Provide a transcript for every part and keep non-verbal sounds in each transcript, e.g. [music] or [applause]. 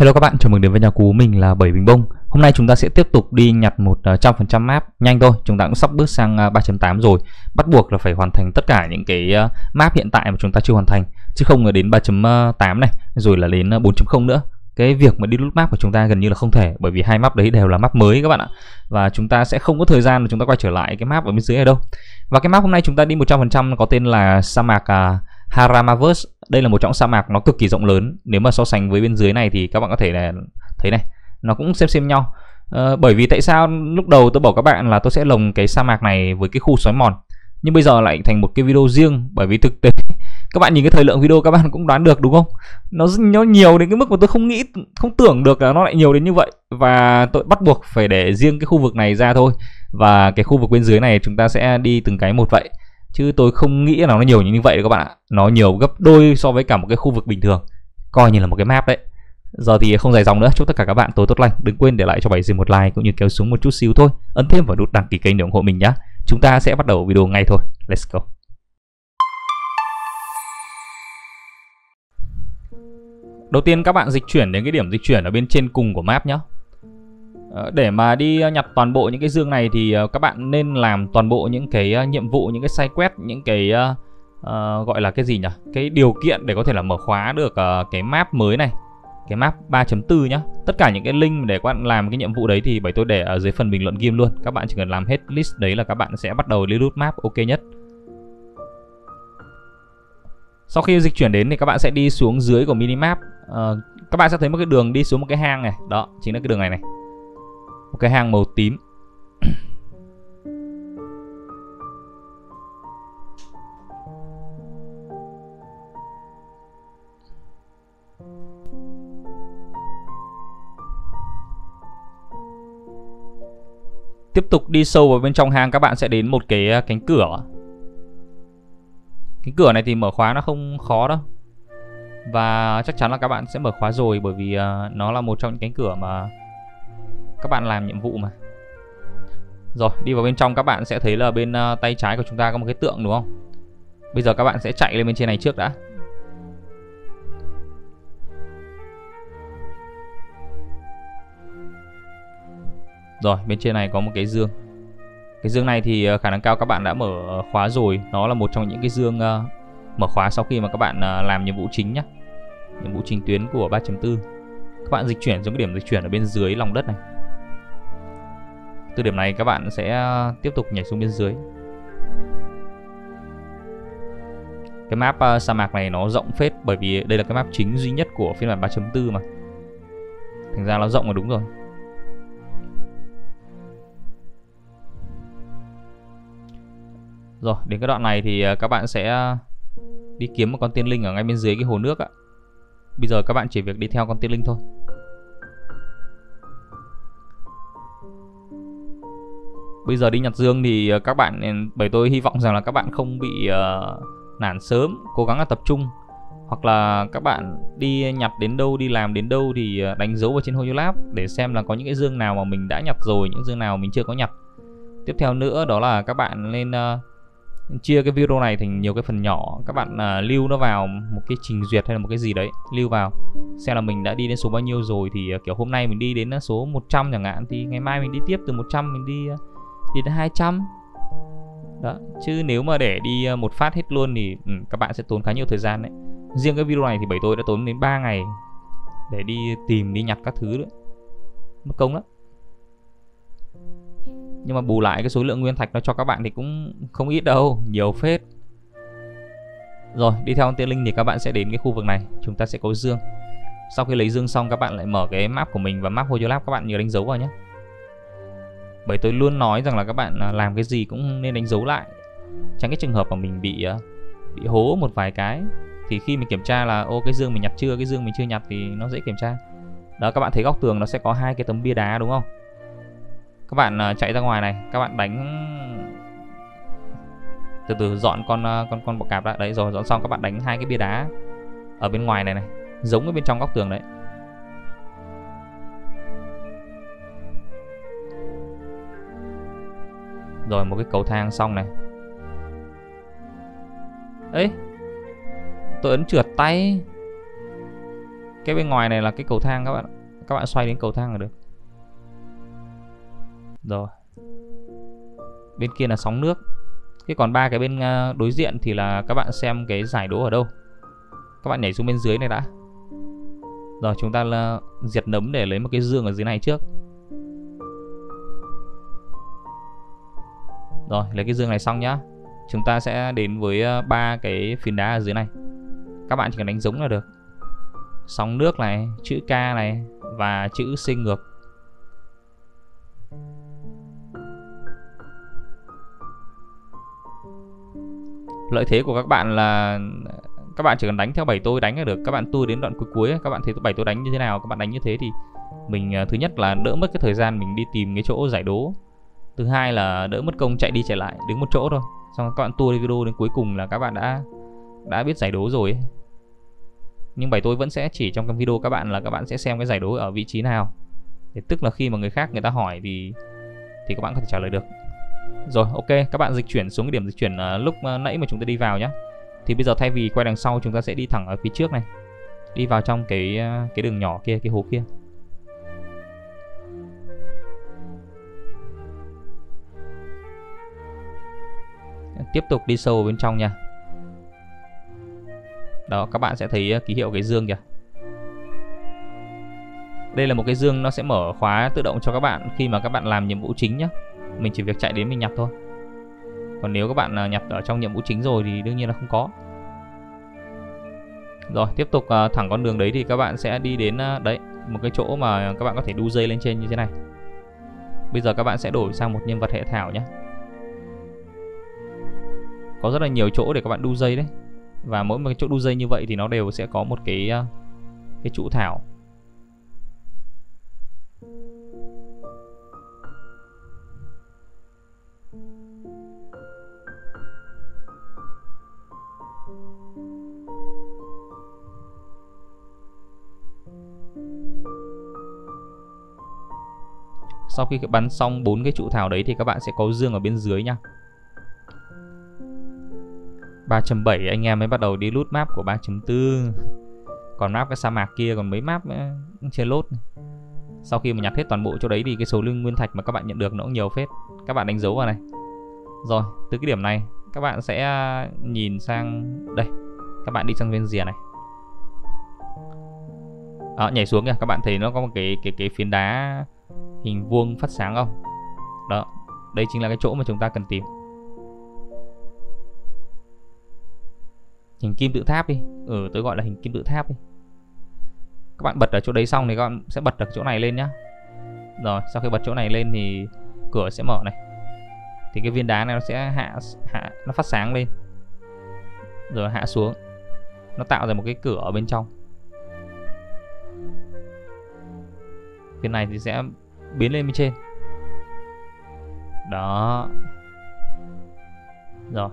Hello các bạn, chào mừng đến với nhà cú mình là Bảy Bình Bông. Hôm nay chúng ta sẽ tiếp tục đi nhặt một à, trăm phần trăm map Nhanh thôi, chúng ta cũng sắp bước sang à, 3.8 rồi. Bắt buộc là phải hoàn thành tất cả những cái à, map hiện tại mà chúng ta chưa hoàn thành Chứ không là đến 3.8 này, rồi là đến 4.0 nữa. Cái việc mà đi loot map của chúng ta gần như là không thể bởi vì hai map đấy đều là map mới các bạn ạ. Và chúng ta sẽ không có thời gian để chúng ta quay trở lại cái map ở bên dưới này đâu. Và cái map hôm nay chúng ta đi 100% có tên là sa mạc uh, Haramaverse đây là một trong sa mạc nó cực kỳ rộng lớn. Nếu mà so sánh với bên dưới này thì các bạn có thể là thấy này nó cũng xem xem nhau. À, bởi vì tại sao lúc đầu tôi bảo các bạn là tôi sẽ lồng cái sa mạc này với cái khu sói mòn nhưng bây giờ lại thành một cái video riêng. Bởi vì thực tế các bạn nhìn cái thời lượng video các bạn cũng đoán được đúng không? Nó nó nhiều đến cái mức mà tôi không nghĩ không tưởng được là nó lại nhiều đến như vậy. Và tôi bắt buộc phải để riêng cái khu vực này ra thôi. Và cái khu vực bên dưới này chúng ta sẽ đi từng cái một vậy chứ tôi không nghĩ là nó nhiều như vậy các bạn ạ. Nó nhiều gấp đôi so với cả một cái khu vực bình thường. Coi như là một cái map đấy. Giờ thì không dài dòng nữa. Chúc tất cả các bạn tối tốt lành. Đừng quên để lại cho bảy gì một like cũng như kéo xuống một chút xíu thôi. Ấn thêm vào nút đăng ký kênh để ủng hộ mình nhé chúng ta sẽ bắt đầu video ngay thôi. Let's go. Đầu tiên các bạn dịch chuyển đến cái điểm dịch chuyển ở bên trên cùng của map nhé Ờ, để mà đi ờ, nhặt toàn bộ những cái dương này thì ờ, các bạn nên làm toàn bộ những cái nhiệm vụ những cái sai quét những cái uh, gọi là cái gì nhỉ? Cái điều kiện để có thể là mở khóa được uh, cái map mới này cái map 3.4 nhá. Tất cả những cái link để các bạn làm cái nhiệm vụ đấy thì bảy tôi để ở dưới phần bình luận game luôn. Các bạn chỉ cần làm hết list đấy là các bạn sẽ bắt đầu đi loot map ok nhất. Sau khi dịch chuyển đến thì các bạn sẽ đi xuống dưới của minimap. Uh, các bạn sẽ thấy một cái đường đi xuống một cái hang này. Đó chính là cái đường này này một cái hang màu tím. Tiếp tục đi sâu vào bên trong hang, các bạn sẽ đến một cái à, cánh cửa. Cánh cửa này thì mở khóa nó không khó đâu. Và chắc chắn là các bạn sẽ mở khóa rồi bởi vì à, nó là một trong những cánh cửa mà các bạn làm nhiệm vụ mà. Rồi đi vào bên trong các bạn sẽ thấy là bên uh, tay trái của chúng ta có một cái tượng đúng không? Bây giờ các bạn sẽ chạy lên bên trên này trước đã. Rồi bên trên này có một cái dương. Cái dương này thì ờ, khả năng cao các bạn đã mở khóa rồi. Nó là một trong những cái dương uh, mở khóa sau khi mà các bạn uh, làm nhiệm vụ chính nhá. Nhiệm vụ chính tuyến của 3.4 các bạn dịch chuyển xuống cái điểm dịch chuyển ở bên dưới lòng đất này từ điểm này các bạn sẽ ờ, tiếp tục nhảy xuống bên dưới. Cái map uh, sa mạc này nó rộng phết Bởi vì đây là cái map chính duy nhất của phiên bản 3.4 mà. Thành ra nó rộng là đúng rồi. Rồi đến cái đoạn này thì ờ, các bạn sẽ đi kiếm một con tiên linh ở ngay bên dưới cái hồ nước ạ. Bây giờ các bạn chỉ việc đi theo con tiên linh thôi. Bây giờ đi nhặt dương thì ờ, các bạn ừ, bởi tôi hy vọng rằng là các bạn không bị uh, nản sớm cố gắng là tập trung. Hoặc là các bạn đi nhặt đến đâu đi làm đến đâu thì ờ, đánh dấu vào trên Hoyolab để xem là có những cái dương nào mà mình đã nhặt rồi những dương nào mình chưa có nhặt tiếp theo nữa đó là các bạn nên uh, chia cái video này thành nhiều cái phần nhỏ. Các bạn uh, lưu nó vào một cái trình duyệt hay là một cái gì đấy lưu vào xem là mình đã đi đến số bao nhiêu rồi thì uh, kiểu hôm nay mình đi đến số 100 chẳng hạn thì ngày mai mình đi tiếp từ 100 mình đi uh, thì là 200 đó chứ nếu mà để đi ờ, một phát hết luôn thì ừ, các bạn sẽ tốn khá nhiều thời gian đấy. Riêng cái video này thì bảy tôi đã tốn đến 3 ngày để đi tìm đi nhặt các thứ nữa mất công lắm. Nhưng mà bù lại cái số lượng nguyên thạch nó cho các bạn thì cũng không ít đâu nhiều phết. Rồi đi theo tiên linh thì các bạn sẽ đến cái khu vực này chúng ta sẽ có dương. Sau khi lấy dương xong các bạn lại mở cái map của mình và map Hololab các bạn nhớ đánh dấu vào nhé bởi tôi luôn nói rằng là các bạn à, làm cái gì cũng nên đánh dấu lại. Tránh cái trường hợp mà mình bị à, bị hố một vài cái, thì khi mình kiểm tra là, ô, cái dương mình nhặt chưa, cái dương mình chưa nhặt thì nó dễ kiểm tra. Đó, các bạn thấy góc tường nó sẽ có hai cái tấm bia đá, đúng không? Các bạn à, chạy ra ngoài này, các bạn đánh từ từ dọn con con con bọ cạp ra đấy, rồi dọn xong các bạn đánh hai cái bia đá ở bên ngoài này này, giống ở bên trong góc tường đấy. Rồi, một cái cầu thang xong này. Ấy Tôi ấn trượt tay. Cái bên ngoài này là cái cầu thang, các bạn các bạn xoay đến cầu thang là được. Rồi. Bên kia là sóng nước. Cái còn ba cái bên ờ, đối diện thì là các bạn xem cái giải đố ở đâu. Các bạn nhảy xuống bên dưới này đã. Rồi, chúng ta là diệt nấm để lấy một cái dương ở dưới này trước. Rồi, lấy cái dương này xong nhá. Chúng ta sẽ đến với ờ, ba cái phiến đá ở dưới này. Các bạn chỉ cần đánh giống là được. Sóng nước này, chữ K này và chữ C ngược. Lợi thế của các bạn là, các bạn chỉ cần đánh theo bảy tôi đánh là được. Các bạn tôi đến đoạn cuối cuối các bạn thấy bảy tôi đánh như thế nào, các bạn đánh như thế thì mình ờ, thứ nhất là đỡ mất cái thời gian mình đi tìm cái chỗ giải đố thứ hai là đỡ mất công chạy đi chạy lại đứng một chỗ thôi. Xong các bạn tua đi video đến cuối cùng là các bạn đã đã biết giải đố rồi ấy. nhưng bài tôi vẫn sẽ chỉ trong cái video các bạn là các bạn sẽ xem cái giải đố ở vị trí nào. Thì tức là khi mà người khác người ta hỏi thì thì các bạn có thể trả lời được. Rồi ok các bạn dịch chuyển xuống cái điểm dịch chuyển uh, lúc uh, nãy mà chúng ta đi vào nhé thì bây giờ thay vì quay đằng sau chúng ta sẽ đi thẳng ở phía trước này. Đi vào trong cái uh, cái đường nhỏ kia cái hố kia. Tiếp tục đi sâu bên trong nha. Đó, các bạn sẽ thấy ờ, ký hiệu cái dương kìa. Đây là một cái dương, nó sẽ mở khóa tự động cho các bạn khi mà các bạn làm nhiệm vụ chính nhé mình chỉ việc chạy đến mình nhặt thôi. Còn nếu các bạn nhập nhặt ở trong nhiệm vụ chính rồi thì đương nhiên là không có. Rồi, tiếp tục ờ, thẳng con đường đấy thì các bạn sẽ đi đến đấy, một cái chỗ mà các bạn có thể đu dây lên trên như thế này. Bây giờ các bạn sẽ đổi sang một nhân vật hệ thảo nhé có rất là nhiều chỗ để các bạn đu dây đấy. Và mỗi một cái chỗ đu dây như vậy thì nó đều sẽ có một cái à, cái trụ thảo. Sau khi bắn xong bốn cái trụ thảo đấy thì các bạn sẽ có dương ở bên dưới nha. 3.7 anh em mới bắt đầu đi loot map của 3.4 còn map cái sa mạc kia còn mấy map ờ, chưa lốt sau khi mà nhặt hết toàn bộ chỗ đấy thì cái số lưng nguyên thạch mà các bạn nhận được nó cũng nhiều phết. Các bạn đánh dấu vào này. Rồi từ cái điểm này các bạn sẽ à, nhìn sang đây. Các bạn đi sang bên rìa này. À, nhảy xuống kìa. Các bạn thấy nó có một cái cái cái phiến đá hình vuông phát sáng không? Đó đây chính là cái chỗ mà chúng ta cần tìm. Hình kim tự tháp đi. Ừ tôi gọi là hình kim tự tháp đi. Các bạn bật ở chỗ đấy xong thì các bạn sẽ bật được chỗ này lên nhá. Rồi, sau khi bật chỗ này lên thì cửa sẽ mở này. Thì cái viên đá này nó sẽ hạ hạ, nó phát sáng lên. Rồi hạ xuống. Nó tạo ra một cái cửa ở bên trong. Viên này thì sẽ biến lên bên trên. Đó. Rồi.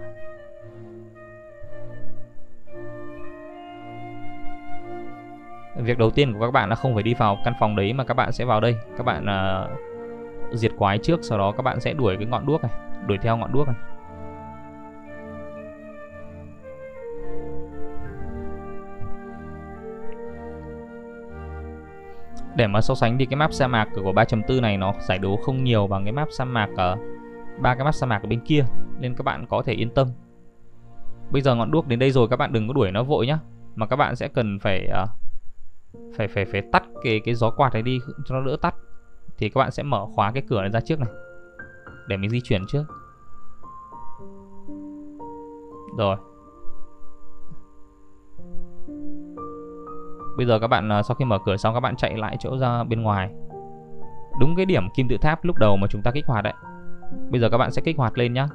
Việc đầu tiên của các bạn là không phải đi vào căn phòng đấy mà các bạn sẽ vào đây. Các bạn uh, diệt quái trước sau đó các bạn sẽ đuổi cái ngọn đuốc này đuổi theo ngọn đuốc này. Để mà so sánh thì cái map sa mạc của 3.4 này nó giải đấu không nhiều bằng cái map sa mạc ở ba cái map sa mạc ở bên kia nên các bạn có thể yên tâm. Bây giờ ngọn đuốc đến đây rồi các bạn đừng có đuổi nó vội nhá mà các bạn sẽ cần phải uh, phải phải phải tắt cái cái gió quạt này đi, cho nó đỡ tắt. Thì các bạn sẽ mở khóa cái cửa này ra trước này. Để mình di chuyển trước. Rồi. Bây giờ các bạn à, sau khi mở cửa xong các bạn chạy lại chỗ ra bên ngoài. Đúng cái điểm kim tự tháp lúc đầu mà chúng ta kích hoạt đấy. Bây giờ các bạn sẽ kích hoạt lên nhá.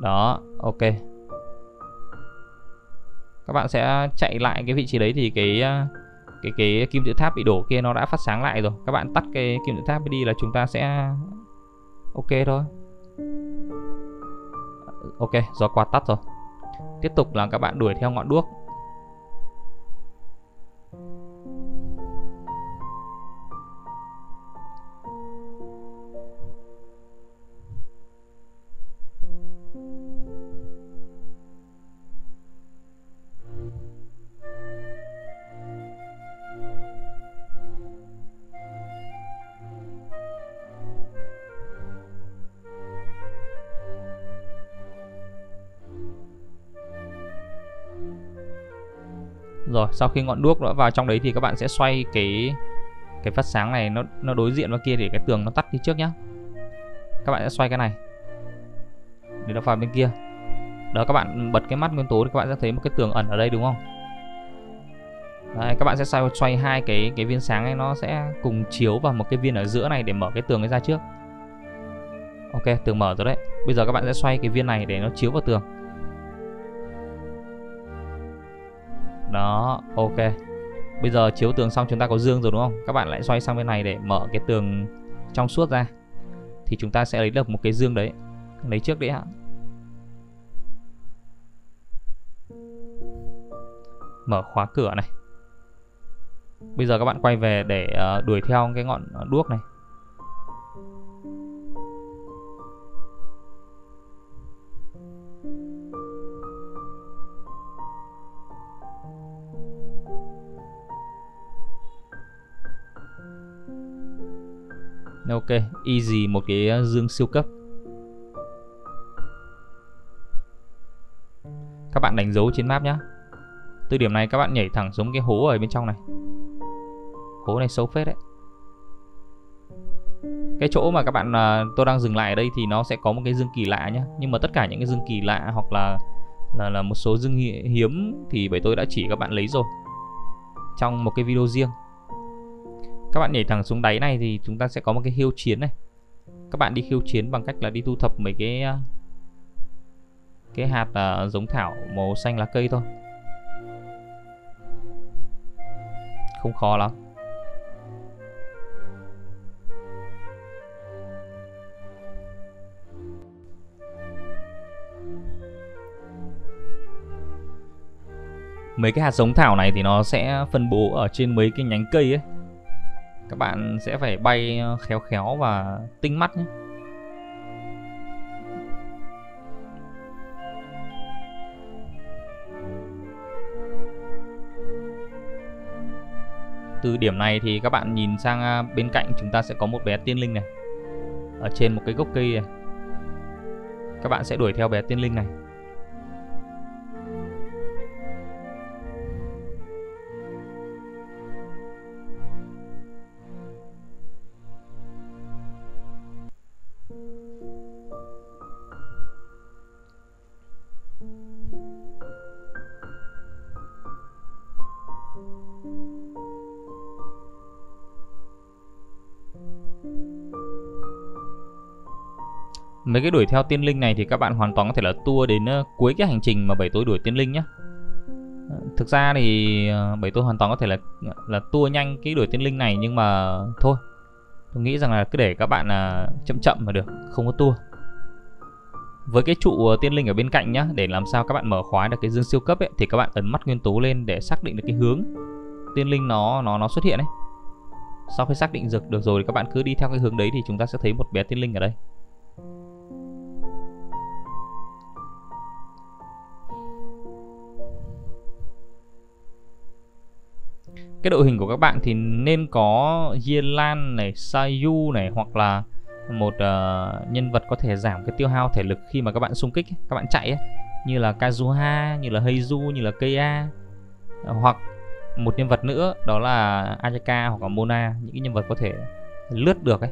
Đó, ok các bạn sẽ chạy lại cái vị trí đấy thì cái à, cái cái kim tự tháp bị đổ kia nó đã phát sáng lại rồi. Các bạn tắt cái kim tự tháp đi là chúng ta sẽ, ok thôi. Ok, do quạt tắt rồi. Tiếp tục là các bạn đuổi theo ngọn đuốc. Rồi sau khi ngọn đuốc đã vào trong đấy thì các bạn sẽ xoay cái cái phát sáng này nó nó đối diện vào kia để cái tường nó tắt đi trước nhá. Các bạn sẽ xoay cái này. Để nó vào bên kia. Đó các bạn bật cái mắt nguyên tố thì các bạn sẽ thấy một cái tường ẩn ở đây đúng không? Đấy, các bạn sẽ xoay, xoay hai cái cái viên sáng ấy nó sẽ cùng chiếu vào một cái viên ở giữa này để mở cái tường ấy ra trước. Ok tường mở rồi đấy. Bây giờ các bạn sẽ xoay cái viên này để nó chiếu vào tường. Đó, ok. Bây giờ chiếu tường xong chúng ta có dương rồi đúng không? Các bạn lại xoay sang bên này để mở cái tường trong suốt ra. Thì chúng ta sẽ lấy được một cái dương đấy. Lấy trước đấy ạ. Mở khóa cửa này. Bây giờ các bạn quay về để ờ, đuổi theo cái ngọn ờ, đuốc này. Ok, easy một cái ờ, dương siêu cấp. Các bạn đánh dấu trên map nhé Từ điểm này các bạn nhảy thẳng xuống cái hố ở bên trong này. Hố này xấu phết đấy. Cái chỗ mà các bạn ờ, tôi đang dừng lại ở đây thì nó sẽ có một cái dương kỳ lạ nhé nhưng mà tất cả những cái dương kỳ lạ hoặc là là là một số dương hiếm thì bởi tôi đã chỉ các bạn lấy rồi. Trong một cái video riêng các bạn nhảy thẳng xuống đáy này thì chúng ta sẽ có một cái khiêu chiến này. Các bạn đi khiêu chiến bằng cách là đi thu thập mấy cái ờ, cái hạt uh, giống thảo màu xanh lá cây thôi. Không khó lắm. Mấy cái hạt giống thảo này thì nó sẽ phân bố ở trên mấy cái nhánh cây ấy các bạn sẽ phải bay ờ, khéo khéo và tinh mắt nhé. Từ điểm này thì các bạn nhìn sang à, bên cạnh chúng ta sẽ có một bé tiên linh này, ở trên một cái gốc cây này. Các bạn sẽ đuổi theo bé tiên linh này. Mấy cái đuổi theo tiên linh này thì các bạn hoàn toàn có thể là tua đến ờ, cuối cái hành trình mà bảy tôi đuổi tiên linh nhé ờ, thực ra thì ờ, bảy tôi hoàn toàn có thể là là tua nhanh cái đuổi tiên linh này nhưng mà thôi. Tôi nghĩ rằng là cứ để các bạn là chậm chậm mà được, không có tua. Với cái trụ tiên linh ở bên cạnh nhá, để làm sao các bạn mở khóa được cái dương siêu cấp ấy, thì các bạn ấn mắt nguyên tố lên để xác định được cái hướng tiên linh nó nó nó xuất hiện ấy. Sau khi xác định được được rồi thì các bạn cứ đi theo cái hướng đấy thì chúng ta sẽ thấy một bé tiên linh ở đây. Cái đội hình của các bạn thì nên có Yelan này, Sayu này hoặc là một uh, nhân vật có thể giảm cái tiêu hao thể lực khi mà các bạn xung kích, các bạn chạy ấy, như là Kazuha, như là Heizu, như là Kea hoặc một nhân vật nữa đó là Ayaka hoặc là Mona, những cái nhân vật có thể lướt được ấy.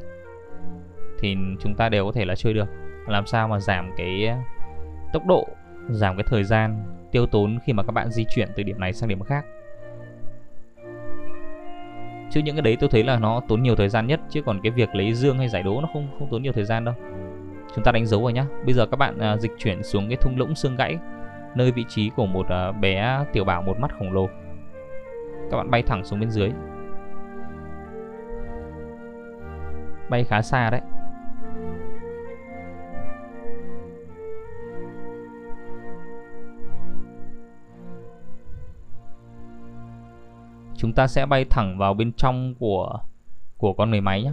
Thì chúng ta đều có thể là chơi được. Làm sao mà giảm cái tốc độ, giảm cái thời gian tiêu tốn khi mà các bạn di chuyển từ điểm này sang điểm khác chứ những cái đấy tôi thấy là nó tốn nhiều thời gian nhất chứ còn cái việc lấy dương hay giải đố nó không không tốn nhiều thời gian đâu. Chúng ta đánh dấu rồi nhá. Bây giờ các bạn uh, dịch chuyển xuống cái thung lũng xương gãy nơi vị trí của một uh, bé tiểu bảo một mắt khổng lồ. Các bạn bay thẳng xuống bên dưới. Bay khá xa đấy. Chúng ta sẽ bay thẳng vào bên trong của của con người máy nhé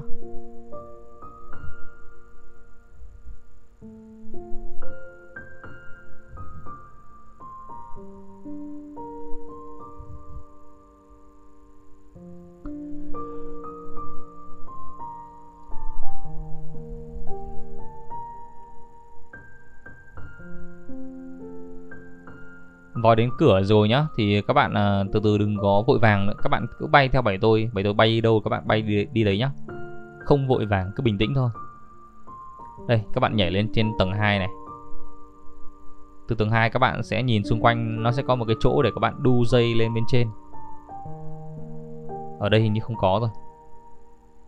vòi đến cửa rồi nhá. Thì các bạn à, từ từ đừng có vội vàng nữa. Các bạn cứ bay theo bảy tôi. Bảy tôi bay đâu các bạn bay đi, đi đấy nhá. Không vội vàng cứ bình tĩnh thôi. Đây các bạn nhảy lên trên tầng 2 này. Từ tầng 2 các bạn sẽ nhìn xung quanh. Nó sẽ có một cái chỗ để các bạn đu dây lên bên trên. Ở đây hình như không có rồi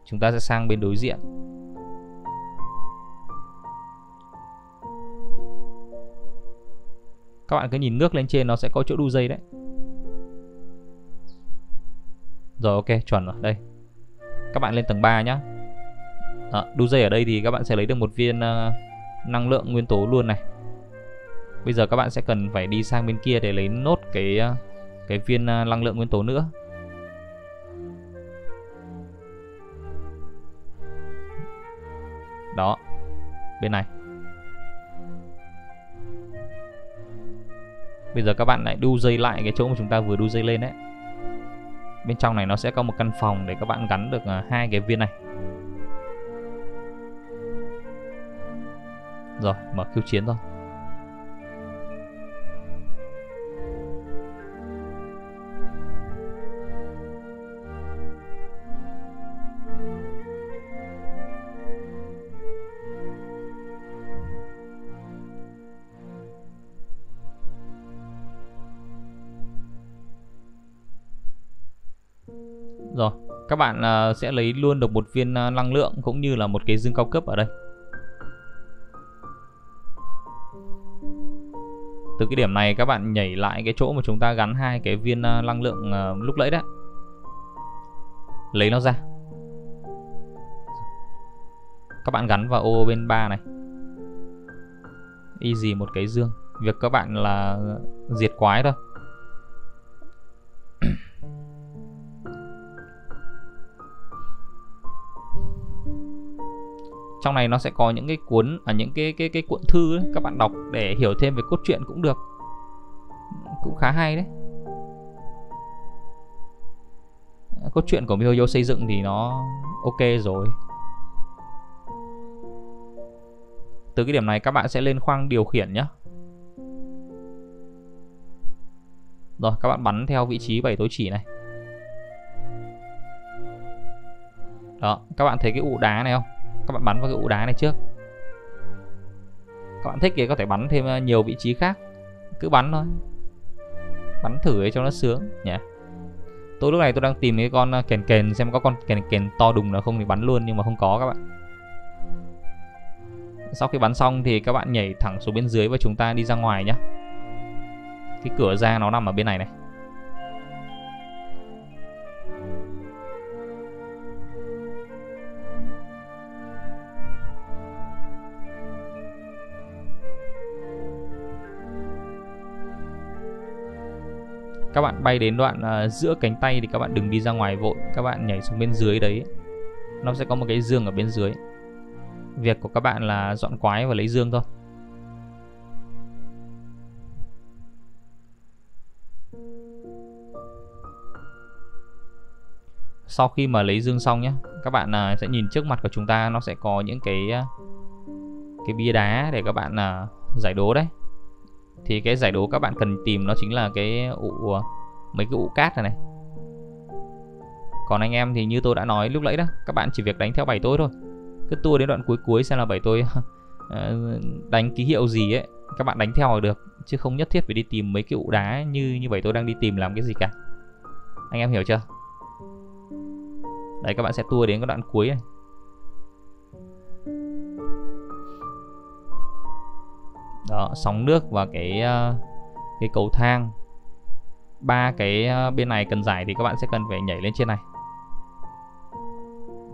chúng ta sẽ sang bên đối diện. Các bạn cứ nhìn nước lên trên nó sẽ có chỗ đu dây đấy. Rồi ok chuẩn rồi đây. Các bạn lên tầng 3 nhá. À, đu dây ở đây thì các bạn sẽ lấy được một viên uh, năng lượng nguyên tố luôn này. Bây giờ các bạn sẽ cần phải đi sang bên kia để lấy nốt cái uh, cái viên uh, năng lượng nguyên tố nữa. Đó bên này. Bây giờ các bạn lại đu dây lại cái chỗ mà chúng ta vừa đu dây lên đấy. Bên trong này nó sẽ có một căn phòng để các bạn gắn được à, hai cái viên này. Rồi, mở khiêu chiến thôi. Rồi, các bạn uh, sẽ lấy luôn được một viên uh, năng lượng cũng như là một cái dương cao cấp ở đây. Từ cái điểm này các bạn nhảy lại cái chỗ mà chúng ta gắn hai cái viên uh, năng lượng uh, lúc nãy đấy. Lấy nó ra. Các bạn gắn vào ô bên 3 này. Easy một cái dương. Việc các bạn là diệt quái thôi. Trong này nó sẽ có những cái cuốn ở à, những cái cái cái cuộn thư ấy, các bạn đọc để hiểu thêm về cốt truyện cũng được. Cũng khá hay đấy. À, cốt truyện của MiHoYo xây dựng thì nó ok rồi. Từ cái điểm này các bạn sẽ lên khoang điều khiển nhé rồi các bạn bắn theo vị trí bảy tối chỉ này. Đó các bạn thấy cái ụ đá này không? Các bạn bắn vào cái ụ đá này trước. Các bạn thích thì có thể bắn thêm ờ, nhiều vị trí khác. Cứ bắn thôi. Bắn thử để cho nó sướng, nhỉ? Tôi lúc này tôi đang tìm cái con ờ, kèn kèn xem có con kèn kèn to đùng nào không thì bắn luôn, nhưng mà không có các bạn. Sau khi bắn xong thì các bạn nhảy thẳng xuống bên dưới và chúng ta đi ra ngoài nhé cái cửa ra nó nằm ở bên này này. Các bạn bay đến đoạn uh, giữa cánh tay thì các bạn đừng đi ra ngoài vội các bạn nhảy xuống bên dưới đấy. Nó sẽ có một cái dương ở bên dưới. Việc của các bạn là dọn quái và lấy dương thôi. Sau khi mà lấy dương xong nhé các bạn uh, sẽ nhìn trước mặt của chúng ta nó sẽ có những cái uh, cái bia đá để các bạn uh, giải đố đấy thì cái giải đố các bạn cần tìm nó chính là cái ụ, mấy cái ụ cát này này. Còn anh em thì như tôi đã nói lúc nãy đó, các bạn chỉ việc đánh theo bảy tôi thôi. Cứ tua đến đoạn cuối cuối xem là bảy tôi [laughs] ờ, đánh ký hiệu gì ấy, các bạn đánh theo là được, chứ không nhất thiết phải đi tìm mấy cái ụ đá như như vậy tôi đang đi tìm làm cái gì cả. Anh em hiểu chưa? Đấy, các bạn sẽ tua đến cái đoạn cuối này. Đó sóng nước và cái ờ, cái cầu thang. Ba cái ờ, bên này cần giải thì các bạn sẽ cần phải nhảy lên trên này.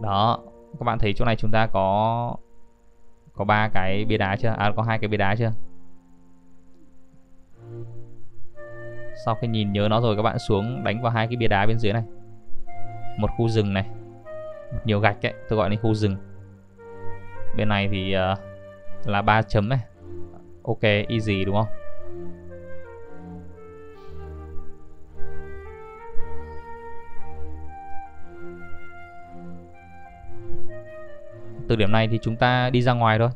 Đó các bạn thấy chỗ này chúng ta có có ba cái bia đá chưa? À có hai cái bia đá chưa? Sau khi nhìn nhớ nó rồi các bạn xuống đánh vào hai cái bia đá bên dưới này. Một khu rừng này. Nhiều gạch ấy tôi gọi là khu rừng. Bên này thì uh, là ba chấm này ok easy đúng không? Từ điểm này thì chúng ta đi ra ngoài thôi.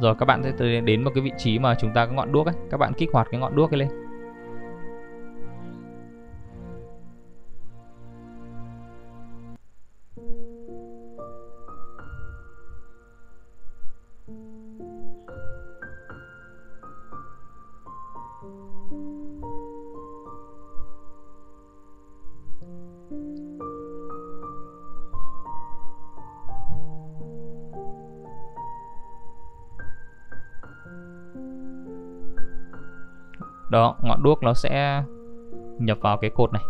Rồi các bạn sẽ đến một cái vị trí mà chúng ta có ngọn đuốc ấy. Các bạn kích hoạt cái ngọn đuốc ấy lên. Đó, ngọn đuốc nó sẽ nhập vào cái cột này.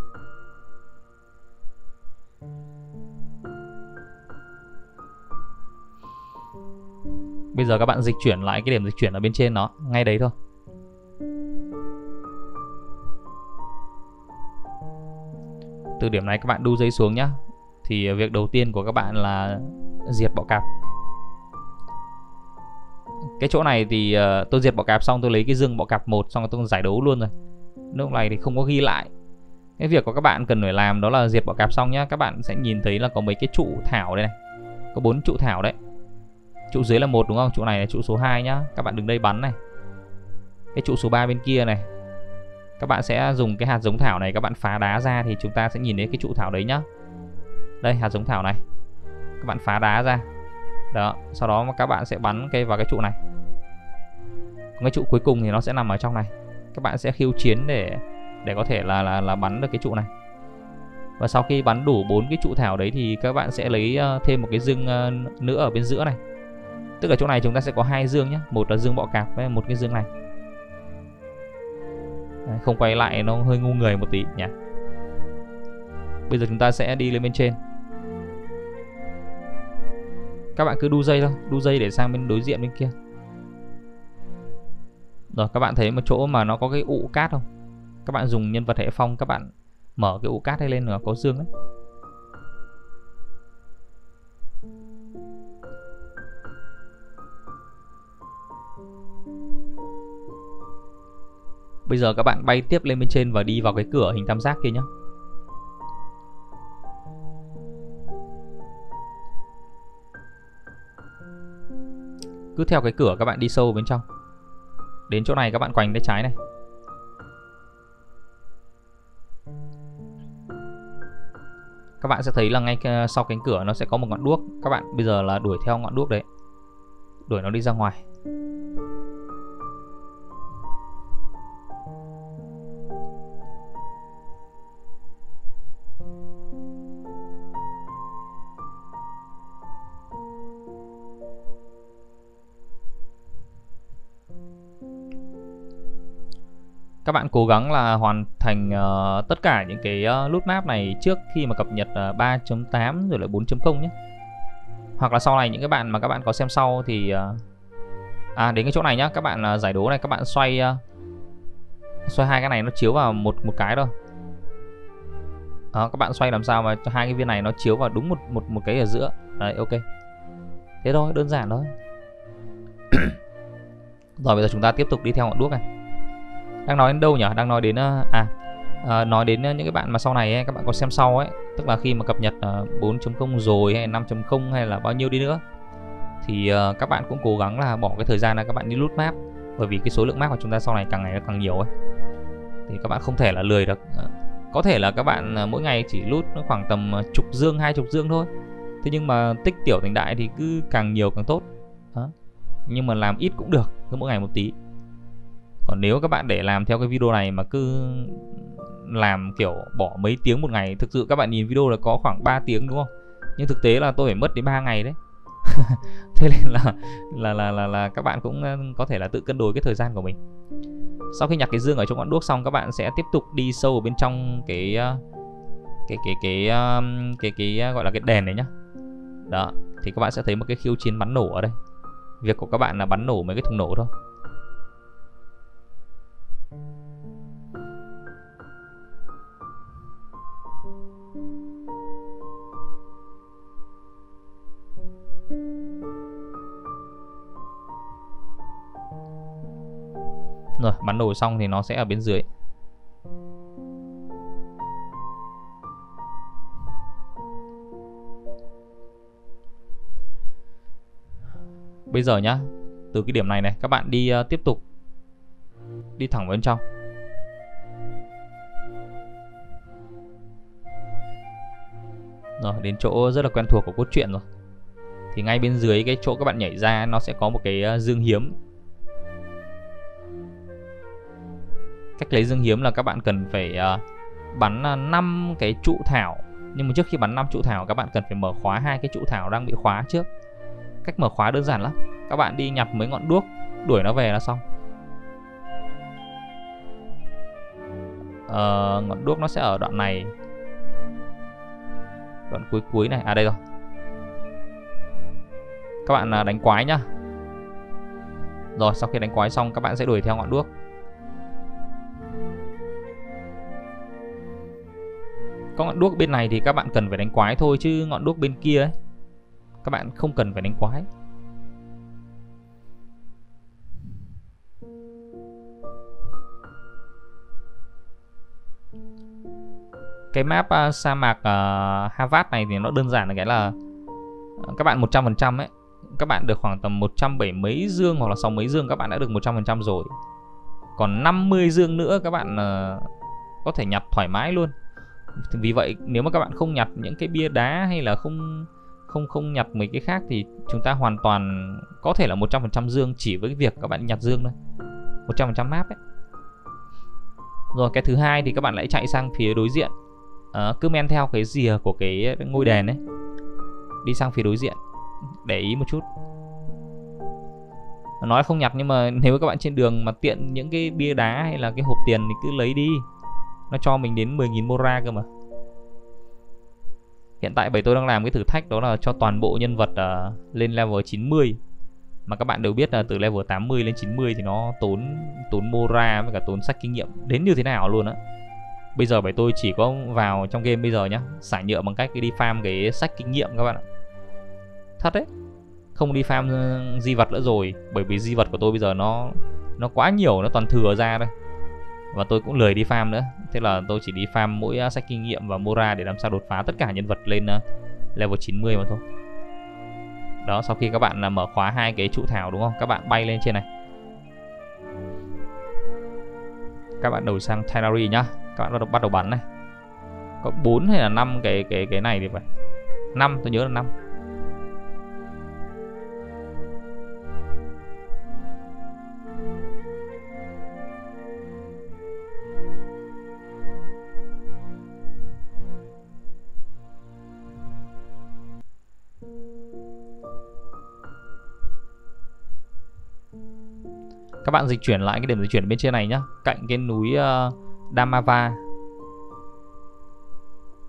Bây giờ các bạn dịch chuyển lại cái điểm dịch chuyển ở bên trên nó, ngay đấy thôi. Từ điểm này các bạn đu dây xuống nhá. Thì việc đầu tiên của các bạn là diệt bọ cạp cái chỗ này thì uh, tôi diệt bọ cạp xong tôi lấy cái dương bọ cạp một xong rồi tôi giải đấu luôn rồi. Lúc này thì không có ghi lại. Cái việc của các bạn cần phải làm đó là diệt bọ cạp xong nhá các bạn sẽ nhìn thấy là có mấy cái trụ thảo đây này. Có bốn trụ thảo đấy. Trụ dưới là một đúng không? Trụ này là trụ số 2 nhá. Các bạn đứng đây bắn này. Cái trụ số 3 bên kia này. Các bạn sẽ dùng cái hạt giống thảo này các bạn phá đá ra thì chúng ta sẽ nhìn thấy cái trụ thảo đấy nhá. Đây hạt giống thảo này. Các bạn phá đá ra đó, sau đó các bạn sẽ bắn cây vào cái trụ này. Còn cái trụ cuối cùng thì nó sẽ nằm ở trong này. Các bạn sẽ khiêu chiến để để có thể là là là bắn được cái trụ này. Và sau khi bắn đủ bốn cái trụ thảo đấy thì các bạn sẽ lấy ờ, thêm một cái dương ờ, nữa ở bên giữa này. Tức là chỗ này chúng ta sẽ có hai dương nhé một là dương bọ cạp với một cái dương này. Không quay lại nó hơi ngu người một tí nhỉ. Bây giờ chúng ta sẽ đi lên bên trên các bạn cứ đu dây thôi, đu dây để sang bên đối diện bên kia. Rồi, các bạn thấy một chỗ mà nó có cái ụ cát không? Các bạn dùng nhân vật hệ phong, các bạn mở cái ụ cát hay lên là có dương đấy. Bây giờ các bạn bay tiếp lên bên trên và đi vào cái cửa hình tam giác kia nhé cứ theo cái cửa các bạn đi sâu bên trong. Đến chỗ này các bạn quành tay trái này. Các bạn sẽ thấy là ngay ờ, sau cánh cửa nó sẽ có một ngọn đuốc. Các bạn bây giờ là đuổi theo ngọn đuốc đấy. Đuổi nó đi ra ngoài. Các bạn cố gắng là hoàn thành uh, tất cả những cái ờ, uh, loot map này trước khi mà cập nhật ờ, uh, 3.8 rồi lại 4.0 nhé. Hoặc là sau này những cái bạn mà các bạn có xem sau thì uh, à đến cái chỗ này nhá. Các bạn uh, giải đố này các bạn xoay uh, xoay hai cái này nó chiếu vào một một cái thôi. Đó, các bạn xoay làm sao mà cho hai cái viên này nó chiếu vào đúng một một một cái ở giữa. Đấy ok. Thế thôi đơn giản thôi. [coughs] Rồi bây giờ chúng ta tiếp tục đi theo ngọn đuốc này đang nói đến đâu nhỉ đang nói đến ờ, à, à nói đến ờ, những cái bạn mà sau này ấy, các bạn có xem sau ấy. Tức là khi mà cập nhật 4.0 rồi hay 5.0 hay là bao nhiêu đi nữa. Thì uh, các bạn cũng cố gắng là bỏ cái thời gian là các bạn đi lút map. Bởi vì cái số lượng map của chúng ta sau này càng ngày càng nhiều ấy. Thì các bạn không thể là lười được. Có thể là các bạn mỗi ngày chỉ lút khoảng tầm chục dương hai chục dương thôi. Thế nhưng mà tích tiểu thành đại thì cứ càng nhiều càng tốt. Đó. nhưng mà làm ít cũng được cứ mỗi ngày một tí còn nếu các bạn để làm theo cái video này mà cứ làm kiểu bỏ mấy tiếng một ngày thực sự các bạn nhìn video là có khoảng 3 tiếng đúng không? Nhưng thực tế là tôi phải mất đến 3 ngày đấy. [laughs] Thế nên là là là là là các bạn cũng ờ, có thể là tự cân đối cái thời gian của mình. Sau khi nhặt cái dương ở trong ngọn đuốc xong các bạn sẽ tiếp tục đi sâu ở bên trong cái ờ, cái cái cái ờ, cái cái, cái gọi là cái đèn này nhá. Đó thì các bạn sẽ thấy một cái khiêu chiến bắn nổ ở đây. Việc của các bạn là bắn nổ mấy cái thùng nổ thôi. Rồi bắn đồ xong thì nó sẽ ở bên dưới. Bây giờ nhá từ cái điểm này này các bạn đi uh, tiếp tục đi thẳng vào bên trong. Rồi đến chỗ rất là quen thuộc của cốt truyện rồi. Thì ngay bên dưới cái chỗ các bạn nhảy ra nó sẽ có một cái ờ, dương hiếm. Cách lấy dương hiếm là các bạn cần phải uh, bắn ờ, 5 cái trụ thảo. Nhưng mà trước khi bắn 5 trụ thảo các bạn cần phải mở khóa hai cái trụ thảo đang bị khóa trước. Cách mở khóa đơn giản lắm. Các bạn đi nhặt mấy ngọn đuốc đuổi nó về là xong. Uh, ngọn đuốc nó sẽ ở đoạn này. Đoạn cuối cuối này à đây rồi. Các bạn à, đánh quái nhá. Rồi sau khi đánh quái xong các bạn sẽ đuổi theo ngọn đuốc. Có ngọn đuốc bên này thì các bạn cần phải đánh quái thôi chứ ngọn đuốc bên kia ấy các bạn không cần phải đánh quái. Cái map uh, sa mạc à, uh, Harvard này thì nó đơn giản là cái là à, các bạn 100% ấy các bạn được khoảng tầm 170 mấy dương hoặc là 6 mấy dương các bạn đã được 100% rồi. Còn 50 dương nữa các bạn uh, có thể nhặt thoải mái luôn vì vậy nếu mà các bạn không nhặt những cái bia đá hay là không không không nhặt mấy cái khác thì chúng ta hoàn toàn có thể là 100% dương chỉ với cái việc các bạn nhặt dương thôi. 100% map ấy. Rồi cái thứ hai thì các bạn lại chạy sang phía đối diện. À, cứ men theo cái rìa của cái ngôi đèn ấy. Đi sang phía đối diện. Để ý một chút. Nói không nhặt nhưng mà [laughs] nếu các bạn trên đường mà tiện những cái bia đá hay là cái hộp tiền thì cứ lấy đi nó cho mình đến 10.000 mora cơ mà. Hiện tại bởi tôi đang làm cái thử thách đó là cho toàn bộ nhân vật uh, lên level 90 Mà các bạn đều biết là từ level 80 lên 90 thì nó tốn tốn mora với cả tốn sách kinh nghiệm đến như thế nào luôn á. Bây giờ bởi tôi chỉ có vào trong game bây giờ nhá Xả nhựa bằng cách đi farm cái sách kinh nghiệm các bạn ạ. Thật đấy Không đi farm ừ, di vật nữa rồi Bởi vì di vật của tôi bây giờ nó nó quá nhiều Nó toàn thừa ra đây và tôi cũng lười đi farm nữa. Thế là tôi chỉ đi farm mỗi uh, sách kinh nghiệm và mora để làm sao đột phá tất cả nhân vật lên uh, level 90 mà thôi. Đó sau khi các bạn uh, mở khóa hai cái trụ thảo đúng không? Các bạn bay lên trên này. Các bạn đổi sang Tannery nhá. Các bạn bắt đầu bắt đầu bắn này. Có 4 hay là 5 cái cái cái này thì phải. 5 tôi nhớ là 5 các bạn dịch chuyển lại cái điểm dịch chuyển bên trên này nhá. Cạnh cái núi uh, Damava.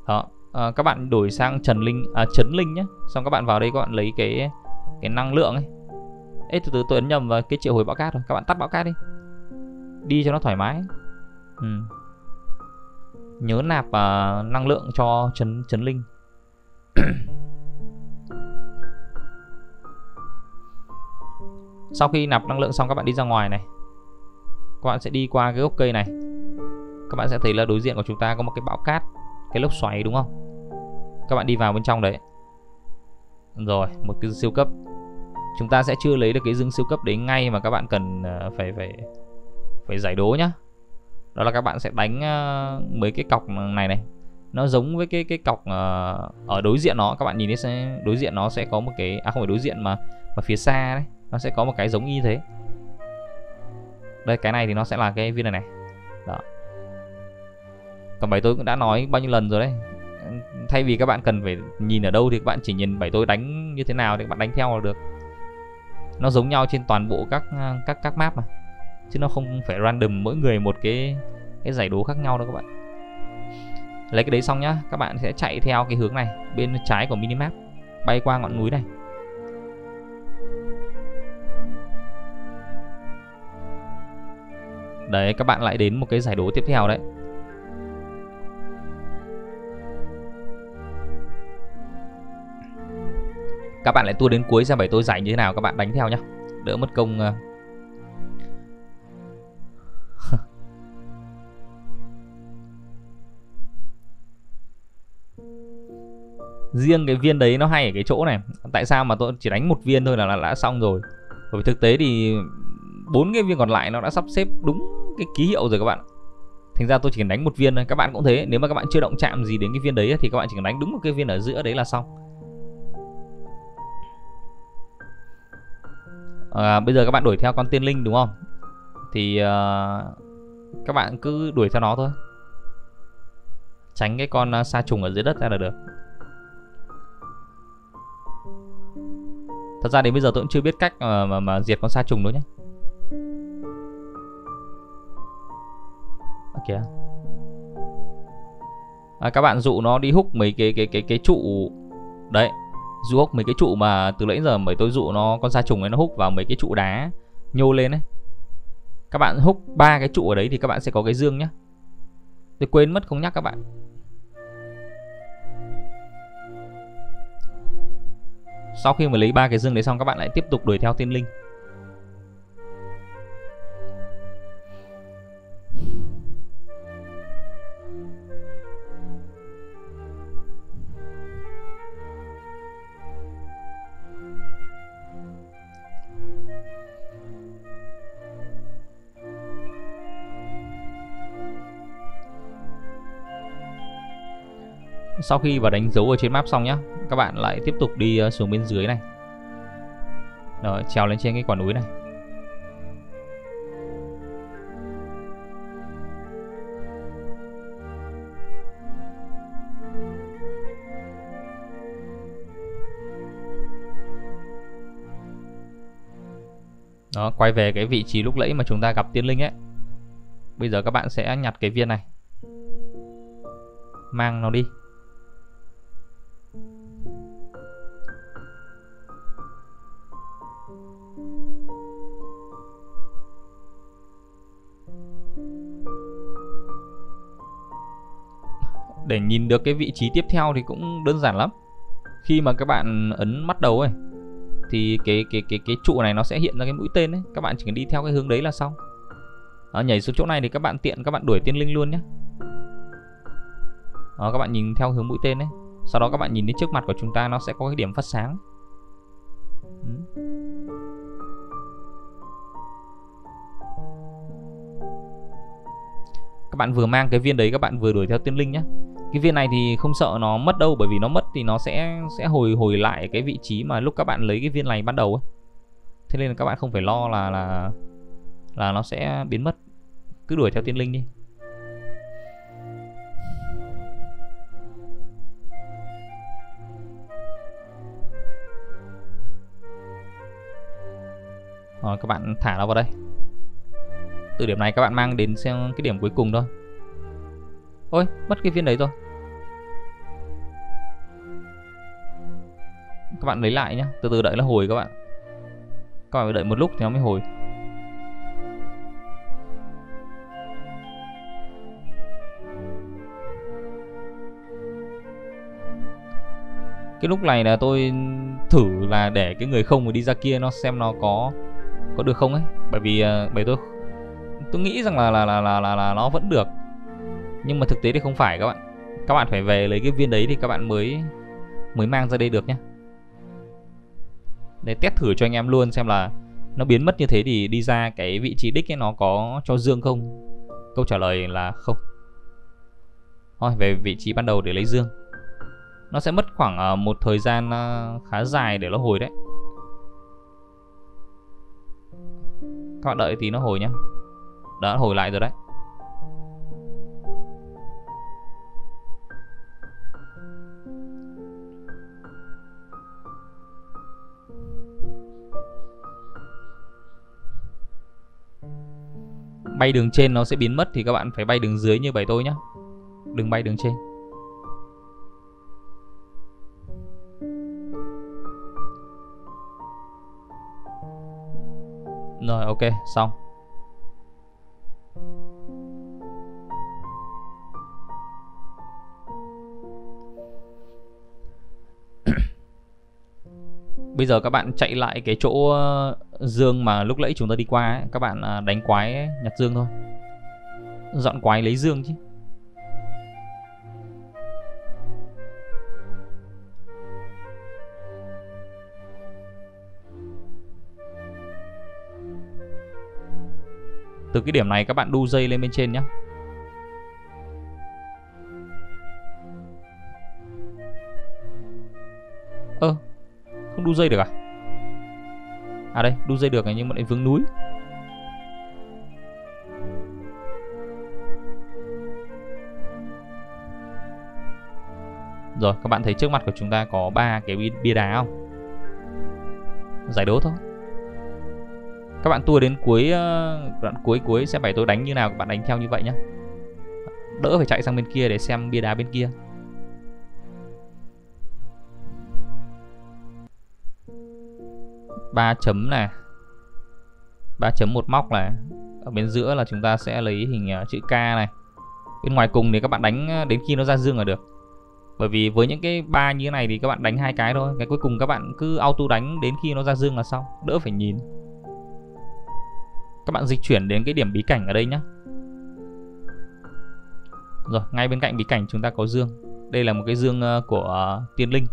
Đó uh, các bạn đổi sang Trần Linh à, Trấn Linh nhé xong các bạn vào đây các bạn lấy cái cái năng lượng ấy. Ê từ từ tôi ấn nhầm vào cái triệu hồi bão cát rồi các bạn tắt bão cát đi. Đi cho nó thoải mái. Ừ. nhớ nạp uh, năng lượng cho Trấn Trấn Linh. [clears throat] sau khi nạp năng lượng xong, các bạn đi ra ngoài này. Các bạn sẽ đi qua cái gốc cây này. Các bạn sẽ thấy là đối diện của chúng ta có một cái bão cát, cái lốc xoáy, đúng không? Các bạn đi vào bên trong đấy. Rồi, một cái siêu cấp. Chúng ta sẽ chưa lấy được cái dương siêu cấp đấy ngay mà các bạn cần ờ, phải phải phải giải đố nhá. Đó là các bạn sẽ đánh ờ, mấy cái cọc này này. Nó giống với cái cái cọc ờ, ở đối diện nó. Các bạn nhìn thấy sẽ, đối diện nó sẽ có một cái à không phải đối diện mà mà phía xa đấy nó sẽ có một cái giống y thế. Đây, cái này thì nó sẽ là cái viên này này. Đó. Còn bảy tôi cũng đã nói bao nhiêu lần rồi đấy. Thay vì các bạn cần phải nhìn ở đâu thì các bạn chỉ nhìn bảy tôi đánh như thế nào thì các bạn đánh theo là được. Nó giống nhau trên toàn bộ các à, các các map mà. Chứ nó không phải random mỗi người một cái cái giải đố khác nhau đâu các bạn. Lấy cái đấy xong nhá, các bạn sẽ chạy theo cái hướng này, bên trái của minimap, bay qua ngọn núi này. Đấy các bạn lại đến một cái giải đố tiếp theo đấy. Các bạn lại tua đến cuối xem bảy tôi giải như thế nào Các bạn đánh theo nhá. Đỡ mất công. Ờ. [laughs] Riêng cái viên đấy nó hay ở cái chỗ này. Tại sao mà tôi chỉ đánh một viên thôi là, là đã xong rồi? Bởi vì thực tế thì bốn cái viên còn lại nó đã sắp xếp đúng cái ký hiệu rồi các bạn. Thành ra tôi chỉ cần đánh một viên thôi. Các bạn cũng thế nếu mà các bạn chưa động chạm gì đến cái viên đấy thì các bạn chỉ cần đánh đúng một cái viên ở giữa đấy là xong. À, bây giờ các bạn đuổi theo con tiên linh đúng không? Thì uh, các bạn cứ đuổi theo nó thôi. Tránh cái con uh, sa trùng ở dưới đất ra là được. Thật ra đến bây giờ tôi cũng chưa biết cách mà, mà, mà diệt con sa trùng nữa nhé. Kìa. À, các bạn dụ nó đi hút mấy cái cái cái cái trụ. Đấy dụ hút mấy cái trụ mà từ nãy giờ mấy tôi dụ nó con sa trùng ấy nó hút vào mấy cái trụ đá nhô lên đấy, các bạn hút ba cái trụ ở đấy thì các bạn sẽ có cái dương nhá. Tôi quên mất không nhắc các bạn. Sau khi mà lấy ba cái dương đấy xong các bạn lại tiếp tục đuổi theo tiên linh. Sau khi vào đánh dấu ở trên map xong nhá các bạn lại tiếp tục đi ờ, xuống bên dưới này rồi trèo lên trên cái quả núi này Đó, quay về cái vị trí lúc nãy mà chúng ta gặp tiên linh ấy. Bây giờ các bạn sẽ nhặt cái viên này. Mang nó đi. Để nhìn được cái vị trí tiếp theo thì cũng đơn giản lắm. Khi mà các bạn ấn bắt đầu ấy thì cái cái cái cái trụ này nó sẽ hiện ra cái mũi tên ấy. Các bạn chỉ cần đi theo cái hướng đấy là xong. Đó, nhảy xuống chỗ này thì các bạn tiện các bạn đuổi tiên linh luôn nhé đó, các bạn nhìn theo hướng mũi tên ấy. Sau đó các bạn nhìn đến trước mặt của chúng ta nó sẽ có cái điểm phát sáng. Ừ. các bạn vừa mang cái viên đấy các bạn vừa đuổi theo tiên linh nhé cái viên này thì không sợ nó mất đâu, bởi vì nó mất thì nó sẽ sẽ hồi hồi lại cái vị trí mà lúc các bạn lấy cái viên này ban đầu ấy. Thế nên là các bạn không phải lo là là là nó sẽ biến mất. Cứ đuổi theo tiên linh đi. Rồi, các bạn thả nó vào đây. Từ điểm này các bạn mang đến xem cái điểm cuối cùng thôi. Ôi mất cái viên đấy rồi. Các bạn lấy lại nhé Từ từ đợi nó hồi các bạn. Các bạn phải đợi một lúc thì nó mới hồi. Cái lúc này là tôi thử là để cái người không đi ra kia nó xem nó có có được không ấy. Bởi vì ờ, bởi tôi tôi nghĩ rằng là là là là là, là nó vẫn được nhưng mà thực tế thì không phải các bạn. Các bạn phải về lấy cái viên đấy thì các bạn mới mới mang ra đây được nhé để test thử cho anh em luôn xem là nó biến mất như thế thì đi ra cái vị trí đích ấy nó có cho dương không? Câu trả lời là không. Thôi, về vị trí ban đầu để lấy dương. Nó sẽ mất khoảng ờ, một thời gian ờ, khá dài để nó hồi đấy. Các bạn đợi tí nó hồi nhé đã hồi lại rồi đấy. Bay đường trên nó sẽ biến mất thì các bạn phải bay đường dưới như vậy tôi nhé đừng bay đường trên. Rồi, ok, xong. [clears throat] Bây giờ các bạn chạy lại cái chỗ dương mà lúc nãy chúng ta đi qua ấy, các bạn à, đánh quái ấy, nhặt dương thôi. Dọn quái lấy dương chứ. Từ cái điểm này các bạn đu dây lên bên trên nhé ơ không đu dây được à? À đây, đu dây được này, nhưng mà lại vướng núi Rồi, các bạn thấy trước mặt của chúng ta có ba cái bia đá không? Giải đố thôi. Các bạn tua đến cuối ờ, đoạn cuối cuối xem phải tôi đánh như nào, các bạn đánh theo như vậy nhé. Đỡ phải chạy sang bên kia để xem bia đá bên kia. Ba chấm này. Ba chấm một móc này. Ở bên giữa là chúng ta sẽ lấy hình à, chữ K này. Bên ngoài cùng thì các bạn đánh à, đến khi nó ra dương là được. Bởi vì với những cái ba như thế này thì các bạn đánh hai cái thôi. Cái cuối cùng các bạn cứ auto đánh đến khi nó ra dương là xong. Đỡ phải nhìn. Các bạn dịch chuyển đến cái điểm bí cảnh ở đây nhé rồi, ngay bên cạnh bí cảnh chúng ta có dương. Đây là một cái dương à, của tiên linh.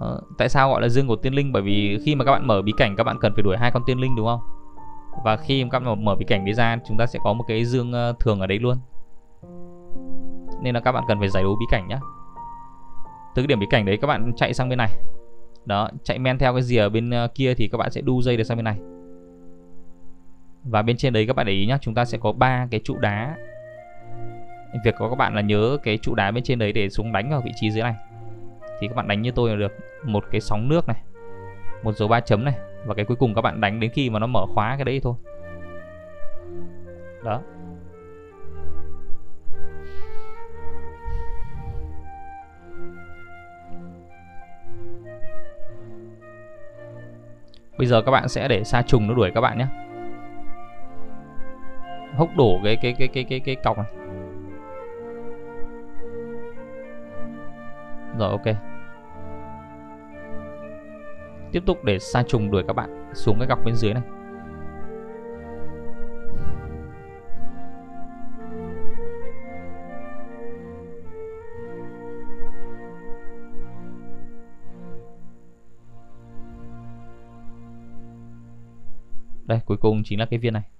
Ờ, tại sao gọi là dương của tiên linh? Bởi vì khi mà các bạn mở bí cảnh các bạn cần phải đuổi hai con tiên linh đúng không? Và khi các bạn mở bí cảnh đấy ra chúng ta sẽ có một cái dương ờ, thường ở đấy luôn. Nên là các bạn cần phải giải đấu bí cảnh nhé từ cái điểm bí cảnh đấy các bạn chạy sang bên này. Đó chạy men theo cái gì ở bên ờ, kia thì các bạn sẽ đu dây được sang bên này. Và bên trên đấy các bạn để ý nhé chúng ta sẽ có ba cái trụ đá. Việc của các bạn là nhớ cái trụ đá bên trên đấy để xuống đánh vào vị trí dưới này thì các bạn đánh như tôi là được một cái sóng nước này, một dấu ba chấm này. Và cái cuối cùng các bạn đánh đến khi mà nó mở khóa cái đấy thôi. Đó. Bây giờ các bạn sẽ để sa trùng nó đuổi các bạn nhé. Hốc đổ cái cái cái cái cái cái cọc này. Rồi, ok. Tiếp tục để sa trùng đuổi các bạn xuống cái góc bên dưới này. Đây, cuối cùng chính là cái viên này.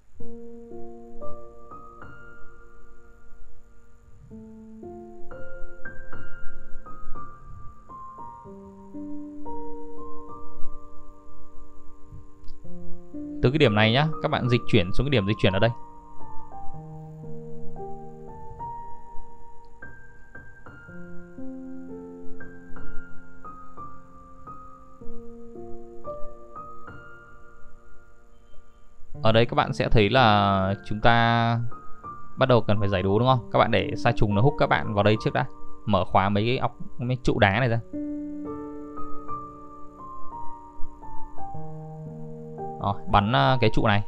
Từ cái điểm này nhá, các bạn dịch chuyển xuống cái điểm dịch chuyển ở đây. Ở đây các bạn sẽ thấy là chúng ta bắt đầu cần phải giải đố, đúng không? Các bạn để sa trùng nó hút các bạn vào đây trước đã. Mở khóa mấy cái ốc mấy trụ đá này ra. Đó, bắn ờ, cái trụ này.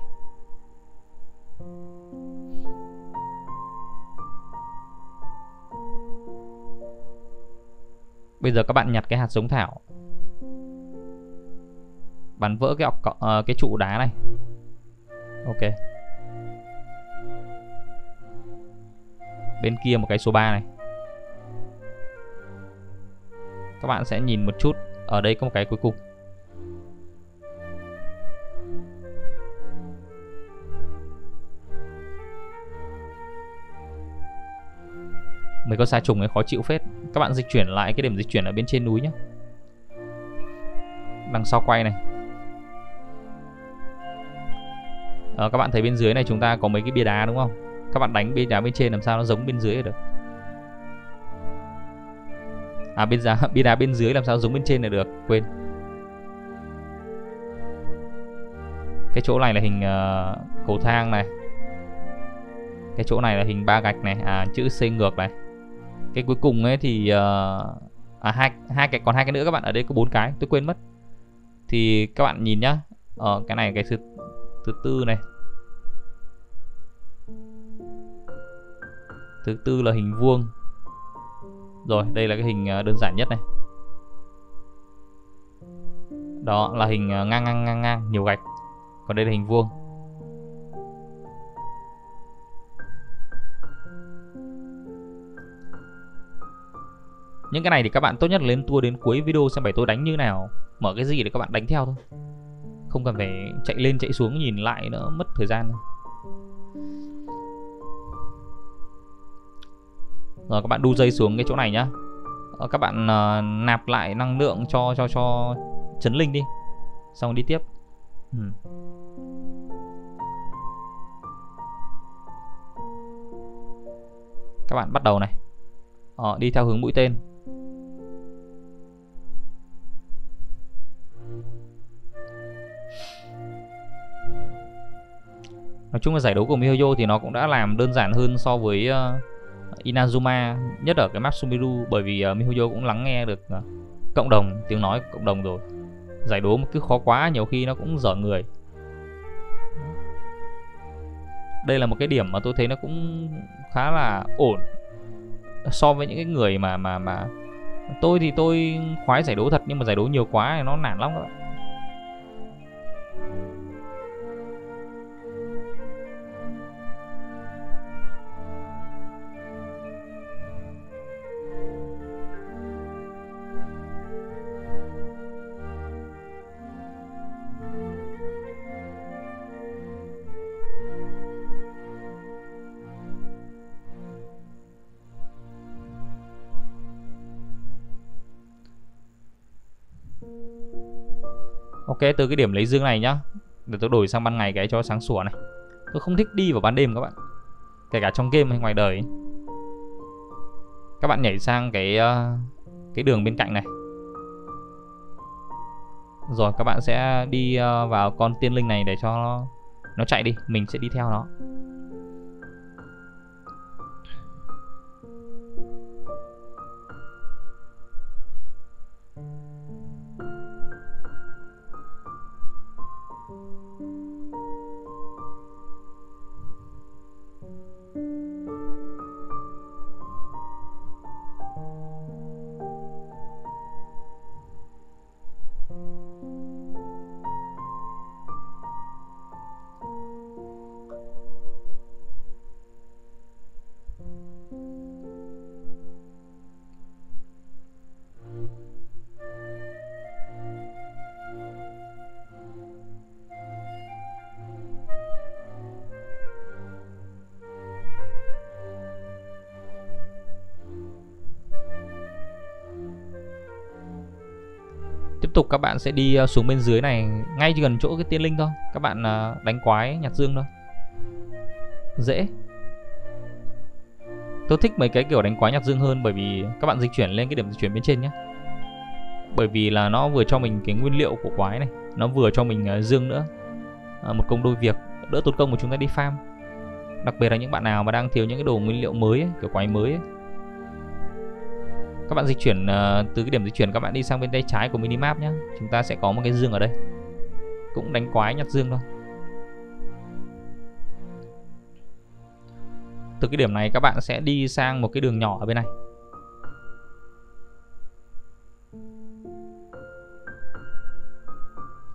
Bây giờ các bạn nhặt cái hạt giống thảo. Bắn vỡ cái ọc uh, cái trụ đá này. Ok. Bên kia một cái số 3 này. Các bạn sẽ nhìn một chút. Ở đây có một cái cuối cùng. Mấy con sa trùng ấy khó chịu phết. Các bạn dịch chuyển lại cái điểm dịch chuyển ở bên trên núi nhé đằng sau quay này. À, các bạn thấy bên dưới này chúng ta có mấy cái bia đá đúng không? Các bạn đánh bia đá bên trên làm sao nó giống bên dưới được? À bên giá [laughs] bia đá bên dưới làm sao giống bên trên là được? Quên. Cái chỗ này là hình uh, cầu thang này. Cái chỗ này là hình ba gạch này. À chữ C ngược này cái cuối cùng ấy thì uh, à hai hai cái còn hai cái nữa các bạn. Ở đây có bốn cái tôi quên mất. Thì các bạn nhìn nhá. Ở ờ, cái này cái thứ thứ tư này. Thứ tư là hình vuông. Rồi đây là cái hình ờ, đơn giản nhất này. Đó là hình ờ, ngang ngang ngang ngang nhiều gạch. Còn đây là hình vuông. Những cái này thì các bạn tốt nhất là lên tour đến cuối video xem bài tôi đánh như nào. Mở cái gì để các bạn đánh theo thôi. Không cần phải chạy lên chạy xuống nhìn lại nữa mất thời gian rồi các bạn đu dây xuống cái chỗ này nhá. Ờ, các bạn uh, nạp lại năng lượng cho cho cho chấn linh đi. Xong đi tiếp. Ừ. các bạn bắt đầu này. Ờ, đi theo hướng mũi tên. Nói chung là giải đấu của miHoYo thì nó cũng đã làm đơn giản hơn so với uh, Inazuma nhất ở cái map Sumiru bởi vì uh, miHoYo cũng lắng nghe được uh, cộng đồng tiếng nói cộng đồng rồi. Giải đố cứ khó quá nhiều khi nó cũng dở người. Đây là một cái điểm mà tôi thấy nó cũng khá là ổn. So với những cái người mà mà mà tôi thì tôi khoái giải đố thật nhưng mà giải đố nhiều quá thì nó nản lắm các bạn. Ok từ cái điểm lấy dương này nhá. Để tôi đổi sang ban ngày cái cho sáng sủa này. Tôi không thích đi vào ban đêm các bạn. Kể cả trong game hay ngoài đời Các bạn nhảy sang cái uh, Cái đường bên cạnh này. Rồi các bạn sẽ đi uh, vào con tiên linh này để cho nó, nó chạy đi. Mình sẽ đi theo nó. Các bạn sẽ đi ờ, xuống bên dưới này ngay gần chỗ cái tiên linh thôi. Các bạn ờ, đánh quái nhặt dương thôi. Dễ. Tôi thích mấy cái kiểu đánh quái nhặt dương hơn bởi vì các bạn dịch chuyển lên cái điểm dịch chuyển bên trên nhé bởi vì là nó vừa cho mình cái nguyên liệu của quái này nó vừa cho mình ờ, dương nữa. Một công đôi việc đỡ tốn công của chúng ta đi farm. Đặc biệt là những bạn nào mà đang thiếu những cái đồ nguyên liệu mới ấy, kiểu quái mới ấy, các bạn di chuyển uh, từ cái điểm di chuyển các bạn đi sang bên tay trái của minimap nhé chúng ta sẽ có một cái dương ở đây. Cũng đánh quái nhặt dương thôi. Từ cái điểm này các bạn sẽ đi sang một cái đường nhỏ ở bên này.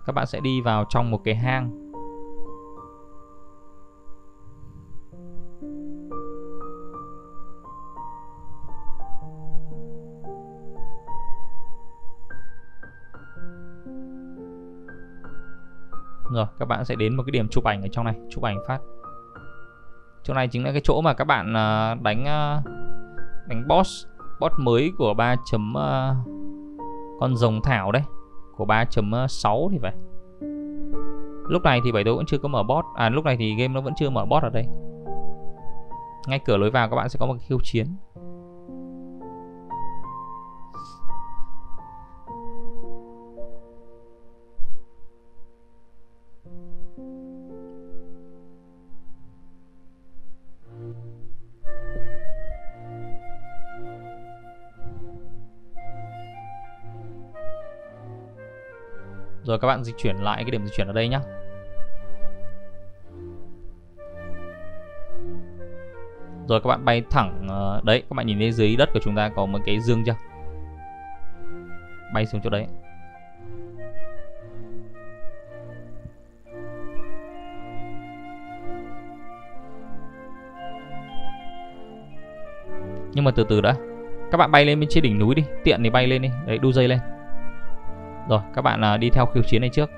Các bạn sẽ đi vào trong một cái hang. Rồi, các bạn sẽ đến một cái điểm chụp ảnh ở trong này, chụp ảnh phát. Chỗ này chính là cái chỗ mà các bạn à, đánh à, đánh boss boss mới của 3. chấm à, con rồng thảo đấy, của 3.6 thì phải. Lúc này thì bảy tôi vẫn chưa có mở boss à lúc này thì game nó vẫn chưa mở boss ở đây. Ngay cửa lối vào các bạn sẽ có một khiêu chiến. Rồi các bạn dịch chuyển lại cái điểm di chuyển ở đây nhá. Rồi các bạn bay thẳng ờ, Đấy, các bạn nhìn thấy dưới đất của chúng ta có một cái dương chưa? Bay xuống chỗ đấy. Nhưng mà từ từ đã. Các bạn bay lên bên trên đỉnh núi đi, tiện thì bay lên đi. Đấy, đu dây lên rồi, các bạn à, đi theo khiêu chiến này trước.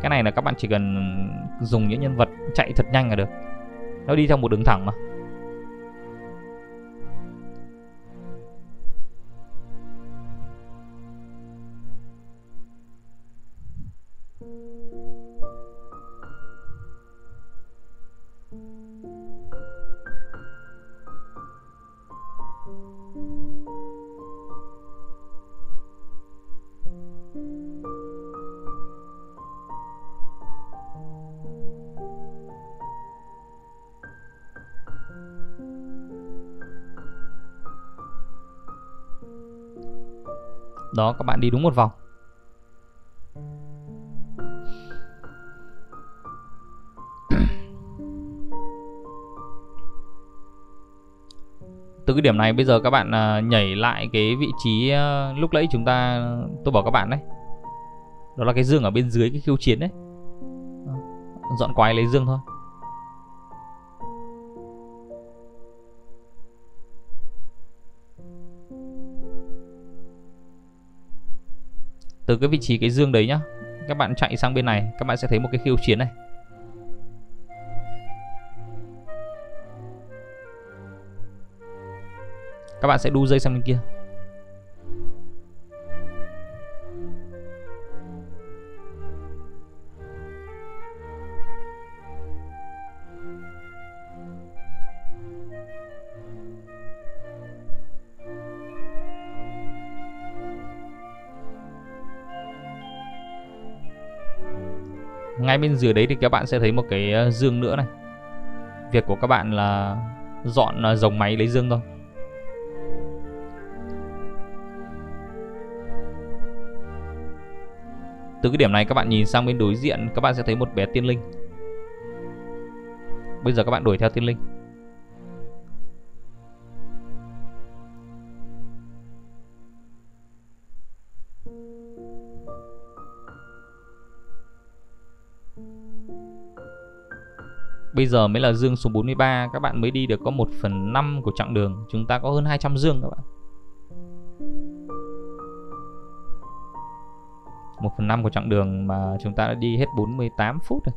Cái này là các bạn chỉ cần dùng những nhân vật chạy thật nhanh là được. Nó đi theo một đường thẳng mà. Đó, các bạn đi đúng một vòng. Từ cái điểm này bây giờ các bạn à, nhảy lại cái vị trí à, lúc nãy chúng ta, tôi bảo các bạn đấy. Đó là cái dương ở bên dưới cái khiêu chiến đấy. Dọn quái lấy dương thôi. Từ cái vị trí cái dương đấy nhá. Các bạn chạy sang bên này, các bạn sẽ thấy một cái khiêu chiến này. Các bạn sẽ đu dây sang bên kia. Ngay bên dưới đấy thì các bạn sẽ thấy một cái ờ, dương nữa này. Việc của các bạn là dọn ờ, dòng máy lấy dương thôi. Từ cái điểm này các bạn nhìn sang bên đối diện, các bạn sẽ thấy một bé tiên linh. Bây giờ các bạn đuổi theo tiên linh. Bây giờ mới là dương số 43 Các bạn mới đi được có 1 phần 5 của chặng đường. Chúng ta có hơn 200 dương các bạn. 1 phần 5 của chặng đường mà chúng ta đã đi hết 48 phút rồi.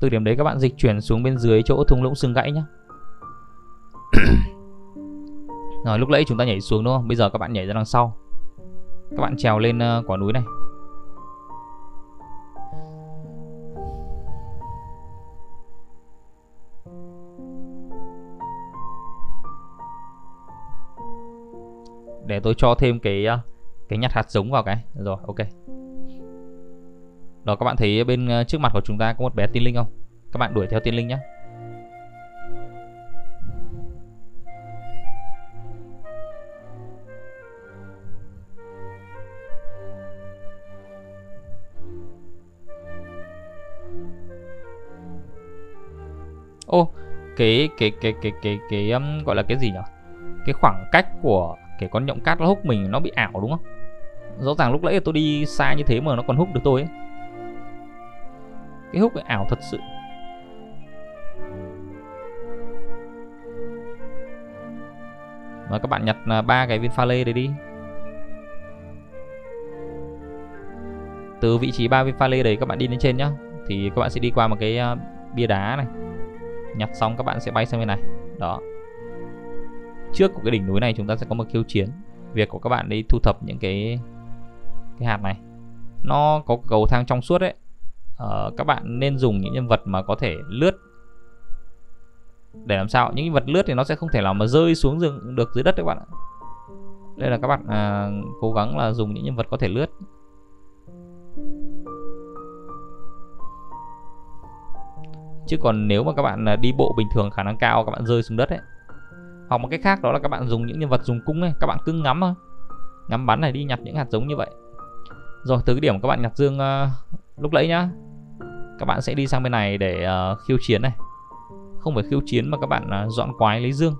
Từ điểm đấy các bạn dịch chuyển xuống bên dưới chỗ thung lũng xương gãy nhé [clears throat] Rồi lúc nãy chúng ta nhảy xuống đúng không? Bây giờ các bạn nhảy ra đằng sau. Các bạn trèo lên uh, quả núi này. Để tôi cho thêm cái uh, cái nhặt hạt giống vào cái. Rồi, ok. Đó các bạn thấy bên uh, trước mặt của chúng ta có một bé tiên linh không? Các bạn đuổi theo tiên linh nhé. Ô cái cái cái cái cái cái um, gọi là cái gì nhỉ cái khoảng cách của cái con nhộng cát nó hút mình nó bị ảo đúng không? Rõ ràng lúc nãy tôi đi xa như thế mà nó còn hút được tôi ấy. Cái hút ấy ảo thật sự. Và các bạn nhặt à, ba cái viên pha lê đấy đi. Từ vị trí ba viên pha lê đấy các bạn đi lên trên nhá. Thì các bạn sẽ đi qua một cái à, bia đá này nhặt xong các bạn sẽ bay sang bên này. Đó. Trước của cái đỉnh núi này chúng ta sẽ có một khiêu chiến. Việc của các bạn đi thu thập những cái cái hạt này. Nó có cầu thang trong suốt đấy. Ờ, các bạn nên dùng những nhân vật mà có thể lướt. Để làm sao? Những vật lướt thì nó sẽ không thể nào mà rơi xuống rừng được dưới đất đấy các bạn ạ. Đây là các bạn à, cố gắng là dùng những nhân vật có thể lướt. Chứ còn nếu mà các bạn à, đi bộ bình thường khả năng cao các bạn rơi xuống đất ấy. Hoặc một cách khác đó là các bạn dùng những nhân vật dùng cung ấy các bạn cứ ngắm thôi. Ngắm bắn này đi nhặt những hạt giống như vậy. Rồi từ cái điểm các bạn nhặt dương uh, lúc nãy nhá các bạn sẽ đi sang bên này để uh, khiêu chiến này. Không phải khiêu chiến mà các bạn uh, dọn quái lấy dương.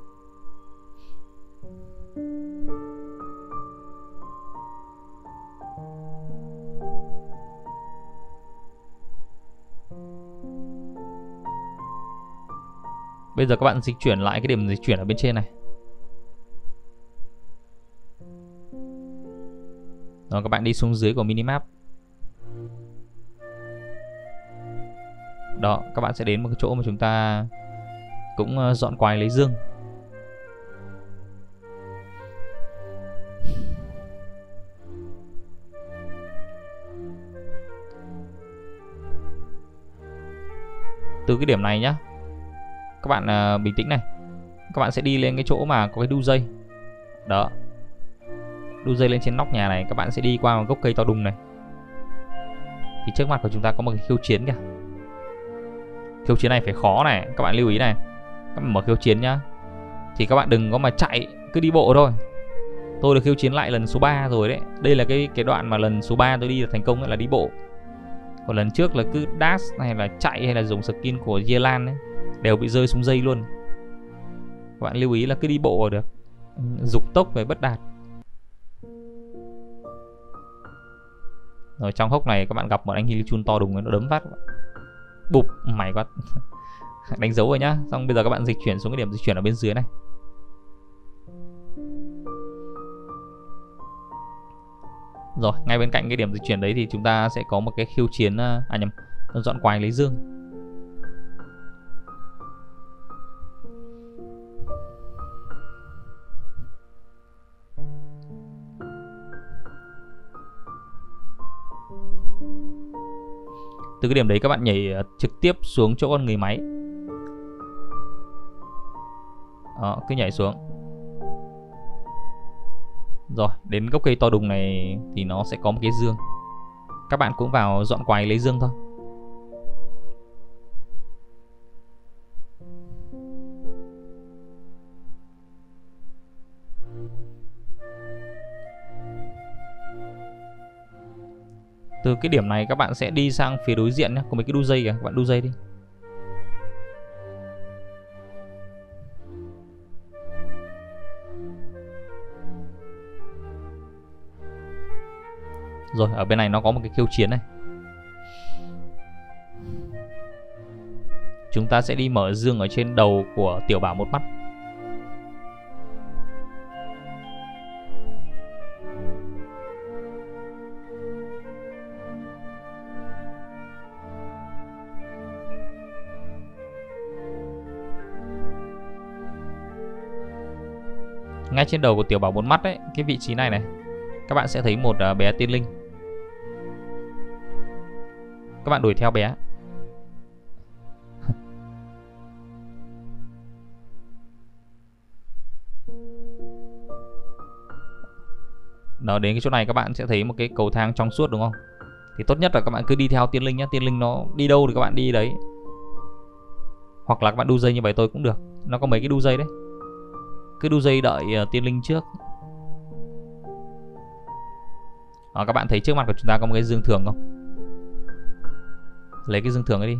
Bây giờ các bạn dịch chuyển lại cái điểm dịch chuyển ở bên trên này. Rồi các bạn đi xuống dưới của minimap. Đó, các bạn sẽ đến một cái chỗ mà chúng ta Cũng ờ, dọn quái lấy dương. Từ cái điểm này nhá các bạn uh, bình tĩnh này. Các bạn sẽ đi lên cái chỗ mà có cái đu dây. Đó. Đu dây lên trên nóc nhà này các bạn sẽ đi qua một gốc cây to đùng này. Thì trước mặt của chúng ta có một cái khiêu chiến kìa. Khiêu chiến này phải khó này các bạn lưu ý này. Các bạn mở khiêu chiến nhá. Thì các bạn đừng có mà chạy cứ đi bộ thôi. Tôi được khiêu chiến lại lần số 3 rồi đấy. Đây là cái cái đoạn mà lần số 3 tôi đi được thành công là đi bộ còn lần trước là cứ dash hay là chạy hay là dùng skin của Yelan ấy, đều bị rơi xuống dây luôn. Các bạn lưu ý là cứ đi bộ là được. Dục tốc về bất đạt. Rồi trong hốc này các bạn gặp một anh Hilichun to đùng, nó đấm phát. Bụp mày quá. [laughs] Đánh dấu rồi nhá. Xong bây giờ các bạn dịch chuyển xuống cái điểm dịch chuyển ở bên dưới này. Rồi ngay bên cạnh cái điểm dịch chuyển đấy thì chúng ta sẽ có một cái khiêu chiến à, à nhầm dọn quài lấy dương. Từ cái điểm đấy các bạn nhảy à, trực tiếp xuống chỗ con người máy. Đó, cứ nhảy xuống rồi, đến gốc cây to đùng này thì nó sẽ có một cái dương. Các bạn cũng vào dọn quái lấy dương thôi. Từ cái điểm này các bạn sẽ đi sang phía đối diện nhé. Có mấy cái đu dây kìa. Các bạn đu dây đi. Rồi, ở bên này nó có một cái khiêu chiến này. Chúng ta sẽ đi mở dương ở trên đầu của tiểu bảo một mắt. Ngay trên đầu của tiểu bảo bốn mắt ấy, cái vị trí này này, các bạn sẽ thấy một à, bé tiên linh các bạn đuổi theo bé. Đó, đến cái chỗ này các bạn sẽ thấy một cái cầu thang trong suốt đúng không? Thì tốt nhất là các bạn cứ đi theo tiên linh nhé tiên linh nó đi đâu thì các bạn đi đấy. Hoặc là các bạn đu dây như vậy tôi cũng được. Nó có mấy cái đu dây đấy. Cứ đu dây đợi uh, tiên linh trước. Đó, các bạn thấy trước mặt của chúng ta có một cái dương thường không? Lấy cái dương thường ấy đi.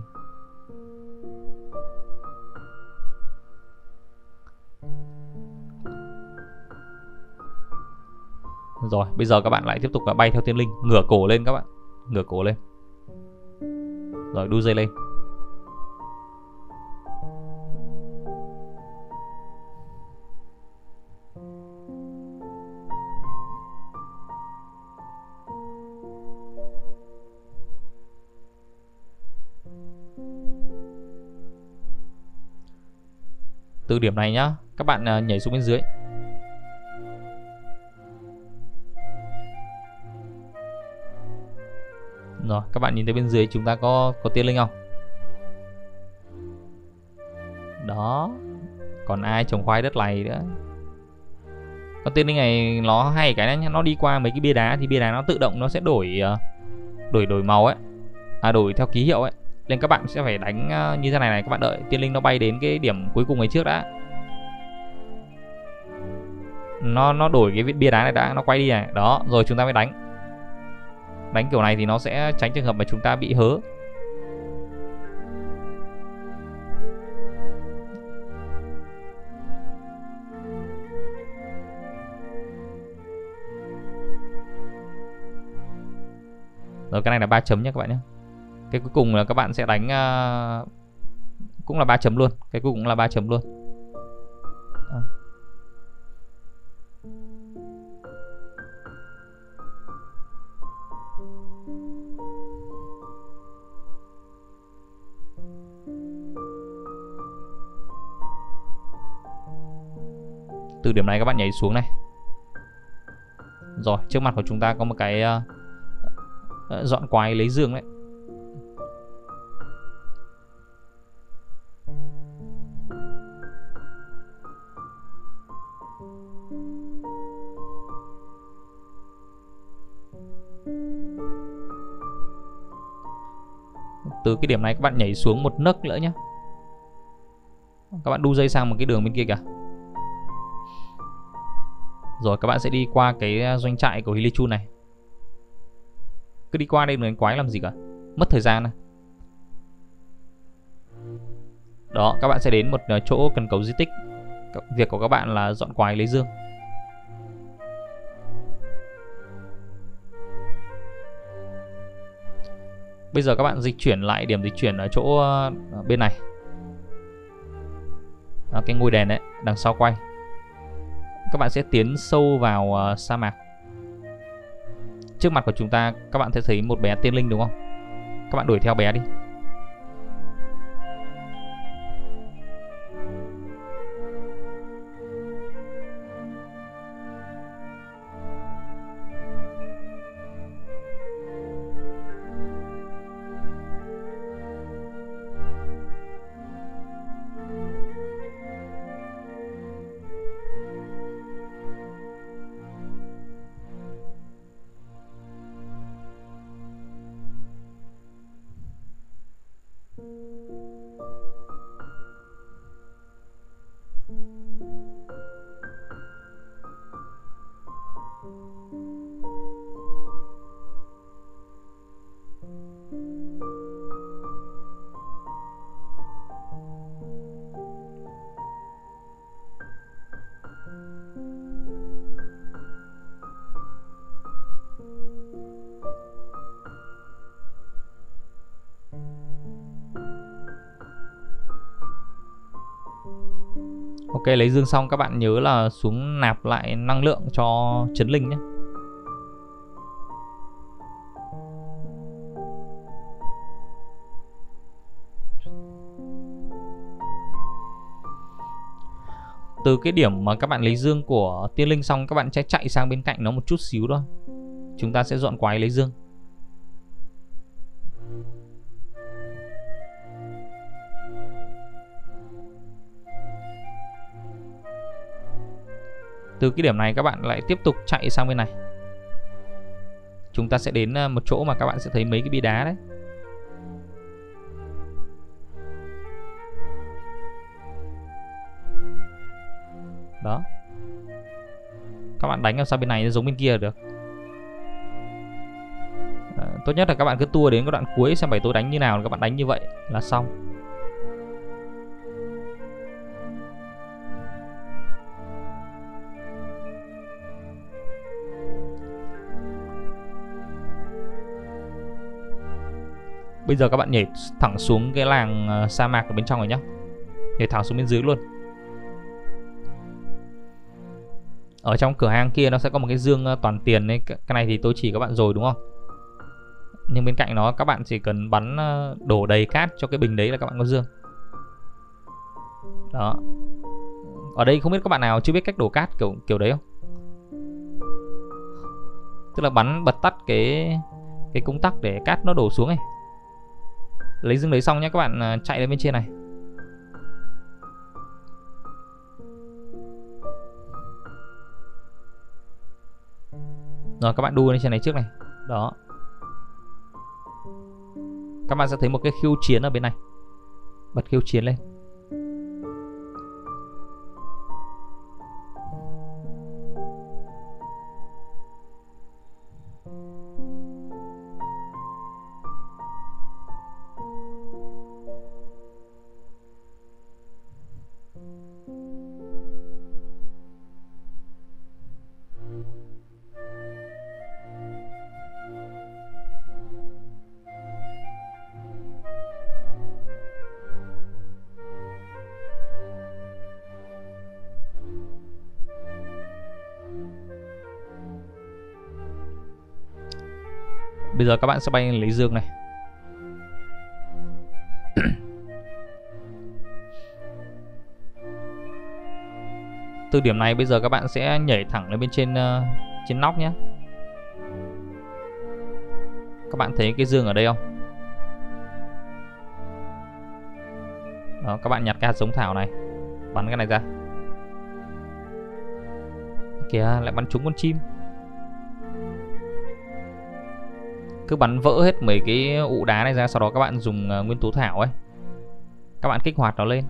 Rồi, bây giờ các bạn lại tiếp tục bay theo tiên linh, ngửa cổ lên các bạn. Ngửa cổ lên. Rồi, đu dây lên. Từ điểm này nhá. Các bạn uh, nhảy xuống bên dưới. Rồi các bạn nhìn thấy bên dưới chúng ta có có tiên linh không? Đó. Còn ai trồng khoai đất này nữa? Con tiên linh này nó hay cái này nó đi qua mấy cái bia đá thì bia đá nó tự động nó sẽ đổi à, đổi đổi màu ấy. À đổi theo ký hiệu ấy nên các bạn sẽ phải đánh ờ, như thế này này, các bạn đợi tiên linh nó bay đến cái điểm cuối cùng ấy trước đã. Nó nó đổi cái bia đá này đã, nó quay đi này. Đó, rồi chúng ta mới đánh. Đánh kiểu này thì nó sẽ tránh trường hợp mà chúng ta bị hớ. Rồi, cái này là ba chấm nhé các bạn nhé cái cuối cùng là các bạn sẽ đánh uh, cũng là ba chấm luôn. Cái cuối cũng là ba chấm luôn. À. từ điểm này các bạn nhảy xuống này. Rồi trước mặt của chúng ta có một cái uh, dọn quái lấy dương đấy. Từ cái điểm này các bạn nhảy xuống một nấc nữa nhé các bạn đu dây sang một cái đường bên kia kìa. Rồi các bạn sẽ đi qua cái à, doanh trại của Hilichun này. Cứ đi qua đây đừng đánh quái làm gì cả. Mất thời gian này Đó, các bạn sẽ đến một à, chỗ cần cầu di tích. Việc của các bạn là dọn quái lấy dương. Bây giờ các bạn dịch chuyển lại điểm dịch chuyển ở chỗ ờ, bên này. Đó, Cái ngôi đèn đấy đằng sau quay. Các bạn sẽ tiến sâu vào uh, sa mạc. Trước mặt của chúng ta các bạn sẽ thấy một bé tiên linh đúng không? Các bạn đuổi theo bé đi. Đây, lấy dương xong, các bạn nhớ là xuống nạp lại năng lượng cho chấn linh nhé. Từ cái điểm mà các bạn lấy dương của tiên linh xong, các bạn sẽ chạy sang bên cạnh nó một chút xíu thôi. Chúng ta sẽ dọn quái lấy dương. Từ cái điểm này các bạn lại tiếp tục chạy sang bên này. Chúng ta sẽ đến ờ, một chỗ mà các bạn sẽ thấy mấy cái bi đá đấy. Đó. Các bạn đánh làm sao bên này giống bên kia được. À, tốt nhất là các bạn cứ tua đến cái đoạn cuối xem bảy tôi đánh như nào các bạn đánh như vậy là xong. Bây giờ các bạn nhảy thẳng xuống cái làng ờ, sa mạc ở bên trong rồi nhá. Nhảy thẳng xuống bên dưới luôn. Ở trong cửa hàng kia nó sẽ có một cái dương ờ, toàn tiền ấy. Cái này thì tôi chỉ các bạn rồi, đúng không? Nhưng bên cạnh nó, các bạn chỉ cần bắn ờ, đổ đầy cát cho cái bình đấy là các bạn có dương. Đó. Ở đây không biết các bạn nào chưa biết cách đổ cát kiểu kiểu đấy không? Tức là bắn bật tắt cái cái công tắc để cát nó đổ xuống ấy lấy dương đấy xong nhé các bạn à, chạy lên bên trên này. Rồi, các bạn đu lên trên này trước này. Đó. Các bạn sẽ thấy một cái khiêu chiến ở bên này. Bật khiêu chiến lên. Bây giờ các bạn sẽ bay lấy dương này. [clears throat] Từ điểm này bây giờ các bạn sẽ nhảy thẳng lên bên trên uh, trên nóc nhé. Các bạn thấy cái dương ở đây không? Đó các bạn nhặt cái hạt giống thảo này. Bắn cái này ra. Kìa lại bắn trúng con chim. Cứ bắn vỡ hết mấy cái ụ đá này ra, sau đó các bạn dùng ờ, nguyên tố thảo ấy. Các bạn kích hoạt nó lên.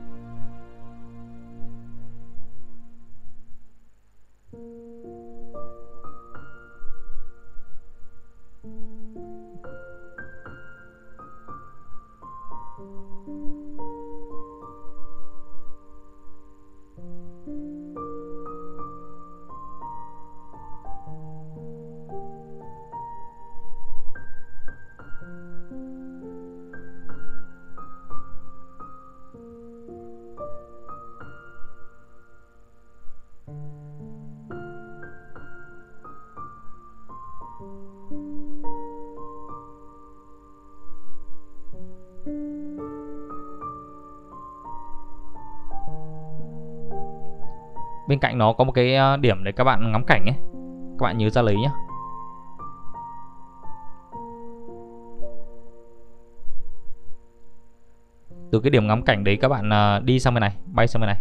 Bên cạnh nó có một cái ờ, điểm để các bạn ngắm cảnh ấy. Các bạn nhớ ra lấy nhé từ cái điểm ngắm cảnh đấy các bạn ờ, đi sang bên này bay sang bên này.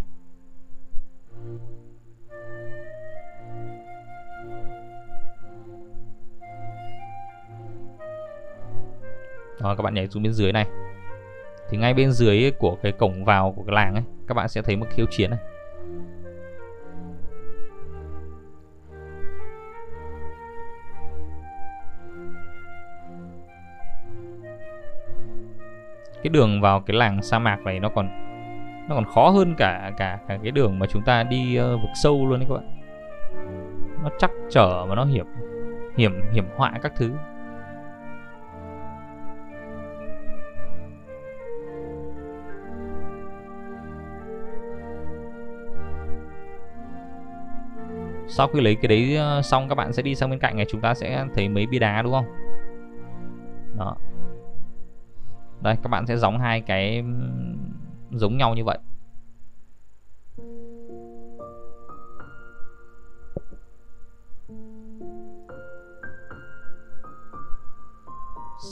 Đó, các bạn nhảy xuống bên dưới này. Thì ngay bên dưới của cái cổng vào của cái làng ấy các bạn sẽ thấy một khiêu chiến này. Cái đường vào cái làng sa mạc này nó còn nó còn khó hơn cả cả cả cái đường mà chúng ta đi uh, vực sâu luôn đấy các bạn. Nó chắc trở và nó hiểm hiểm hiểm họa các thứ. Sau khi lấy cái đấy ờ, xong các bạn sẽ đi sang bên cạnh này chúng ta sẽ thấy mấy bia đá đúng không? Đó đây, các bạn sẽ giống hai cái giống nhau như vậy.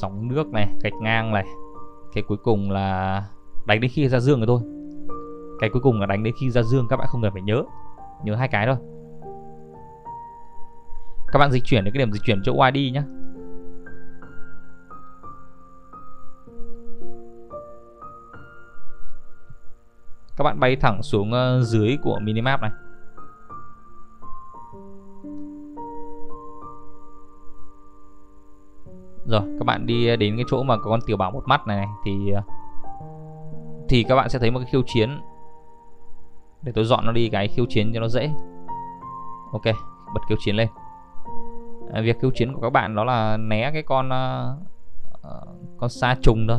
Sóng nước này, gạch ngang này. Cái cuối cùng là đánh đến khi ra dương rồi thôi. Cái cuối cùng là đánh đến khi ra dương, các bạn không cần phải nhớ. Nhớ hai cái thôi. Các bạn dịch chuyển đến cái điểm dịch chuyển chỗ YD nhé các bạn bay thẳng xuống ờ, dưới của minimap này. Rồi các bạn đi ờ, đến cái chỗ mà có con tiểu bảo một mắt này, này thì ờ, thì các bạn sẽ thấy một cái khiêu chiến. Để tôi dọn nó đi cái khiêu chiến cho nó dễ. Ok bật khiêu chiến lên. À, việc khiêu chiến của các bạn đó là né cái con uh, con sa trùng đó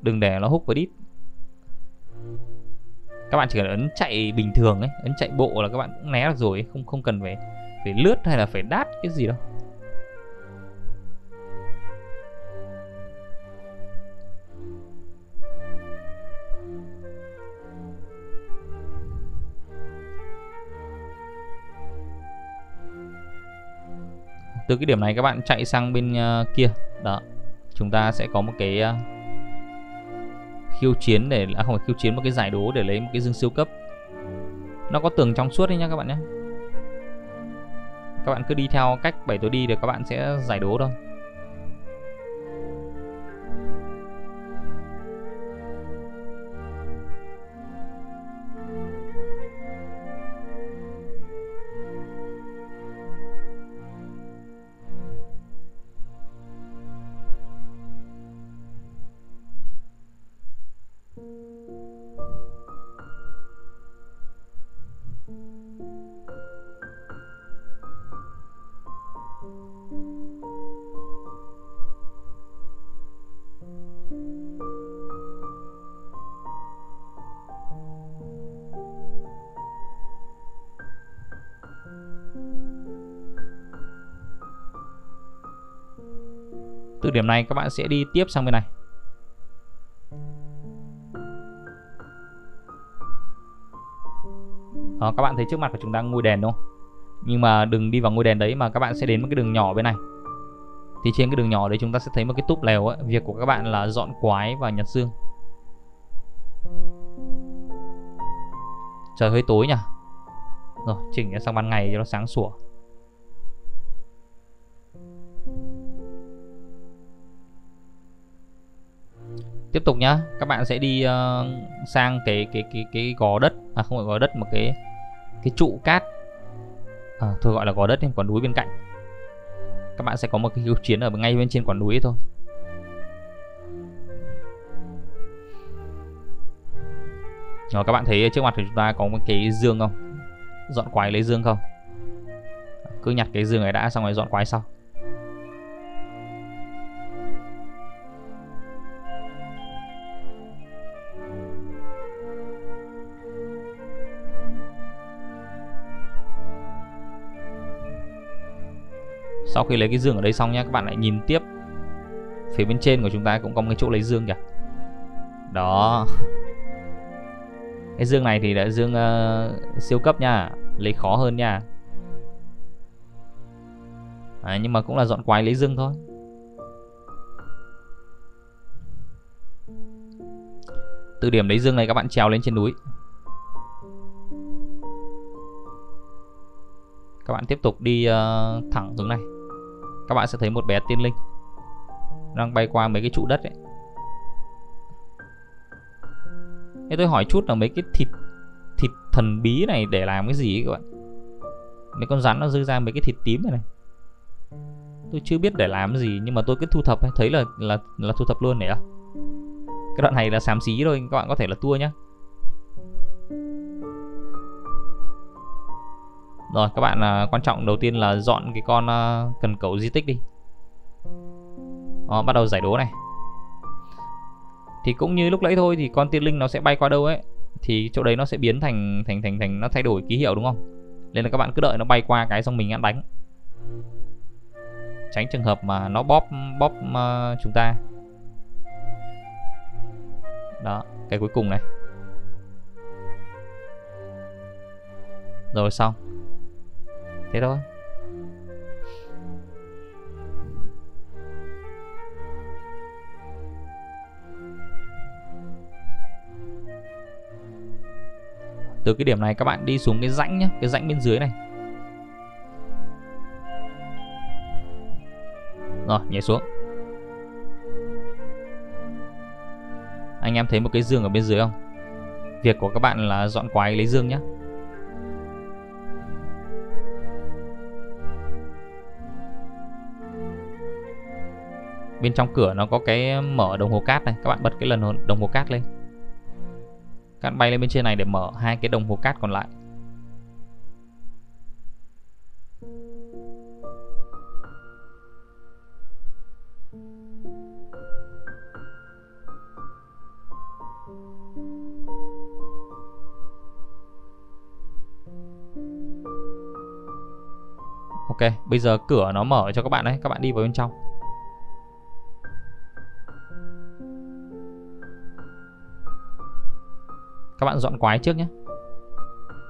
đừng để nó hút vào đít các bạn chỉ cần ấn chạy bình thường ấy ấn chạy bộ là các bạn cũng né được rồi ấy. không không cần phải phải lướt hay là phải đát cái gì đâu từ cái điểm này các bạn chạy sang bên uh, kia đó chúng ta sẽ có một cái uh, khiêu chiến để à không phải khiêu chiến, một cái giải đố để lấy một cái dương siêu cấp. Nó có tường trong suốt đấy nhá các bạn nhé các bạn cứ đi theo cách bảy tôi đi thì các bạn sẽ giải đố thôi. Này các bạn sẽ đi tiếp sang bên này. Đó, các bạn thấy trước mặt của chúng ta ngôi đèn đúng không? Nhưng mà đừng đi vào ngôi đèn đấy mà các bạn sẽ đến một cái đường nhỏ bên này. Thì trên cái đường nhỏ đấy chúng ta sẽ thấy một cái túp lều ấy việc của các bạn là dọn quái và nhặt xương. trời hơi tối nhỉ? Rồi chỉnh sang ban ngày cho nó sáng sủa. Tiếp tục nhá các bạn sẽ đi uh, sang cái cái cái cái gò đất à không phải gò đất mà cái cái trụ cát à, thôi gọi là gò đất quả núi bên cạnh các bạn sẽ có một cái khiêu chiến ở ngay bên trên quả núi thôi Rồi các bạn thấy trước mặt của chúng ta có một cái dương không? Dọn quái lấy dương không? Cứ nhặt cái dương này đã xong rồi dọn quái sau. Sau khi lấy cái dương ở đây xong nhá các bạn lại nhìn tiếp. Phía bên trên của chúng ta cũng có một cái chỗ lấy dương kìa. Đó. Cái dương này thì là dương uh, siêu cấp nha. Lấy khó hơn nha. À, nhưng mà cũng là dọn quái lấy dương thôi. Từ điểm lấy dương này các bạn trèo lên trên núi. Các bạn tiếp tục đi uh, thẳng hướng này các bạn sẽ thấy một bé tiên linh đang bay qua mấy cái trụ đất ấy. Thế tôi hỏi chút là mấy cái thịt thịt thần bí này để làm cái gì ấy các bạn? Mấy con rắn nó dư ra mấy cái thịt tím này này. Tôi chưa biết để làm cái gì, nhưng mà tôi cứ thu thập thấy là là là thu thập luôn này à cái đoạn này là xám xí thôi, các bạn có thể là tua nhá. Rồi các bạn à, quan trọng đầu tiên là dọn cái con à, cần cẩu di tích đi. Đó, bắt đầu giải đố này. Thì cũng như lúc nãy thôi thì con tiên linh nó sẽ bay qua đâu ấy Thì chỗ đấy nó sẽ biến thành thành thành thành nó thay đổi ký hiệu đúng không? Nên là các bạn cứ đợi nó bay qua cái xong mình ăn đánh Tránh trường hợp mà nó bóp bóp uh, chúng ta. Đó, cái cuối cùng này. Rồi xong thế thôi. Từ cái điểm này các bạn đi xuống cái rãnh nhé cái rãnh bên dưới này. Rồi, nhảy xuống. Anh em thấy một cái giường ở bên dưới không? Việc của các bạn là dọn quái lấy dương nhé bên trong cửa nó có cái mở đồng hồ cát này. Các bạn bật cái lần đồng hồ cát lên. Các bạn bay lên bên trên này để mở hai cái đồng hồ cát còn lại. Ok, bây giờ cửa nó mở cho các bạn đấy, các bạn đi vào bên trong. Các bạn dọn quái trước nhé.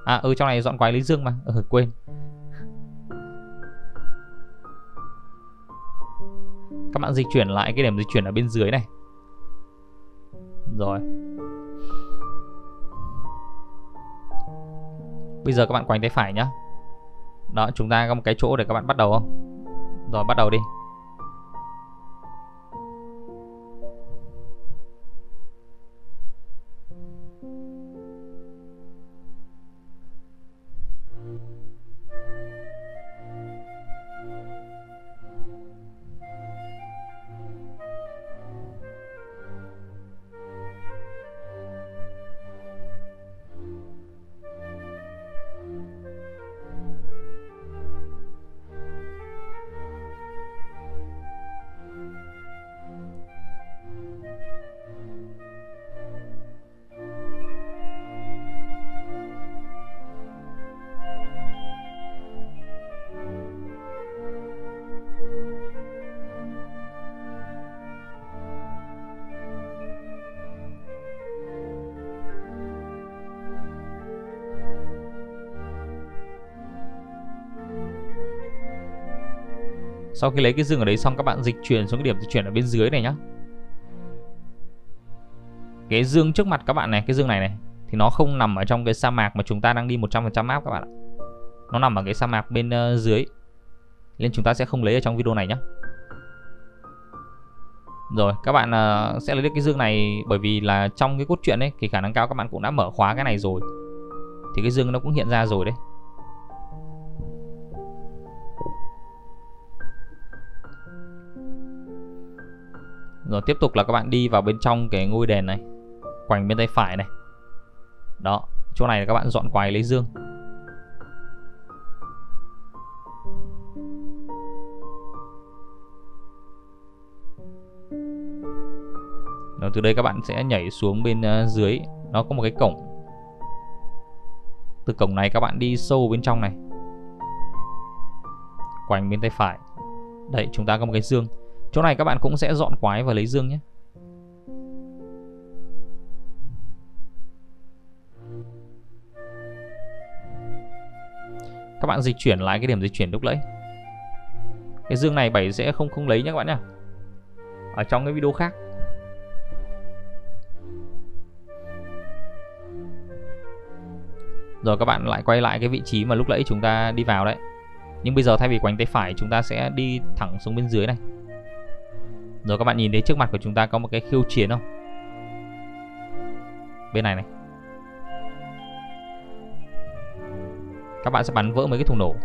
À ừ trong này dọn quái lý dương mà. Ừ quên. Các bạn dịch chuyển lại cái điểm dịch chuyển ở bên dưới này. Rồi. Bây giờ các bạn quanh tay phải nhá. Đó, chúng ta có một cái chỗ để các bạn bắt đầu không? Rồi, bắt đầu đi. Sau khi lấy cái dương ở đấy xong các bạn dịch chuyển xuống cái điểm di chuyển ở bên dưới này nhá. Cái dương trước mặt các bạn này cái dương này này thì nó không nằm ở trong cái sa mạc mà chúng ta đang đi 100% map các bạn ạ. Nó nằm ở cái sa mạc bên uh, dưới. Nên chúng ta sẽ không lấy ở trong video này nhé rồi các bạn uh, sẽ lấy được cái dương này bởi vì là trong cái cốt truyện ấy thì khả năng cao các bạn cũng đã mở khóa cái này rồi. Thì cái dương nó cũng hiện ra rồi đấy. Ờ, tiếp tục là các bạn đi vào bên trong cái ngôi đền này. Quành bên tay phải này. Đó chỗ này là các bạn dọn quài lấy dương. Rồi từ đây các bạn sẽ nhảy xuống bên uh, dưới. Nó có một cái cổng. Từ cổng này các bạn đi sâu bên trong này. Quanh bên tay phải. Đây chúng ta có một cái dương. Chỗ này các bạn cũng sẽ dọn quái và lấy dương nhé. Các bạn dịch chuyển lại cái điểm dịch chuyển lúc nãy. Cái dương này bảy sẽ không không lấy nhé các bạn nhé. Ở trong cái video khác. Rồi các bạn lại quay lại cái vị trí mà lúc nãy chúng ta đi vào đấy. Nhưng bây giờ thay vì quánh tay phải, chúng ta sẽ đi thẳng xuống bên dưới này. Rồi các bạn nhìn thấy trước mặt của chúng ta có một cái khiêu chiến không? Bên này này. Các bạn sẽ bắn vỡ mấy cái thùng nổ.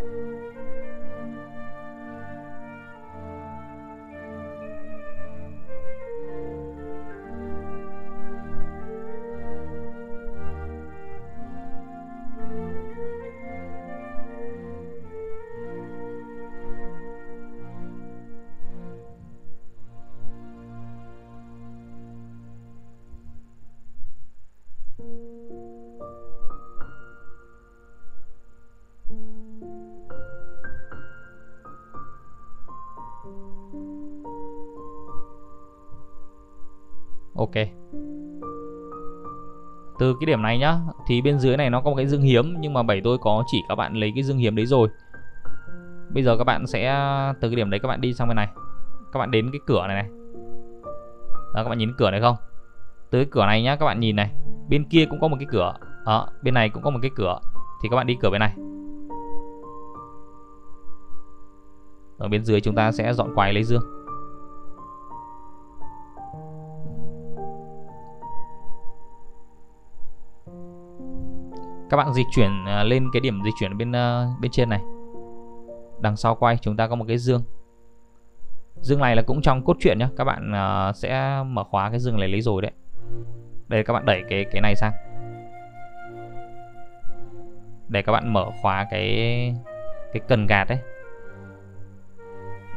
Từ cái điểm này nhá. Thì bên dưới này nó có một cái dương hiếm, Nhưng mà bảy tôi có chỉ các bạn lấy cái dương hiếm đấy rồi. Bây giờ các bạn sẽ, Từ cái điểm đấy các bạn đi sang bên này. Các bạn đến cái cửa này này. Đó, các bạn nhìn cửa này không? Tới cửa này nhá, các bạn nhìn này. Bên kia cũng có một cái cửa. Đó, bên này cũng có một cái cửa. Thì các bạn đi cửa bên này. Ở bên dưới chúng ta sẽ dọn quái lấy dương. Các bạn dịch chuyển à, lên cái điểm dịch chuyển bên à, bên trên này. Đằng sau quay chúng ta có một cái dương. Dương này là cũng trong cốt truyện nhá. Các bạn à, sẽ mở khóa cái dương này lấy rồi đấy. Đây các bạn đẩy cái cái này sang. Để các bạn mở khóa cái cái cần gạt đấy.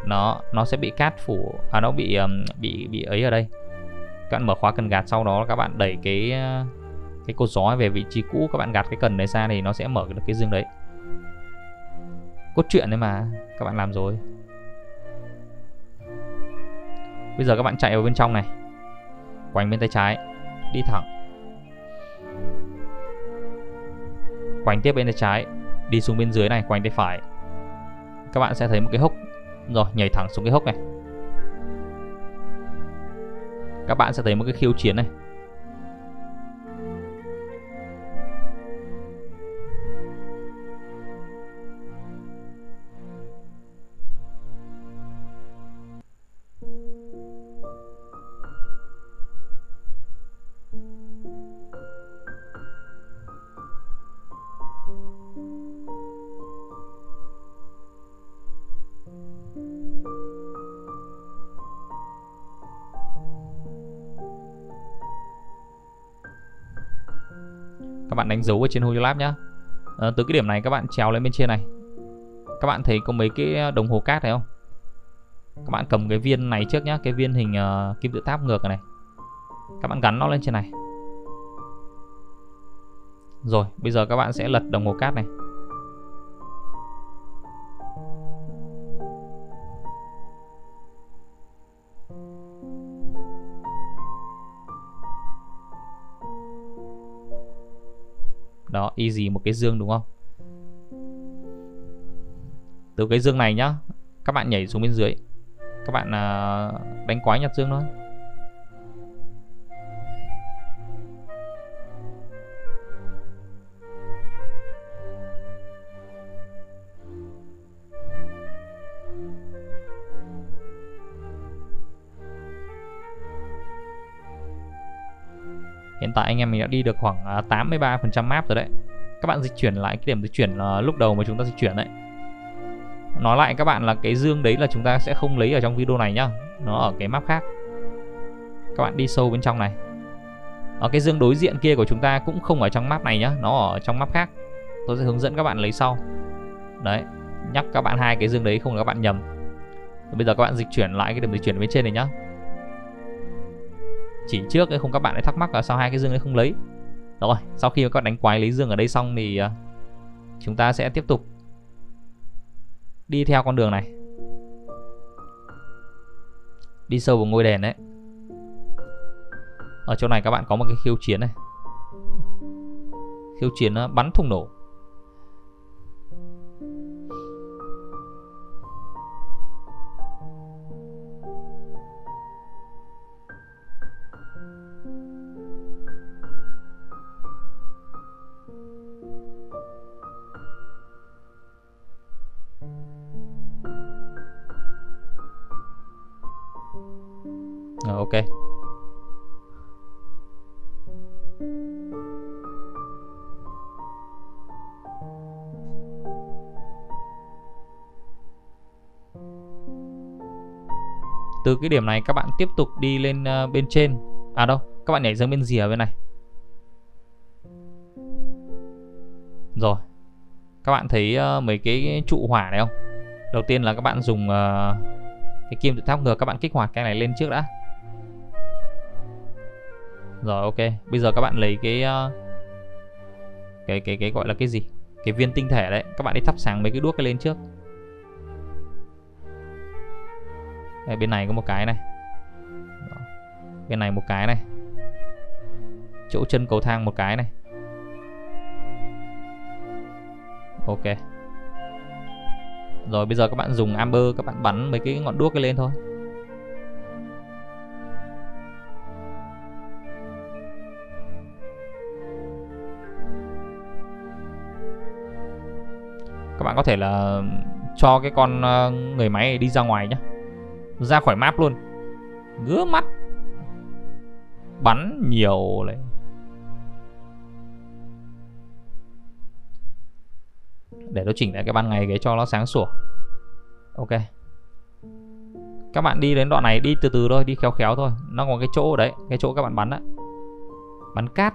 Nó nó sẽ bị cát phủ à nó bị um, bị bị ấy ở đây. Các bạn mở khóa cần gạt sau đó các bạn đẩy cái cái cột gió về vị trí cũ, các bạn gạt cái cần này ra thì nó sẽ mở được cái dương đấy. Cốt truyện đấy mà, các bạn làm rồi. Bây giờ các bạn chạy vào bên trong này. Quanh bên tay trái, đi thẳng. Quanh tiếp bên tay trái, đi xuống bên dưới này, quanh tay phải. Các bạn sẽ thấy một cái hốc. Rồi, nhảy thẳng xuống cái hốc này. Các bạn sẽ thấy một cái khiêu chiến này. Đánh dấu ở trên Hololab nhá. À, từ cái điểm này các bạn trèo lên bên trên này. Các bạn thấy có mấy cái đồng hồ cát này không? Các bạn cầm cái viên này trước nhá cái viên hình uh, kim tự tháp ngược này. Các bạn gắn nó lên trên này. Rồi bây giờ các bạn sẽ lật đồng hồ cát này. Y gì một cái dương đúng không? Từ cái dương này nhá các bạn nhảy xuống bên dưới. Các bạn uh, đánh quái nhặt dương thôi. Hiện tại anh em mình đã đi được khoảng à, 83% map rồi đấy. Các bạn dịch chuyển lại cái điểm dịch chuyển uh, lúc đầu mà chúng ta dịch chuyển đấy. Nói lại các bạn là cái dương đấy là chúng ta sẽ không lấy ở trong video này nhá. Nó ở cái map khác. Các bạn đi sâu bên trong này. Ở cái dương đối diện kia của chúng ta cũng không ở trong map này nhá Nó ở trong map khác. Tôi sẽ hướng dẫn các bạn lấy sau. Đấy Nhắc các bạn hai cái dương đấy không là các bạn nhầm. Bây giờ các bạn dịch chuyển lại cái điểm dịch chuyển bên trên này nhá. Chỉ trước ấy không các bạn lại thắc mắc là sao hai cái dương ấy không lấy rồi, sau khi các bạn đánh quái lấy dương ở đây xong thì ờ, chúng ta sẽ tiếp tục đi theo con đường này. Đi sâu vào ngôi đền đấy. Ở chỗ này các bạn có một cái khiêu chiến này. Khiêu chiến nó bắn thùng nổ. Từ cái điểm này các bạn tiếp tục đi lên ờ, bên trên À đâu, các bạn nhảy sang bên rìa bên này Rồi Các bạn thấy uh, mấy cái trụ hỏa này không Đầu tiên là các bạn dùng uh, Cái kim tự tháp ngược các bạn kích hoạt cái này lên trước đã rồi ok, bây giờ các bạn lấy cái uh, cái cái cái gọi là cái gì? Cái viên tinh thể đấy, các bạn đi thắp sáng mấy cái đuốc cái lên trước. Đây, bên này có một cái này. Đó. Bên này một cái này. Chỗ chân cầu thang một cái này. Ok. Rồi bây giờ các bạn dùng amber các bạn bắn mấy cái ngọn đuốc cái lên thôi. các bạn có thể là cho cái con ờ, người máy đi ra ngoài nhé ra khỏi map luôn. Ngứa mắt. Bắn nhiều đấy để nó chỉnh lại cái ban ngày cái cho nó sáng sủa. Ok. Các bạn đi đến đoạn này, đi từ từ thôi, đi khéo khéo thôi. Nó có cái chỗ đấy, cái chỗ các bạn bắn á. Bắn cát.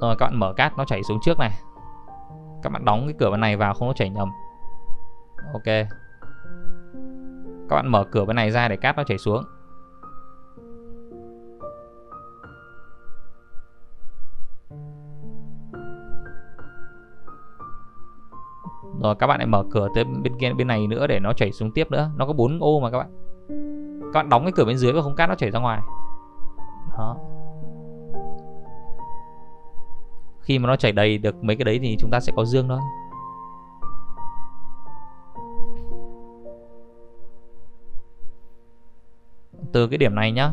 Rồi, các bạn mở cát, nó chảy xuống trước này. Các bạn đóng cái cửa bên này vào, không nó chảy nhầm ok. Các bạn mở cửa bên này ra để cát nó chảy xuống. Rồi, các bạn lại mở cửa tới bên kia, bên này nữa để nó chảy xuống tiếp nữa. Nó có bốn ô mà các bạn. Các bạn đóng cái cửa bên dưới và không cát nó chảy ra ngoài. Đó. Khi mà nó chảy đầy được mấy cái đấy thì chúng ta sẽ có dương thôi. Từ cái điểm này nhá.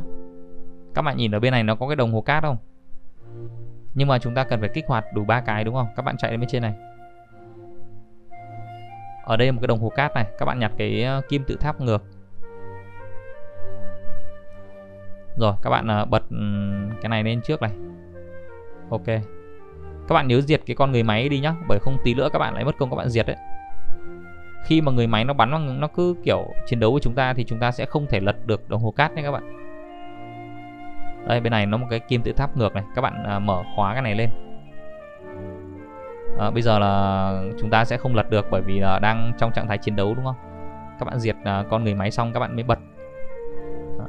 Các bạn nhìn ở bên này nó có cái đồng hồ cát không? Nhưng mà chúng ta cần phải kích hoạt đủ ba cái đúng không? Các bạn chạy lên bên trên này. Ở đây một cái đồng hồ cát này, các bạn nhặt cái ờ, kim tự tháp ngược. Rồi, các bạn ờ, bật ừ, cái này lên trước này. Ok. Các bạn nhớ diệt cái con người máy đi nhá, bởi không tí nữa các bạn lại mất công các bạn diệt đấy khi mà người máy nó bắn nó cứ kiểu chiến đấu với chúng ta thì chúng ta sẽ không thể lật được đồng hồ cát nhé các bạn. Đây bên này nó một cái kim tự tháp ngược này. Các bạn à, mở khóa cái này lên. À, bây giờ là chúng ta sẽ không lật được bởi vì là đang trong trạng thái chiến đấu đúng không? Các bạn diệt à, con người máy xong các bạn mới bật. À.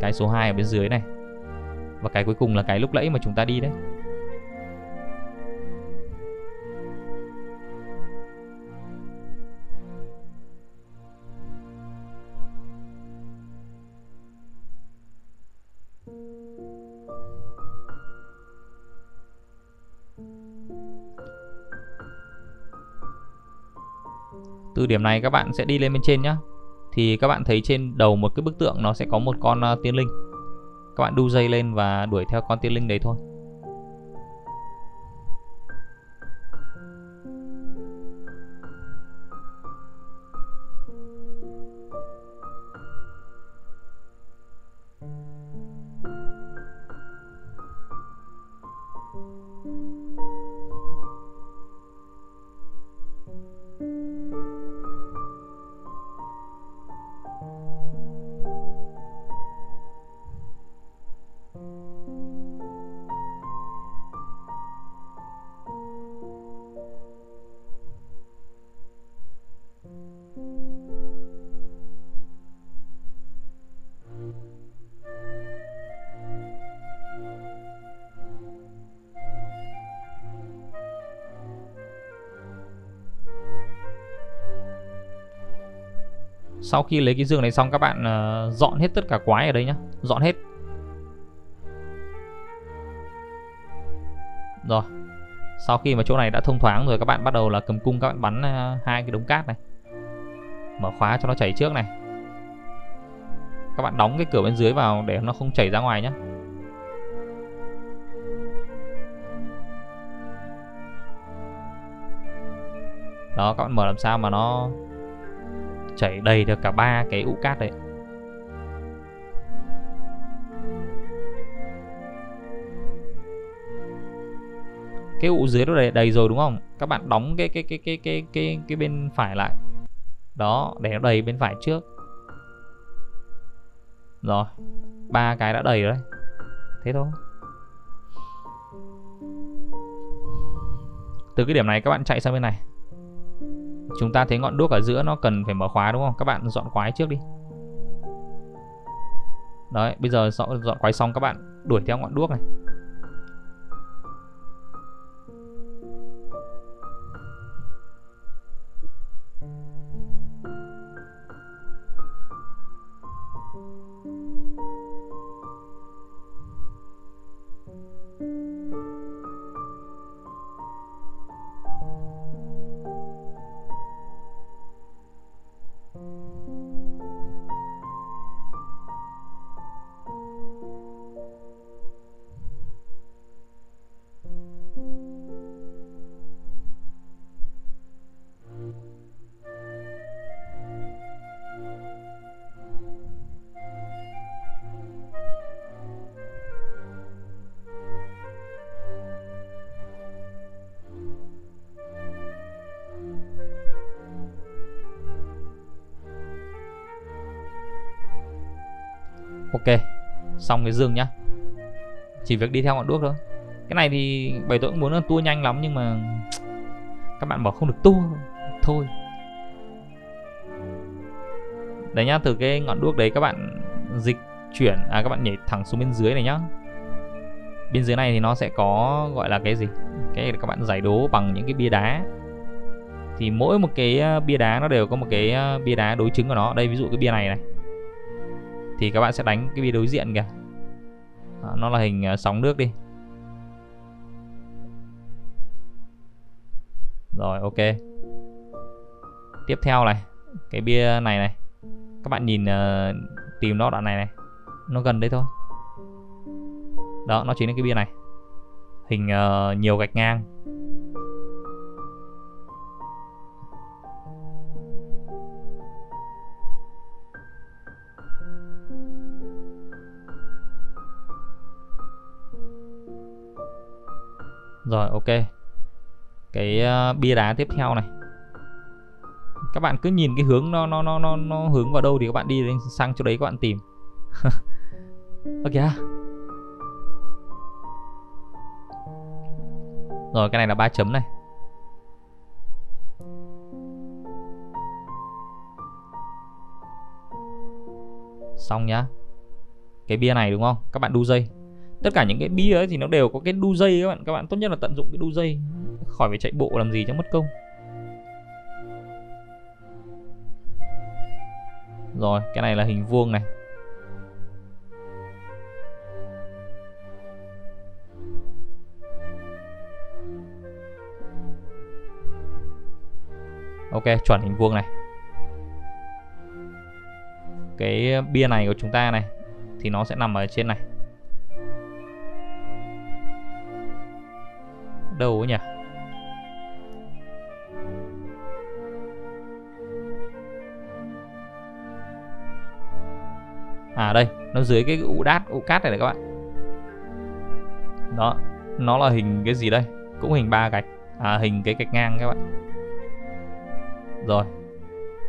cái số 2 ở bên dưới này. Và cái cuối cùng là cái lúc nãy mà chúng ta đi đấy. Từ điểm này các bạn sẽ đi lên bên trên nhá. Thì các bạn thấy trên đầu một cái bức tượng nó sẽ có một con uh, tiên linh. Các bạn đu dây lên và đuổi theo con tiên linh đấy thôi. Sau khi lấy cái giường này xong các bạn uh, dọn hết tất cả quái ở đây nhá. Dọn hết. Rồi. Sau khi mà chỗ này đã thông thoáng rồi các bạn bắt đầu là cầm cung các bạn bắn uh, hai cái đống cát này. Mở khóa cho nó chảy trước này. Các bạn đóng cái cửa bên dưới vào để nó không chảy ra ngoài nhé đó các bạn mở làm sao mà nó chảy đầy được cả ba cái ụ cát đấy. Cái ụ dưới nó đầy, đầy rồi đúng không? Các bạn đóng cái cái cái cái cái cái cái bên phải lại. Đó để nó đầy bên phải trước. Rồi ba cái đã đầy rồi đấy. Thế thôi. Từ cái điểm này các bạn chạy sang bên này chúng ta thấy ngọn đuốc ở giữa nó cần phải mở khóa đúng không? Các bạn dọn quái trước đi. Đấy bây giờ dọn, dọn quái xong các bạn đuổi theo ngọn đuốc này. Xong cái rừng nhá. Chỉ việc đi theo ngọn đuốc thôi. Cái này thì bảy tôi cũng muốn là tua nhanh lắm nhưng mà các bạn bảo không được tua. Thôi. Đấy nhá, từ cái ngọn đuốc đấy các bạn dịch chuyển à các bạn nhảy thẳng xuống bên dưới này nhá. Bên dưới này thì nó sẽ có, gọi là cái gì? Cái các bạn giải đố bằng những cái bia đá. Thì mỗi một cái ờ, bia đá nó đều có một cái ờ, bia đá đối chứng của nó. Đây, ví dụ cái bia này này. Thì các bạn sẽ đánh cái bia đối diện kìa nó là hình à, sóng nước đi. Rồi ok. Tiếp theo này cái bia này này. Các bạn nhìn uh, tìm nó đoạn này này. Nó gần đây thôi. Đó nó chính là cái bia này. Hình uh, nhiều gạch ngang. Rồi ok. Cái uh, bia đá tiếp theo này. Các bạn cứ nhìn cái hướng nó nó nó nó, nó hướng vào đâu thì các bạn đi sang chỗ đấy các bạn tìm. [laughs] Ok Rồi cái này là ba chấm này. Xong nhá. Cái bia này đúng không? Các bạn đu dây tất cả những cái bia ấy thì nó đều có cái đu dây các bạn. Các bạn tốt nhất là tận dụng cái đu dây. Khỏi phải chạy bộ làm gì cho mất công. Rồi, cái này là hình vuông này. Ok, chuẩn hình vuông này. Cái bia này của chúng ta này, thì nó sẽ nằm ở trên này. Đâu nhỉ? À đây, nó dưới cái ụ đát, ụ cát này này các bạn. Đó nó là hình cái gì đây? Cũng hình ba gạch. À hình cái gạch ngang các bạn. Rồi.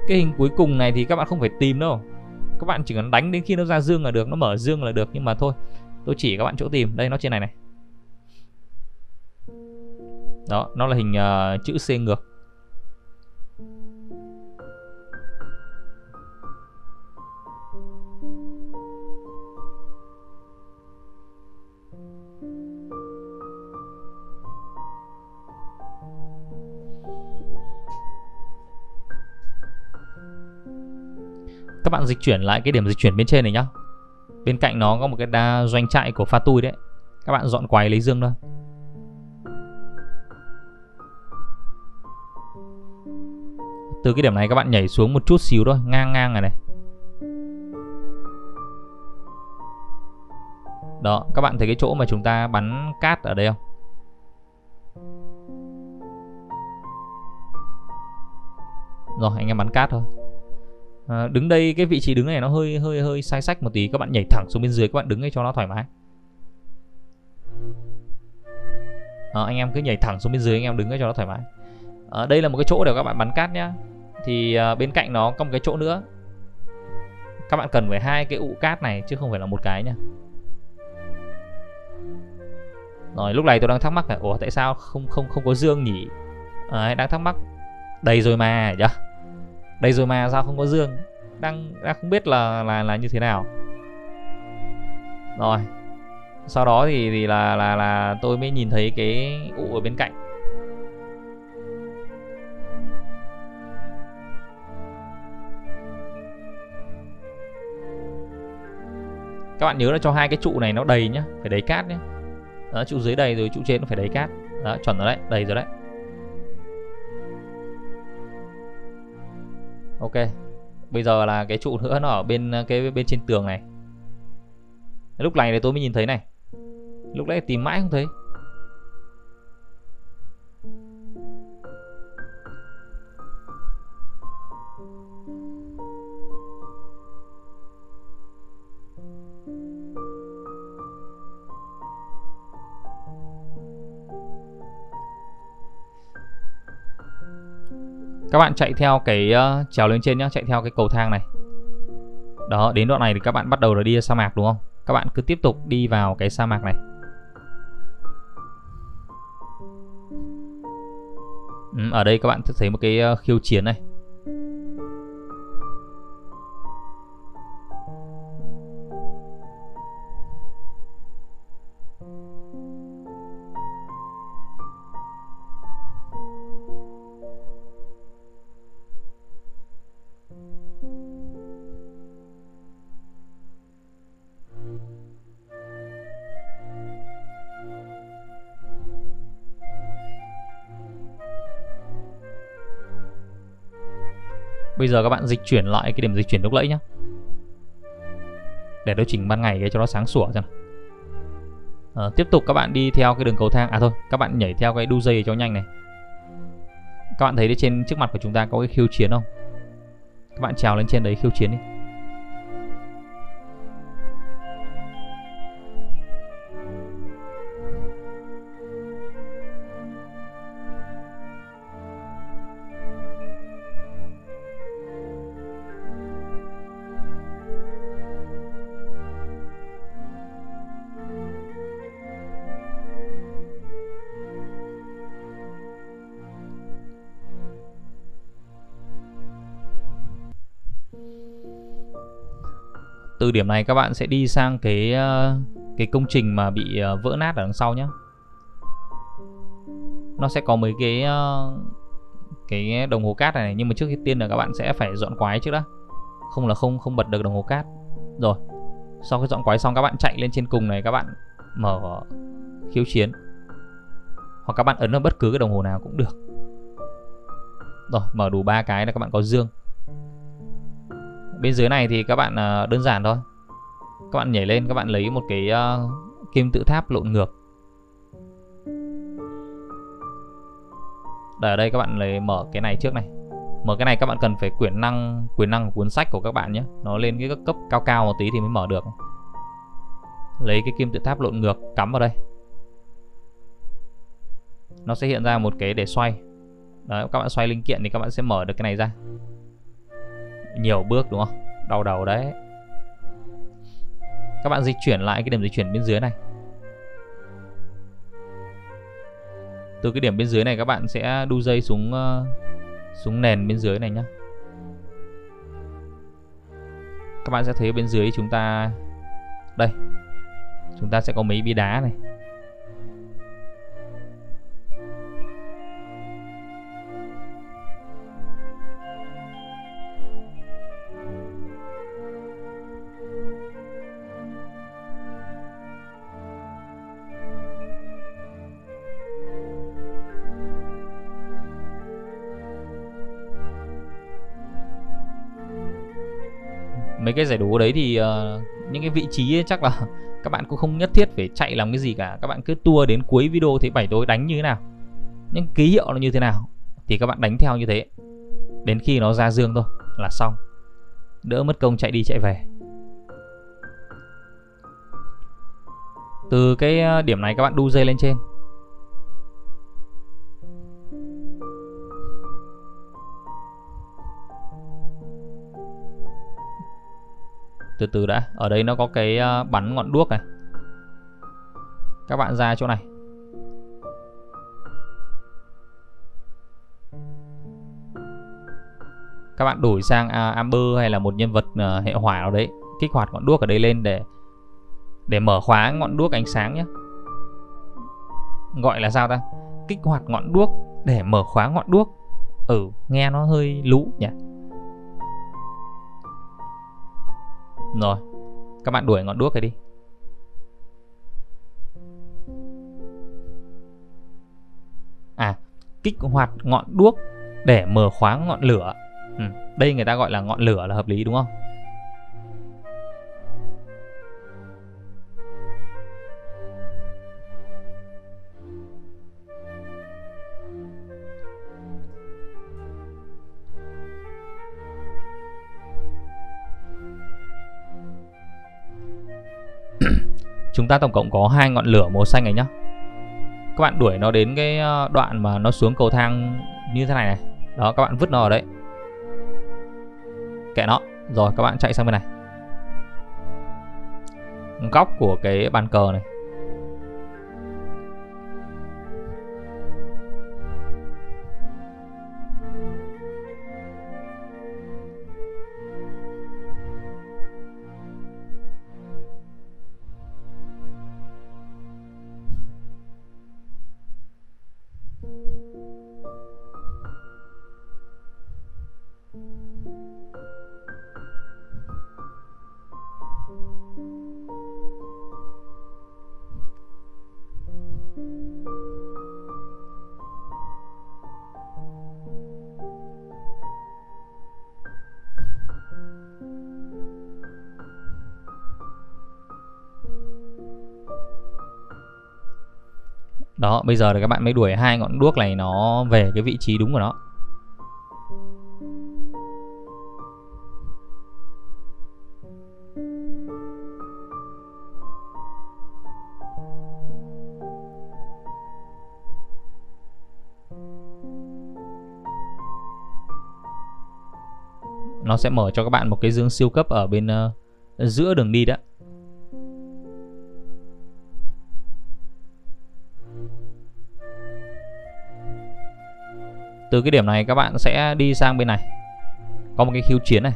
Cái hình cuối cùng này thì các bạn không phải tìm đâu. Các bạn chỉ cần đánh đến khi nó ra dương là được, nó mở dương là được, nhưng mà thôi, tôi chỉ các bạn chỗ tìm. Đây, nó trên này này đó nó là hình uh, chữ C ngược. Các bạn dịch chuyển lại cái điểm dịch chuyển bên trên này nhá. Bên cạnh nó có một cái đa doanh trại của pha tui đấy. Các bạn dọn quái lấy dương thôi. Từ cái điểm này các bạn nhảy xuống một chút xíu thôi ngang ngang này này. Đó các bạn thấy cái chỗ mà chúng ta bắn cát ở đây không? Rồi anh em bắn cát thôi. À, đứng đây cái vị trí đứng này nó hơi hơi hơi sai sách một tí. Các bạn nhảy thẳng xuống bên dưới các bạn đứng ngay cho nó thoải mái. À, anh em cứ nhảy thẳng xuống bên dưới anh em đứng ngay cho nó thoải mái. À, đây là một cái chỗ để các bạn bắn cát nhá thì à, bên cạnh nó có một cái chỗ nữa. Các bạn cần phải hai cái ụ cát này chứ không phải là một cái nha. Rồi lúc này tôi đang thắc mắc là ủa tại sao không không không có dương nhỉ? À, đang thắc mắc. Đầy rồi mà nhá đây rồi mà sao không có dương? Đang đang không biết là là là như thế nào. Rồi sau đó thì thì là là là tôi mới nhìn thấy cái ụ ở bên cạnh. Các bạn nhớ là cho hai cái trụ này nó đầy nhá, phải đầy cát nhé đó, trụ dưới đầy rồi trụ trên nó phải đầy cát. Đó, chuẩn rồi đấy, đầy rồi đấy. Ok, bây giờ là cái trụ nữa, nó ở bên, cái bên trên tường này. Lúc này thì tôi mới nhìn thấy này. Lúc nãy tìm mãi không thấy. Các bạn chạy theo cái uh, trèo lên trên nhá chạy theo cái cầu thang này. Đó đến đoạn này thì các bạn bắt đầu là đi sa mạc đúng không? Các bạn cứ tiếp tục đi vào cái sa mạc này. Ừ, ở đây các bạn thấy một cái uh, khiêu chiến này. Bây giờ các bạn dịch chuyển lại cái điểm dịch chuyển lúc nãy nhá. Để tôi chỉnh ban ngày cho nó sáng sủa xem à, Tiếp tục các bạn đi theo cái đường cầu thang. À thôi các bạn nhảy theo cái đu dây cho nhanh này. Các bạn thấy trên trước mặt của chúng ta có cái khiêu chiến không? Các bạn trèo lên trên đấy khiêu chiến đi. Từ điểm này các bạn sẽ đi sang cái ờ, cái công trình mà bị ờ, vỡ nát ở đằng sau nhé nó sẽ có mấy cái ờ, cái đồng hồ cát này, này nhưng mà trước khi tiên là các bạn sẽ phải dọn quái trước đó không là không không bật được đồng hồ cát. Rồi sau khi dọn quái xong các bạn chạy lên trên cùng này các bạn mở khiếu chiến. Hoặc các bạn ấn vào bất cứ cái đồng hồ nào cũng được. Rồi mở đủ ba cái là các bạn có dương bên dưới này thì các bạn ờ, đơn giản thôi. Các bạn nhảy lên các bạn lấy một cái ờ, kim tự tháp lộn ngược. Để ở đây các bạn lấy mở cái này trước này. Mở cái này các bạn cần phải quyền năng quyền năng của cuốn sách của các bạn nhé. Nó lên cái cấp cao cao một tí thì mới mở được. Lấy cái kim tự tháp lộn ngược cắm vào đây. Nó sẽ hiện ra một cái để xoay. Đấy, các bạn xoay linh kiện thì các bạn sẽ mở được cái này ra. Nhiều bước, đúng không? Đau đầu đấy. Các bạn dịch chuyển lại cái điểm dịch chuyển bên dưới này. Từ cái điểm bên dưới này các bạn sẽ đu dây xuống ờ, xuống nền bên dưới này nhé các bạn sẽ thấy bên dưới chúng ta, đây, chúng ta sẽ có mấy bi đá này. Mấy cái giải đố đấy thì uh, những cái vị trí ấy, chắc là [laughs] các bạn cũng không nhất thiết phải chạy làm cái gì cả. Các bạn cứ tua đến cuối video thấy bảy tối đánh như thế nào những ký hiệu nó như thế nào thì các bạn đánh theo như thế. Đến khi nó ra dương thôi là xong. Đỡ mất công chạy đi chạy về. Từ cái ờ, điểm này các bạn đu dây lên trên. Từ từ đã, ở đây nó có cái ờ, bắn ngọn đuốc này. Các bạn ra chỗ này. Các bạn đổi sang à, Amber hay là một nhân vật ờ, hệ hỏa nào đấy, kích hoạt ngọn đuốc ở đây lên để để mở khóa ngọn đuốc ánh sáng nhé gọi là sao ta? Kích hoạt ngọn đuốc để mở khóa ngọn đuốc. Ừ nghe nó hơi lú nhỉ? Rồi Các bạn đuổi ngọn đuốc này đi. À Kích hoạt ngọn đuốc Để mở khóa ngọn lửa. Ừ, Đây người ta gọi là ngọn lửa là hợp lý đúng không? Chúng ta tổng cộng có hai ngọn lửa màu xanh này nhá. Các bạn đuổi nó đến cái ờ, đoạn mà nó xuống cầu thang như thế này này. Đó, các bạn vứt nó ở đấy. Kệ nó. Rồi, các bạn chạy sang bên này. Góc của cái bàn cờ này. Đó bây giờ thì các bạn mới đuổi hai ngọn đuốc này nó về cái vị trí đúng của nó. Nó sẽ mở cho các bạn một cái dương siêu cấp ở bên uh, giữa đường đi đó. Từ cái điểm này các bạn sẽ đi sang bên này. Có một cái khiêu chiến này.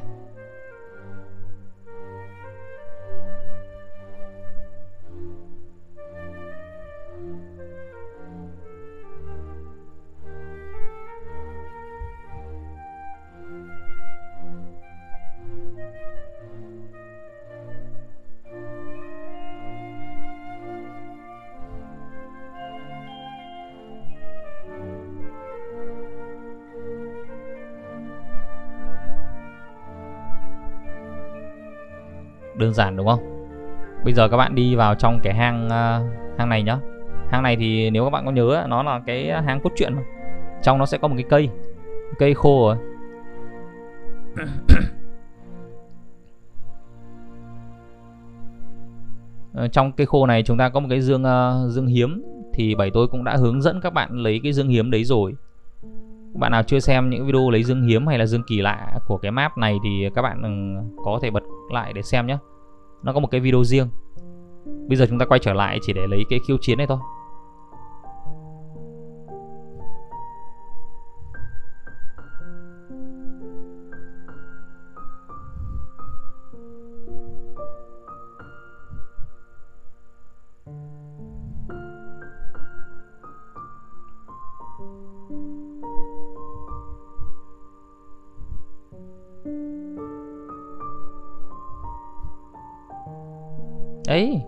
Đơn giản đúng không? Bây giờ các bạn đi vào trong cái hang uh, hang này nhá. Hang này thì nếu các bạn có nhớ nó là cái hang cốt truyện mà. Trong nó sẽ có một cái cây cây khô rồi. Ờ, trong cây khô này chúng ta có một cái dương uh, dương hiếm. Thì bảy tôi cũng đã hướng dẫn các bạn lấy cái dương hiếm đấy rồi. Bạn nào chưa xem những video lấy dương hiếm hay là dương kỳ lạ của cái map này thì các bạn ừ, có thể bật lại để xem nhé nó có một cái video riêng. Bây giờ chúng ta quay trở lại chỉ để lấy cái khiêu chiến này thôi. Ấy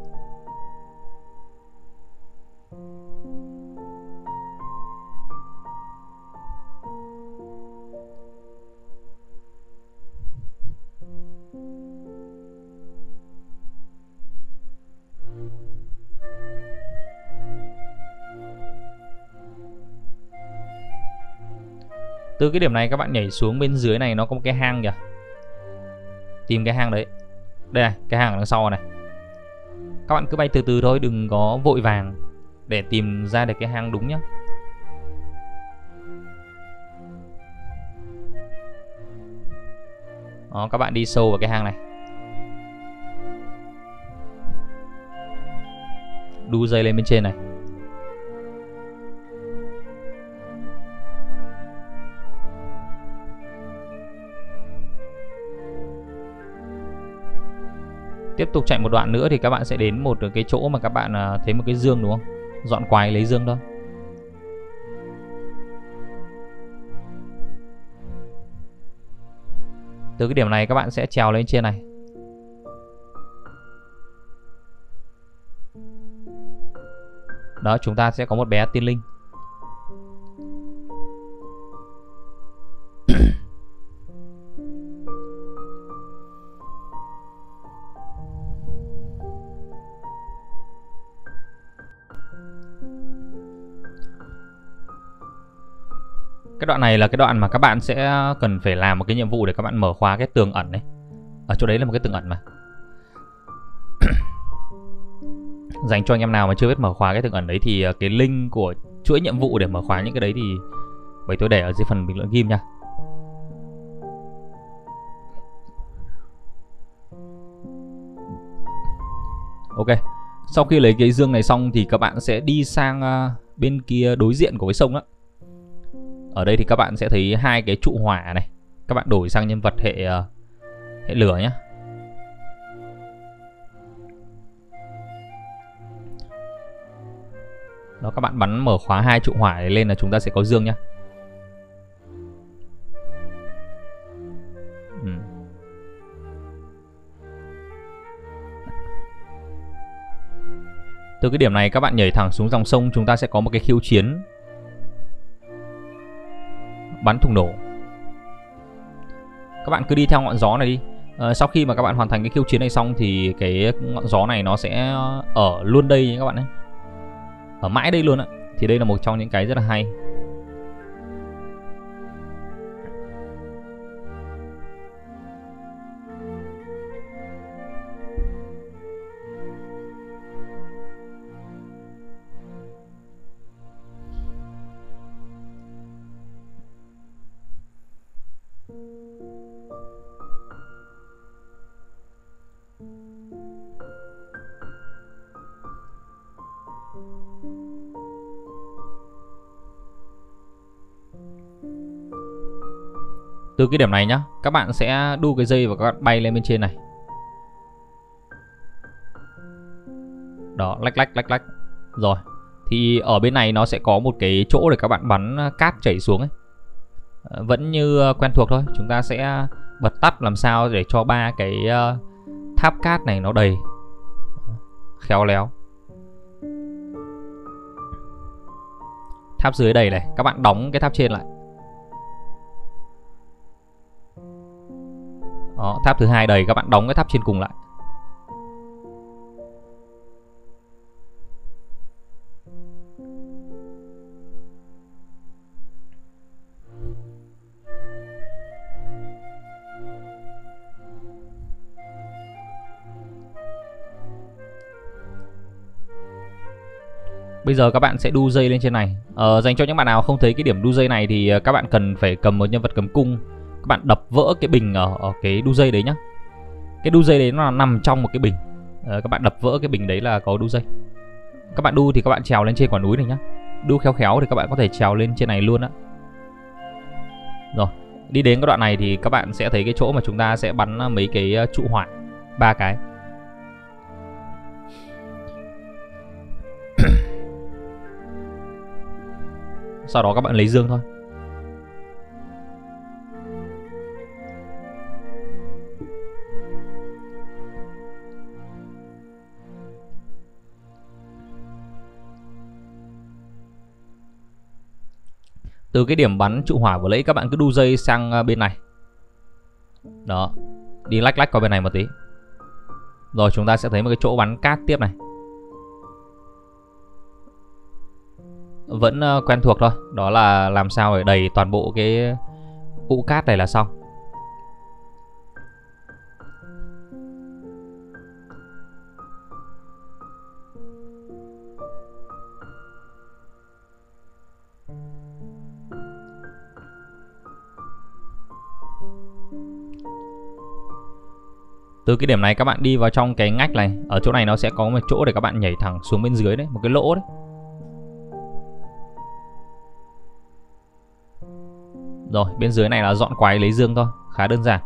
Từ cái điểm này các bạn nhảy xuống bên dưới này nó có một cái hang kìa. Tìm cái hang đấy. Đây này, cái hang ở đằng sau này các bạn cứ bay từ từ thôi, đừng có vội vàng để tìm ra được cái hang đúng nhé đó, các bạn đi sâu vào cái hang này. Đu dây lên bên trên này. Tiếp tục chạy một đoạn nữa thì các bạn sẽ đến một cái chỗ mà các bạn à, thấy một cái dương đúng không? Dọn quái lấy dương thôi. Từ cái điểm này các bạn sẽ trèo lên trên này. Đó, chúng ta sẽ có một bé tiên linh. Cái đoạn này là cái đoạn mà các bạn sẽ cần phải làm một cái nhiệm vụ để các bạn mở khóa cái tường ẩn đấy ở chỗ đấy là một cái tường ẩn mà. [coughs] Dành cho anh em nào mà chưa biết mở khóa cái tường ẩn đấy thì à, cái link của chuỗi nhiệm vụ để mở khóa những cái đấy thì vậy tôi để ở dưới phần bình luận ghim nha. Ok, sau khi lấy cái dương này xong thì các bạn sẽ đi sang à, bên kia đối diện của cái sông đó ở đây thì các bạn sẽ thấy hai cái trụ hỏa này. Các bạn đổi sang nhân vật hệ ờ, hệ lửa nhé đó, các bạn bắn mở khóa hai trụ hỏa này lên là chúng ta sẽ có dương nhá. Ừ. từ cái điểm này các bạn nhảy thẳng xuống dòng sông, chúng ta sẽ có một cái khiêu chiến bắn thùng nổ. Các bạn cứ đi theo ngọn gió này đi. À, sau khi mà các bạn hoàn thành cái khiêu chiến này xong thì cái ngọn gió này nó sẽ ở luôn đây các bạn ấy ở mãi đây luôn ạ thì đây là một trong những cái rất là hay. Từ cái điểm này nhá, các bạn sẽ đu cái dây và các bạn bay lên bên trên này. Đó, lách lách lách lách. Rồi, thì ở bên này nó sẽ có một cái chỗ để các bạn bắn cát chảy xuống ấy. Ờ, vẫn như ờ, quen thuộc thôi, chúng ta sẽ bật tắt làm sao để cho ba cái ờ, tháp cát này nó đầy. Khéo léo. Tháp dưới đầy này, các bạn đóng cái tháp trên lại. Đó, tháp thứ hai đầy các bạn đóng cái tháp trên cùng lại. Bây giờ các bạn sẽ đu dây lên trên này. Ờ, Dành cho những bạn nào không thấy cái điểm đu dây này Thì ờ, các bạn cần phải cầm một nhân vật cầm cung. Các bạn đập vỡ cái bình ở, ở cái đu dây đấy nhá. Cái đu dây đấy nó là nằm trong một cái bình. À, Các bạn đập vỡ cái bình đấy là có đu dây. Các bạn đu thì các bạn trèo lên trên quả núi này nhá. Đu khéo khéo thì các bạn có thể trèo lên trên này luôn á. Rồi Đi đến cái đoạn này thì các bạn sẽ thấy cái chỗ mà chúng ta sẽ bắn mấy cái trụ hỏa ba cái. [coughs] Sau đó các bạn lấy dương thôi. Từ cái điểm bắn trụ hỏa vừa lấy, các bạn cứ đu dây sang à, bên này. Đó, đi lách lách qua bên này một tí. Rồi chúng ta sẽ thấy một cái chỗ bắn cát tiếp này. Vẫn à, quen thuộc thôi. Đó là làm sao để đầy toàn bộ cái ụ cát này là xong. Từ cái điểm này các bạn đi vào trong cái ngách này, ở chỗ này nó sẽ có một chỗ để các bạn nhảy thẳng xuống bên dưới đấy, một cái lỗ đấy. Rồi, bên dưới này là dọn quái lấy dương thôi, Khá đơn giản.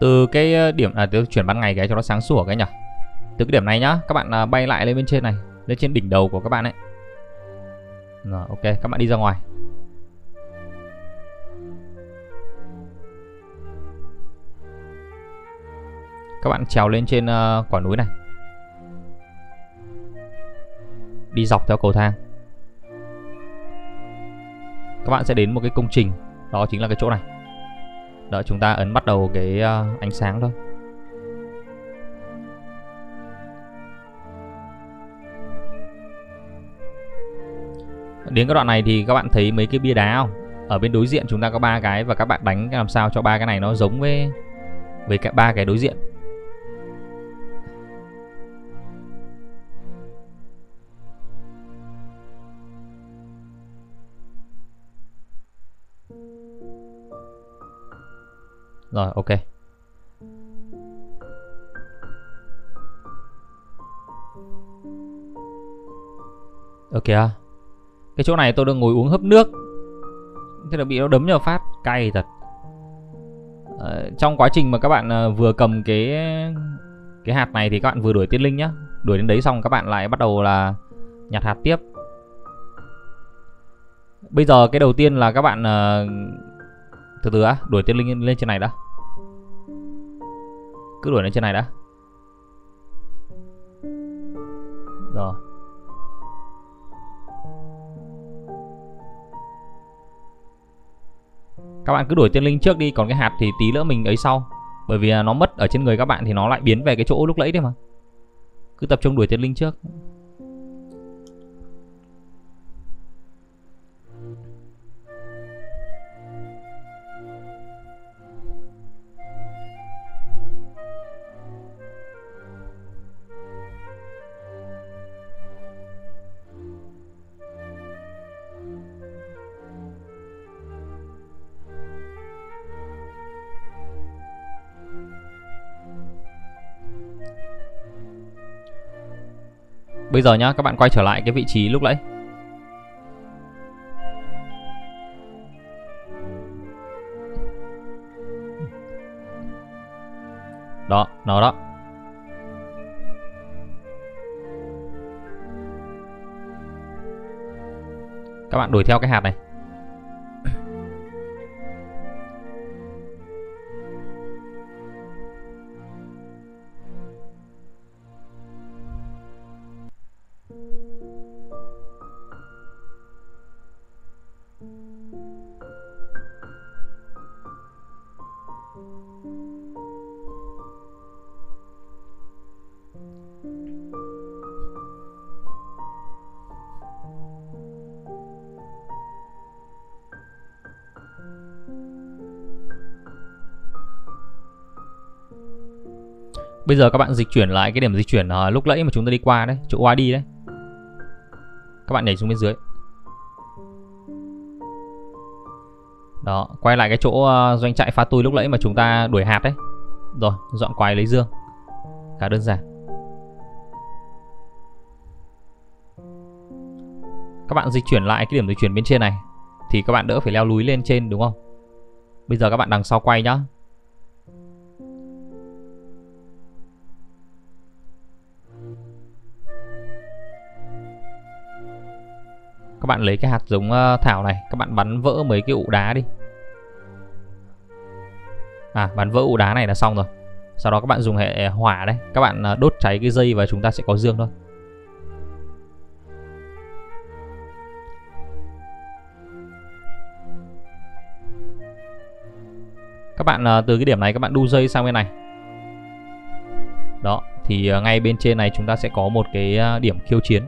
Từ cái ờ, điểm là tôi chuyển ban ngày cái cho nó sáng sủa cái nhỉ? Từ cái điểm này nhá Các bạn à, bay lại lên bên trên này Lên trên đỉnh đầu của các bạn ấy. Rồi ok các bạn đi ra ngoài. Các bạn trèo lên trên uh, quả núi này. Đi dọc theo cầu thang. Các bạn sẽ đến một cái công trình Đó chính là cái chỗ này. Đó chúng ta ấn bắt đầu cái uh, ánh sáng thôi. Đến cái đoạn này thì các bạn thấy mấy cái bia đá không? Ở bên đối diện chúng ta có ba cái và các bạn đánh làm sao cho ba cái này nó giống với với cả ba cái đối diện. Rồi, ok. Ok à cái chỗ này tôi đang ngồi uống hấp nước. Thế là bị nó đấm vào phát. Cay thật. À, Trong quá trình mà các bạn ờ, vừa cầm cái Cái hạt này thì các bạn vừa đuổi tiên linh nhá. Đuổi đến đấy xong các bạn lại bắt đầu là Nhặt hạt tiếp. Bây giờ cái đầu tiên là các bạn ờ, từ từ á đuổi tiên linh lên trên này đã. Cứ đuổi lên trên này đã. Rồi. Các bạn cứ đuổi tiên linh trước đi, còn cái hạt thì tí nữa mình ấy sau. Bởi vì nó mất ở trên người các bạn thì nó lại biến về cái chỗ lúc nãy đấy mà. Cứ tập trung đuổi tiên linh trước. Bây giờ nhá, các bạn quay trở lại cái vị trí lúc nãy. Đó, nó đó. Các bạn đuổi theo cái hạt này. Bây giờ các bạn dịch chuyển lại cái điểm dịch chuyển uh, lúc nãy mà chúng ta đi qua đấy chỗ đi đấy. Các bạn nhảy xuống bên dưới. Đó quay lại cái chỗ uh, doanh trại phá tui lúc nãy mà chúng ta đuổi hạt đấy. Rồi dọn quái lấy dương. Khá đơn giản. Các bạn dịch chuyển lại cái điểm dịch chuyển bên trên này thì các bạn đỡ phải leo núi lên trên đúng không? Bây giờ các bạn đằng sau quay nhá. Các bạn lấy cái hạt giống ờ, thảo này. Các bạn bắn vỡ mấy cái ụ đá đi. À bắn vỡ ụ đá này là xong rồi. Sau đó các bạn dùng hệ hỏa đây các bạn ờ, đốt cháy cái dây và chúng ta sẽ có dương thôi. Các bạn ờ, từ cái điểm này các bạn đu dây sang bên này. Đó, thì ngay bên trên này chúng ta sẽ có một cái điểm khiêu chiến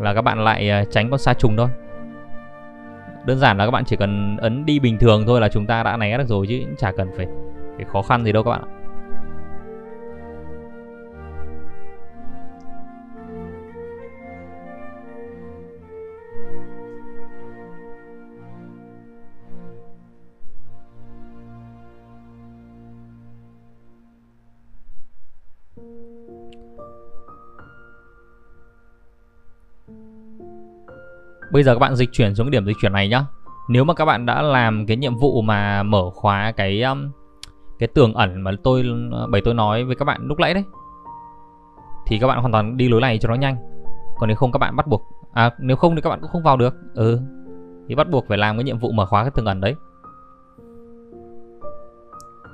là các bạn lại ờ, tránh con sa trùng thôi. Đơn giản là các bạn chỉ cần ấn đi bình thường thôi là chúng ta đã né được rồi chứ chả cần phải, phải khó khăn gì đâu các bạn ạ. Bây giờ các bạn dịch chuyển xuống cái điểm dịch chuyển này nhá. Nếu mà các bạn đã làm cái nhiệm vụ mà mở khóa cái um, cái tường ẩn mà tôi uh, bảy tôi nói với các bạn lúc nãy đấy thì các bạn hoàn toàn đi lối này cho nó nhanh. Còn nếu không các bạn bắt buộc à nếu không thì các bạn cũng không vào được. Ừ. Thì bắt buộc phải làm cái nhiệm vụ mở khóa cái tường ẩn đấy.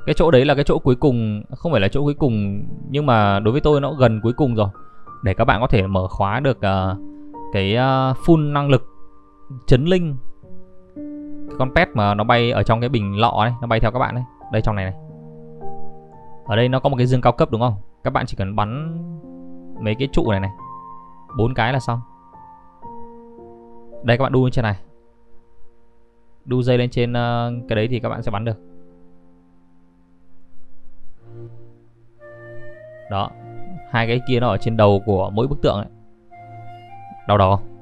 Cái chỗ đấy là cái chỗ cuối cùng, không phải là chỗ cuối cùng nhưng mà đối với tôi nó gần cuối cùng rồi. Để các bạn có thể mở khóa được uh, cái uh, full năng lực chấn linh. Cái con pet mà nó bay ở trong cái bình lọ này nó bay theo các bạn đấy. Đây trong này này. Ở đây nó có một cái dương cao cấp đúng không? Các bạn chỉ cần bắn mấy cái trụ này này. Bốn cái là xong. Đây các bạn đu lên trên này. Đu dây lên trên uh, cái đấy thì các bạn sẽ bắn được. Đó. Hai cái kia nó ở trên đầu của mỗi bức tượng ấy đau đầu không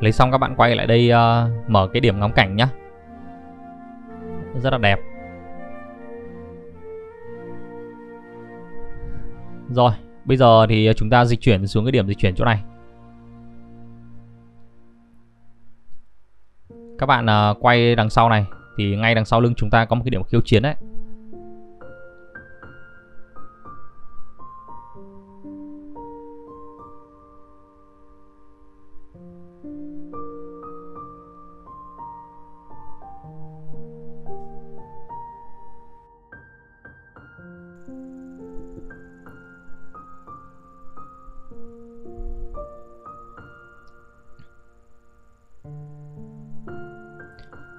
lấy xong các bạn quay lại đây uh, mở cái điểm ngắm cảnh nhá. Rất là đẹp. Rồi bây giờ thì chúng ta dịch chuyển xuống cái điểm dịch chuyển chỗ này. Các bạn uh, quay đằng sau này thì ngay đằng sau lưng chúng ta có một cái điểm khiêu chiến đấy.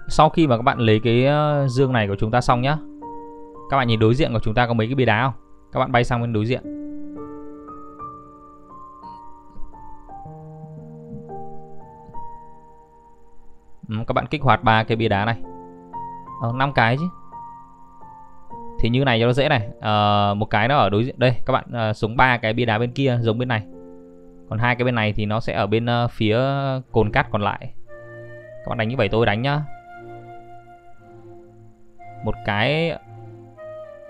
Sau khi mà các bạn lấy cái ờ, dương này của chúng ta xong nhá các bạn nhìn đối diện của chúng ta có mấy cái bia đá không? Các bạn bay sang bên đối diện. Ừ, các bạn kích hoạt ba cái bia đá này. Ờ, 5 cái chứ. Thì như này cho nó dễ này. À, một cái nó ở đối diện đây các bạn ờ, à, xuống ba cái bia đá bên kia giống bên này. Còn hai cái bên này thì nó sẽ ở bên uh, phía cồn cát còn lại. Các bạn đánh như vậy tôi đánh nhá một cái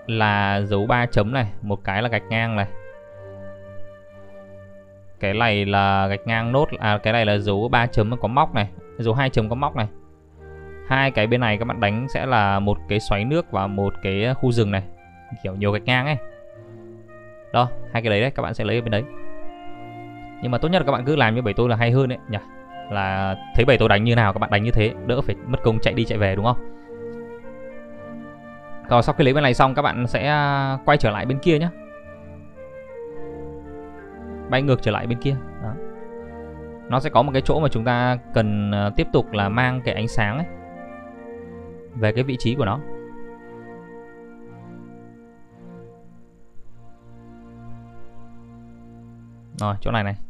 là dấu ba chấm này, một cái là gạch ngang này. Cái này là gạch ngang nốt à cái này là dấu ba chấm có móc này, dấu hai chấm có móc này. Hai cái bên này các bạn đánh sẽ là một cái xoáy nước và một cái khu rừng này, kiểu nhiều gạch ngang ấy. Đó, hai cái đấy đấy, các bạn sẽ lấy ở bên đấy. Nhưng mà tốt nhất là các bạn cứ làm như bảy tôi là hay hơn đấy nhỉ. Là thấy bảy tôi đánh như nào, các bạn đánh như thế, đỡ phải mất công chạy đi chạy về, đúng không? Rồi, sau khi lấy bên này xong, các bạn sẽ à, quay trở lại bên kia nhé bay ngược trở lại bên kia. Đó. nó sẽ có một cái chỗ mà chúng ta cần à, tiếp tục là mang cái ánh sáng ấy về cái vị trí của nó. Rồi, chỗ này này.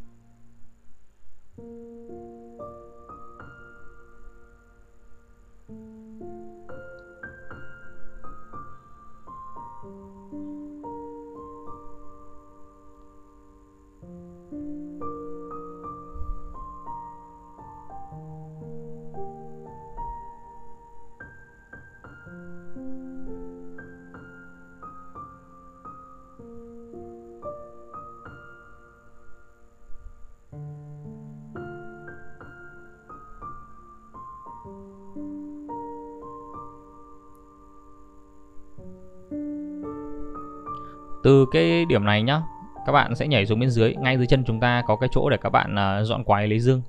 Từ cái điểm này nhá các bạn sẽ nhảy xuống bên dưới ngay dưới chân chúng ta có cái chỗ để các bạn uh, dọn quái lấy dương.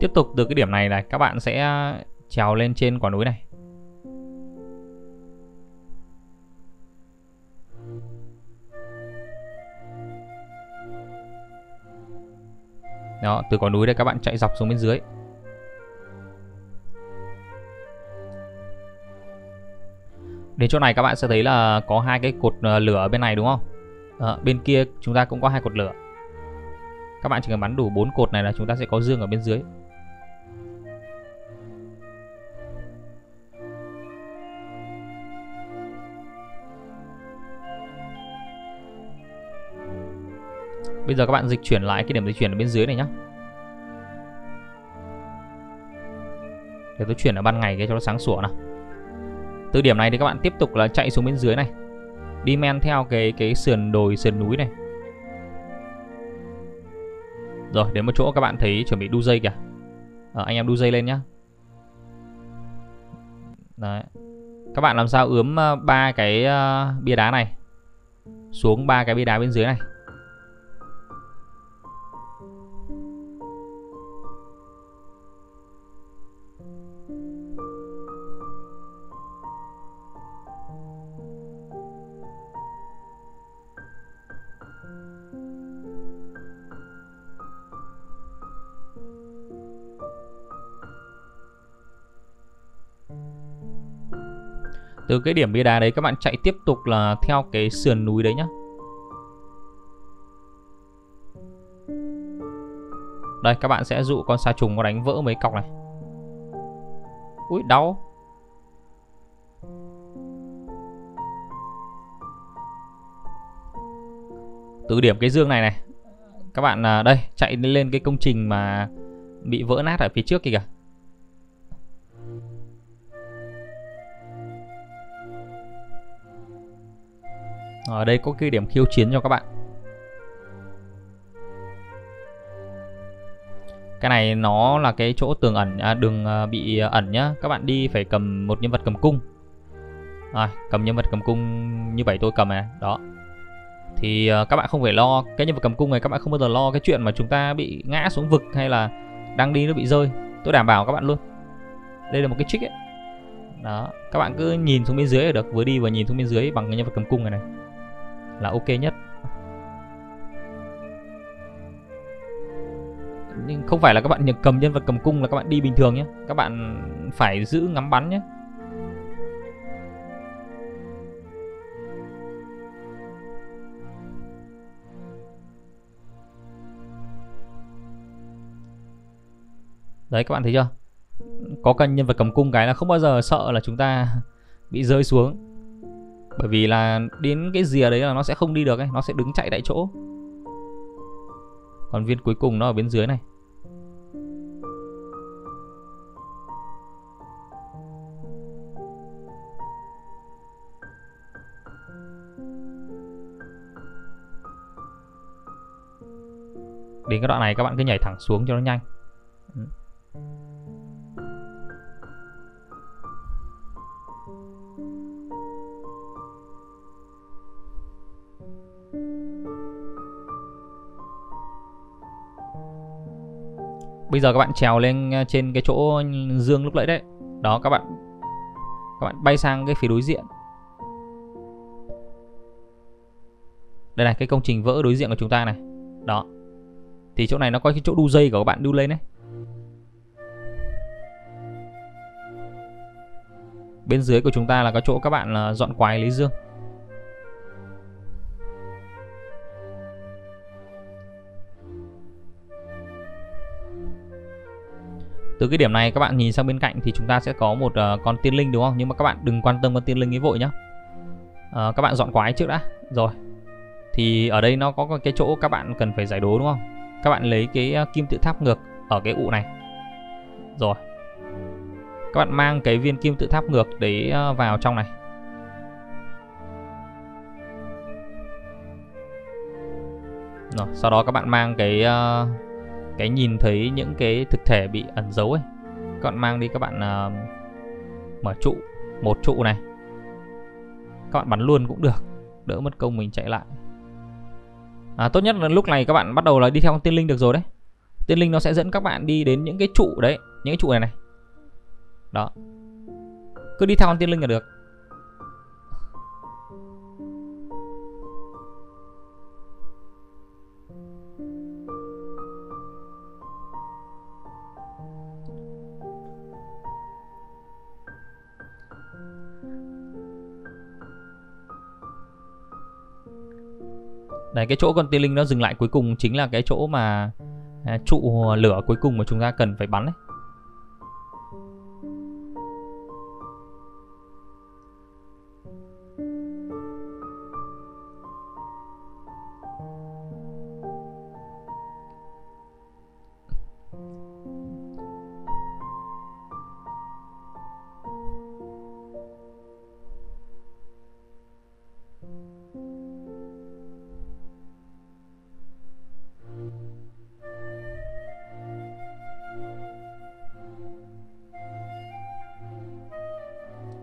Tiếp tục từ cái điểm này này các bạn sẽ trèo lên trên quả núi này. Đó từ quả núi đây các bạn chạy dọc xuống bên dưới. Đến chỗ này các bạn sẽ thấy là có hai cái cột ờ, lửa ở bên này đúng không? À, bên kia chúng ta cũng có hai cột lửa. Các bạn chỉ cần bắn đủ bốn cột này là chúng ta sẽ có dương ở bên dưới. Bây giờ các bạn dịch chuyển lại cái điểm dịch chuyển ở bên dưới này nhé. Để tôi chuyển ở ban ngày cái cho nó sáng sủa nào từ điểm này thì các bạn tiếp tục là chạy xuống bên dưới này. Đi men theo cái cái sườn đồi sườn núi này. Rồi đến một chỗ các bạn thấy chuẩn bị đu dây kìa. À, anh em đu dây lên nhá. Đấy. Các bạn làm sao ướm ờ, ba cái uh, bia đá này xuống ba cái bia đá bên dưới này. Từ cái điểm bia đá đấy, các bạn chạy tiếp tục là theo cái sườn núi đấy nhá. Đây, các bạn sẽ dụ con sa trùng nó đánh vỡ mấy cọc này. Ui đau. Từ điểm cái dương này này, các bạn à, đây, chạy lên cái công trình mà bị vỡ nát ở phía trước kìa. Ở đây có cái điểm khiêu chiến cho các bạn. Cái này nó là cái chỗ tường ẩn à, đường à, bị à, ẩn nhá. Các bạn đi phải cầm một nhân vật cầm cung. À, cầm nhân vật cầm cung như vậy tôi cầm này đó. Thì à, các bạn không phải lo cái nhân vật cầm cung này các bạn không bao giờ lo cái chuyện mà chúng ta bị ngã xuống vực hay là đang đi nó bị rơi. Tôi đảm bảo các bạn luôn. Đây là một cái trick ấy. Đó các bạn cứ nhìn xuống bên dưới là được vừa đi vừa nhìn xuống bên dưới bằng cái nhân vật cầm cung này này là ok nhất. Nhưng không phải là các bạn cầm nhân vật cầm cung là các bạn đi bình thường nhé. Các bạn phải giữ ngắm bắn nhé. Đấy, các bạn thấy chưa? Có cần nhân vật cầm cung cái là không bao giờ sợ là chúng ta bị rơi xuống bởi vì là đến cái rìa đấy là nó sẽ không đi được ấy, nó sẽ đứng chạy tại chỗ. Còn viên cuối cùng nó ở bên dưới này. Đến cái đoạn này các bạn cứ nhảy thẳng xuống cho nó nhanh. Ừ. bây giờ các bạn trèo lên ờ, trên cái chỗ dương lúc nãy đấy. Đó, các bạn. Các bạn bay sang cái phía đối diện. Đây này, cái công trình vỡ đối diện của chúng ta này. Đó. Thì chỗ này nó có cái chỗ đu dây của các bạn đu lên đấy. Bên dưới của chúng ta là có chỗ các bạn là dọn quái lấy dương. Từ cái điểm này các bạn nhìn sang bên cạnh thì chúng ta sẽ có một uh, con tiên linh đúng không? Nhưng mà các bạn đừng quan tâm con tiên linh ấy vội nhá. Uh, các bạn dọn quái trước đã. Rồi. Thì ở đây nó có cái chỗ các bạn cần phải giải đố đúng không? Các bạn lấy cái ờ, kim tự tháp ngược ở cái ụ này. Rồi. Các bạn mang cái viên kim tự tháp ngược đấy vào trong này. Rồi sau đó các bạn mang cái cái nhìn thấy những cái thực thể bị ẩn giấu ấy. Các bạn mang đi các bạn uh, mở trụ một trụ này. Các bạn bắn luôn cũng được đỡ mất công mình chạy lại. À, tốt nhất là lúc này các bạn bắt đầu là đi theo con tiên linh được rồi đấy. Tiên linh nó sẽ dẫn các bạn đi đến những cái trụ đấy những cái trụ này này. Đó. Cứ đi theo con tiên linh là được. Đấy, cái chỗ con tiên linh nó dừng lại cuối cùng chính là cái chỗ mà à, trụ lửa cuối cùng mà chúng ta cần phải bắn đấy.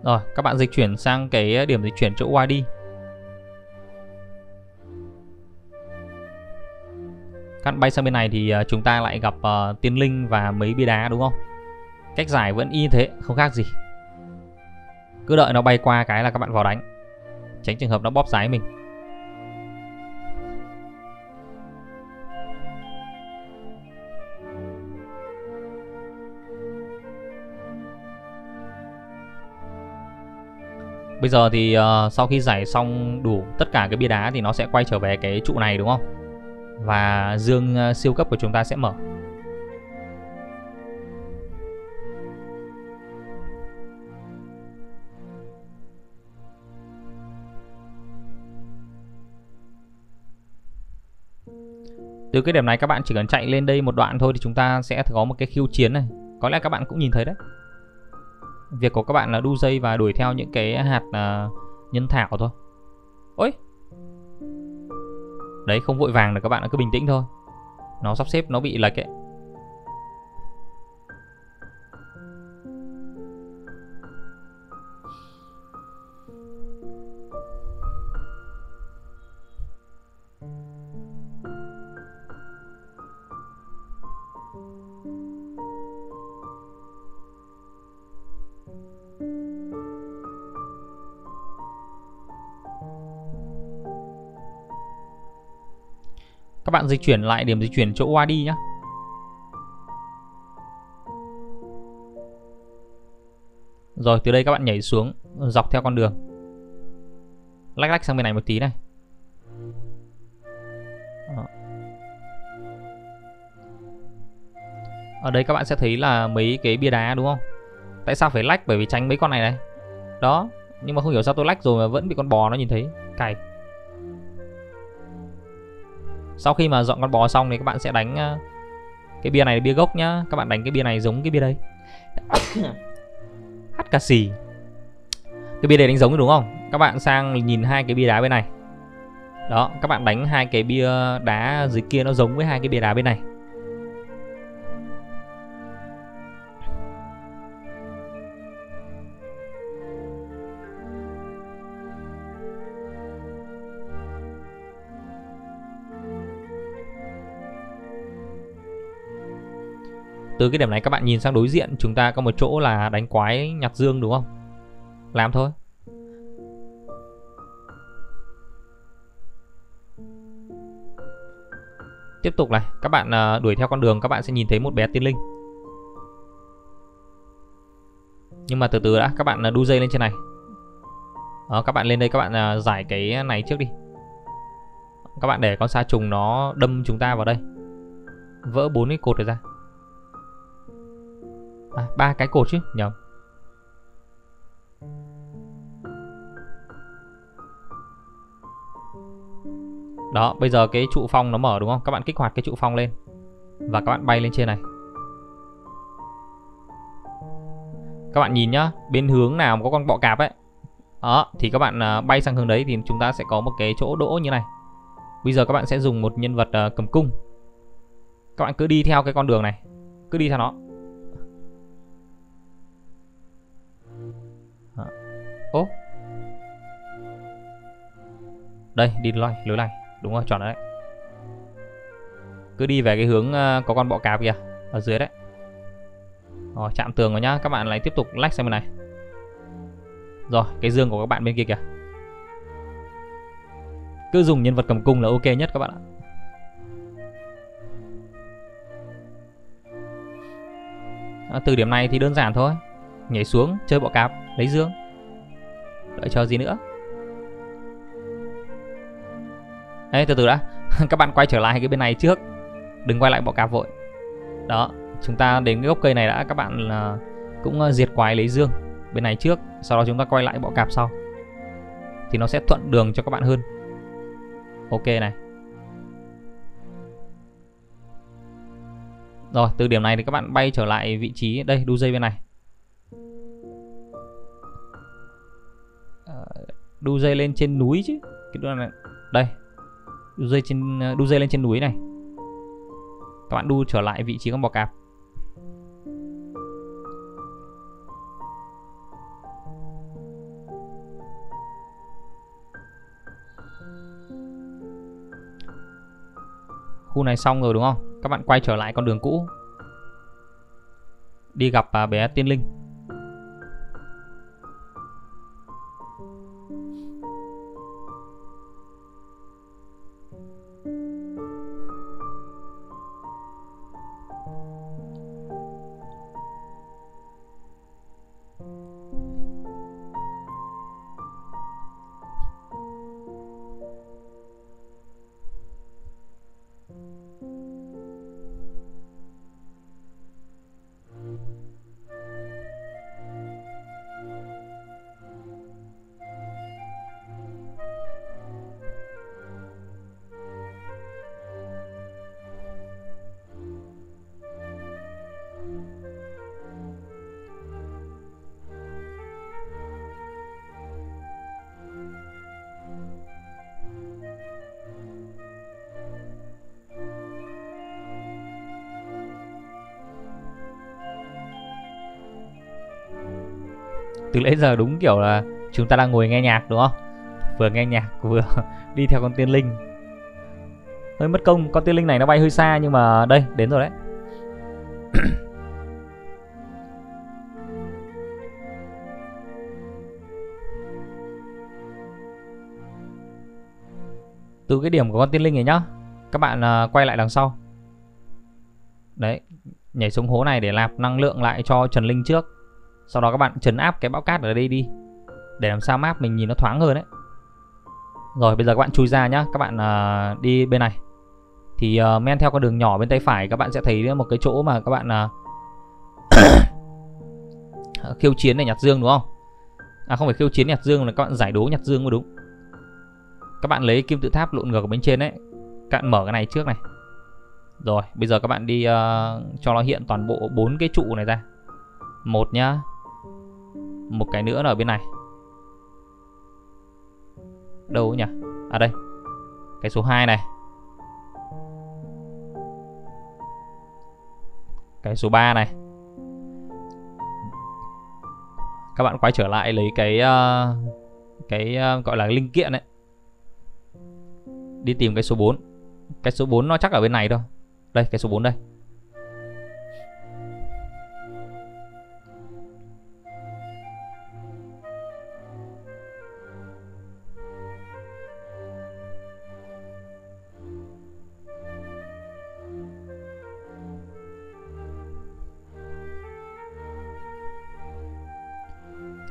Rồi, các bạn dịch chuyển sang cái điểm dịch chuyển chỗ Y đi. Các bạn bay sang bên này thì ờ, chúng ta lại gặp uh, tiên linh và mấy bia đá đúng không? Cách giải vẫn y thế, không khác gì. Cứ đợi nó bay qua cái là các bạn vào đánh. Tránh trường hợp nó bóp giái mình. Bây giờ thì uh, sau khi giải xong đủ tất cả cái bia đá thì nó sẽ quay trở về cái trụ này đúng không? Và dương uh, siêu cấp của chúng ta sẽ mở. Từ cái điểm này các bạn chỉ cần chạy lên đây một đoạn thôi thì chúng ta sẽ có một cái khiêu chiến này. Có lẽ các bạn cũng nhìn thấy đấy việc của các bạn là đu dây và đuổi theo những cái hạt uh, nhân thảo thôi. Ôi! Đấy không vội vàng là các bạn cứ bình tĩnh thôi. Nó sắp xếp nó bị lệch ấy. Các bạn dịch chuyển lại điểm dịch chuyển chỗ qua đi nhé Rồi, từ đây các bạn nhảy xuống, dọc theo con đường. Lách lách sang bên này một tí này. Ở đây các bạn sẽ thấy là mấy cái bia đá, đúng không? Tại sao phải lách? Bởi vì tránh mấy con này này. Đó, Nhưng mà không hiểu sao tôi lách rồi mà vẫn bị con bò nó nhìn thấy. Cày sau khi mà dọn con bò xong thì các bạn sẽ đánh ờ, cái bia này là bia gốc nhá. Các bạn đánh cái bia này giống cái bia đây [coughs] hắt cà xì. Cái bia này đánh giống đúng không? Các bạn sang nhìn hai cái bia đá bên này. Đó các bạn đánh hai cái bia đá dưới kia nó giống với hai cái bia đá bên này từ cái điểm này các bạn nhìn sang đối diện chúng ta có một chỗ là đánh quái nhặt dương đúng không? Làm thôi. Tiếp tục này các bạn à, đuổi theo con đường các bạn sẽ nhìn thấy một bé tiên linh. Nhưng mà từ từ đã các bạn à, đu dây lên trên này. Đó, các bạn lên đây các bạn à, giải cái này trước đi. Các bạn để con sa trùng nó đâm chúng ta vào đây. Vỡ bốn cái cột này ra à ba cái cột chứ, nhầm. Đó, bây giờ cái trụ phong nó mở, đúng không? Các bạn kích hoạt cái trụ phong lên. Và các bạn bay lên trên này. Các bạn nhìn nhá, bên hướng nào có con bọ cạp ấy. Đó, thì các bạn à, bay sang hướng đấy thì chúng ta sẽ có một cái chỗ đỗ như này. Bây giờ các bạn sẽ dùng một nhân vật à, cầm cung. Các bạn cứ đi theo cái con đường này. Cứ đi theo nó. Đây đi lối lối này. Đúng rồi chọn đấy. Cứ đi về cái hướng ờ, có con bọ cạp kìa Ở dưới đấy. Rồi chạm tường rồi nhá. Các bạn lại tiếp tục lách sang bên này. Rồi cái dương của các bạn bên kia kìa. Cứ dùng nhân vật cầm cung là ok nhất các bạn ạ. À, Từ điểm này thì đơn giản thôi. Nhảy xuống chơi bọ cạp Lấy dương. Đợi cho gì nữa. Đấy từ từ đã. [laughs] Các bạn quay trở lại cái bên này trước. Đừng quay lại bọ cạp vội. Đó, Chúng ta đến cái gốc cây này đã. Các bạn là cũng à, diệt quái lấy dương Bên này trước. Sau đó chúng ta quay lại bọ cạp sau. Thì nó sẽ thuận đường cho các bạn hơn. Ok này. Rồi, từ điểm này thì các bạn bay trở lại vị trí Đây, đu dây bên này. Ờ, đu dây lên trên núi chứ. Cái đoạn này. Đây đu dây trên ờ, đu dây lên trên núi này. Các bạn đu trở lại vị trí con bò cạp. Khu này xong rồi đúng không? Các bạn quay trở lại con đường cũ. Đi gặp à, bé tiên linh. Nãy giờ đúng kiểu là chúng ta đang ngồi nghe nhạc đúng không? Vừa nghe nhạc vừa [laughs] đi theo con tiên linh. Hơi mất công con tiên linh này nó bay hơi xa nhưng mà đây đến rồi đấy. [coughs] Từ cái điểm của con tiên linh này nhá các bạn uh, quay lại đằng sau. Đấy nhảy xuống hố này để nạp năng lượng lại cho trần linh trước sau đó các bạn trấn áp cái bão cát ở đây đi. Để làm sao map mình nhìn nó thoáng hơn đấy rồi bây giờ các bạn chui ra nhá. Các bạn uh, đi bên này. Thì uh, men theo con đường nhỏ bên tay phải các bạn sẽ thấy một cái chỗ mà các bạn uh, [coughs] khiêu chiến để nhặt dương đúng không? À không phải khiêu chiến nhặt dương là các bạn giải đố nhặt dương mới đúng. Các bạn lấy kim tự tháp lộn ngược ở bên trên đấy các bạn mở cái này trước này. Rồi bây giờ các bạn đi uh, cho nó hiện toàn bộ bốn cái trụ này ra. Một nhá một cái nữa là ở bên này. Đâu nhỉ? À đây cái số 2 này. Cái số 3 này. Các bạn quay trở lại lấy cái uh, cái uh, gọi là linh kiện đấy đi tìm cái số 4 cái số 4 nó chắc ở bên này thôi. Đây cái số 4 đây.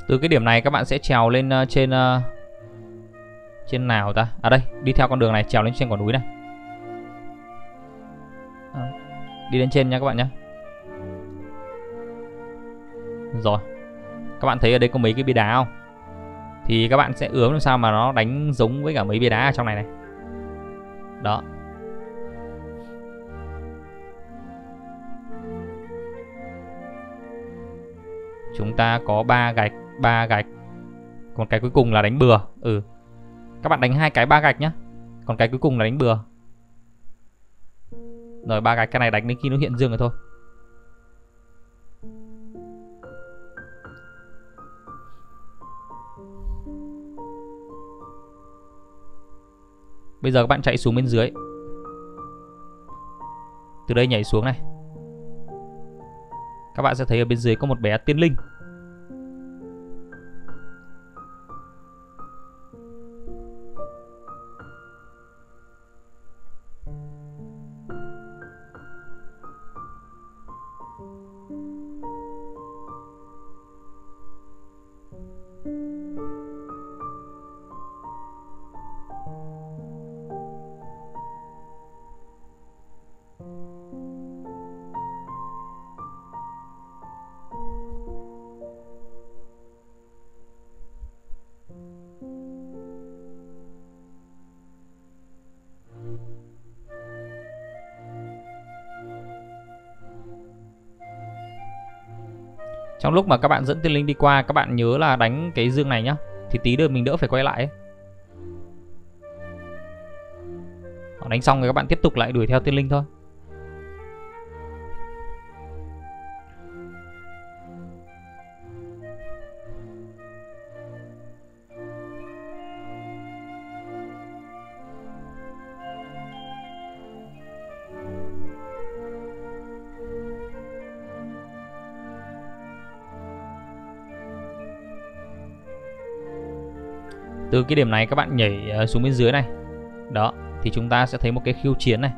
Từ cái điểm này các bạn sẽ trèo lên uh, trên uh, trên nào ta? À đây đi theo con đường này trèo lên trên quả núi này. À, đi lên trên nha các bạn nhé rồi các bạn thấy ở đây có mấy cái bia đá không? Thì các bạn sẽ ướm làm sao mà nó đánh giống với cả mấy bia đá ở trong này này. Đó. Chúng ta có ba gạch ba gạch. Còn cái cuối cùng là đánh bừa. Ừ. Các bạn đánh hai cái ba gạch nhá. Còn cái cuối cùng là đánh bừa. Rồi, ba gạch, cái này đánh đến khi nó hiện dương rồi thôi. Bây giờ các bạn chạy xuống bên dưới. Từ đây nhảy xuống này. Các bạn sẽ thấy ở bên dưới có một bé tiên linh. Trong lúc mà các bạn dẫn tiên linh đi qua, Các bạn nhớ là đánh cái dương này nhá Thì tí nữa mình đỡ phải quay lại ấy. Đánh xong rồi các bạn tiếp tục lại đuổi theo tiên linh thôi từ cái điểm này các bạn nhảy ờ, xuống bên dưới này. Đó, thì chúng ta sẽ thấy một cái khiêu chiến này.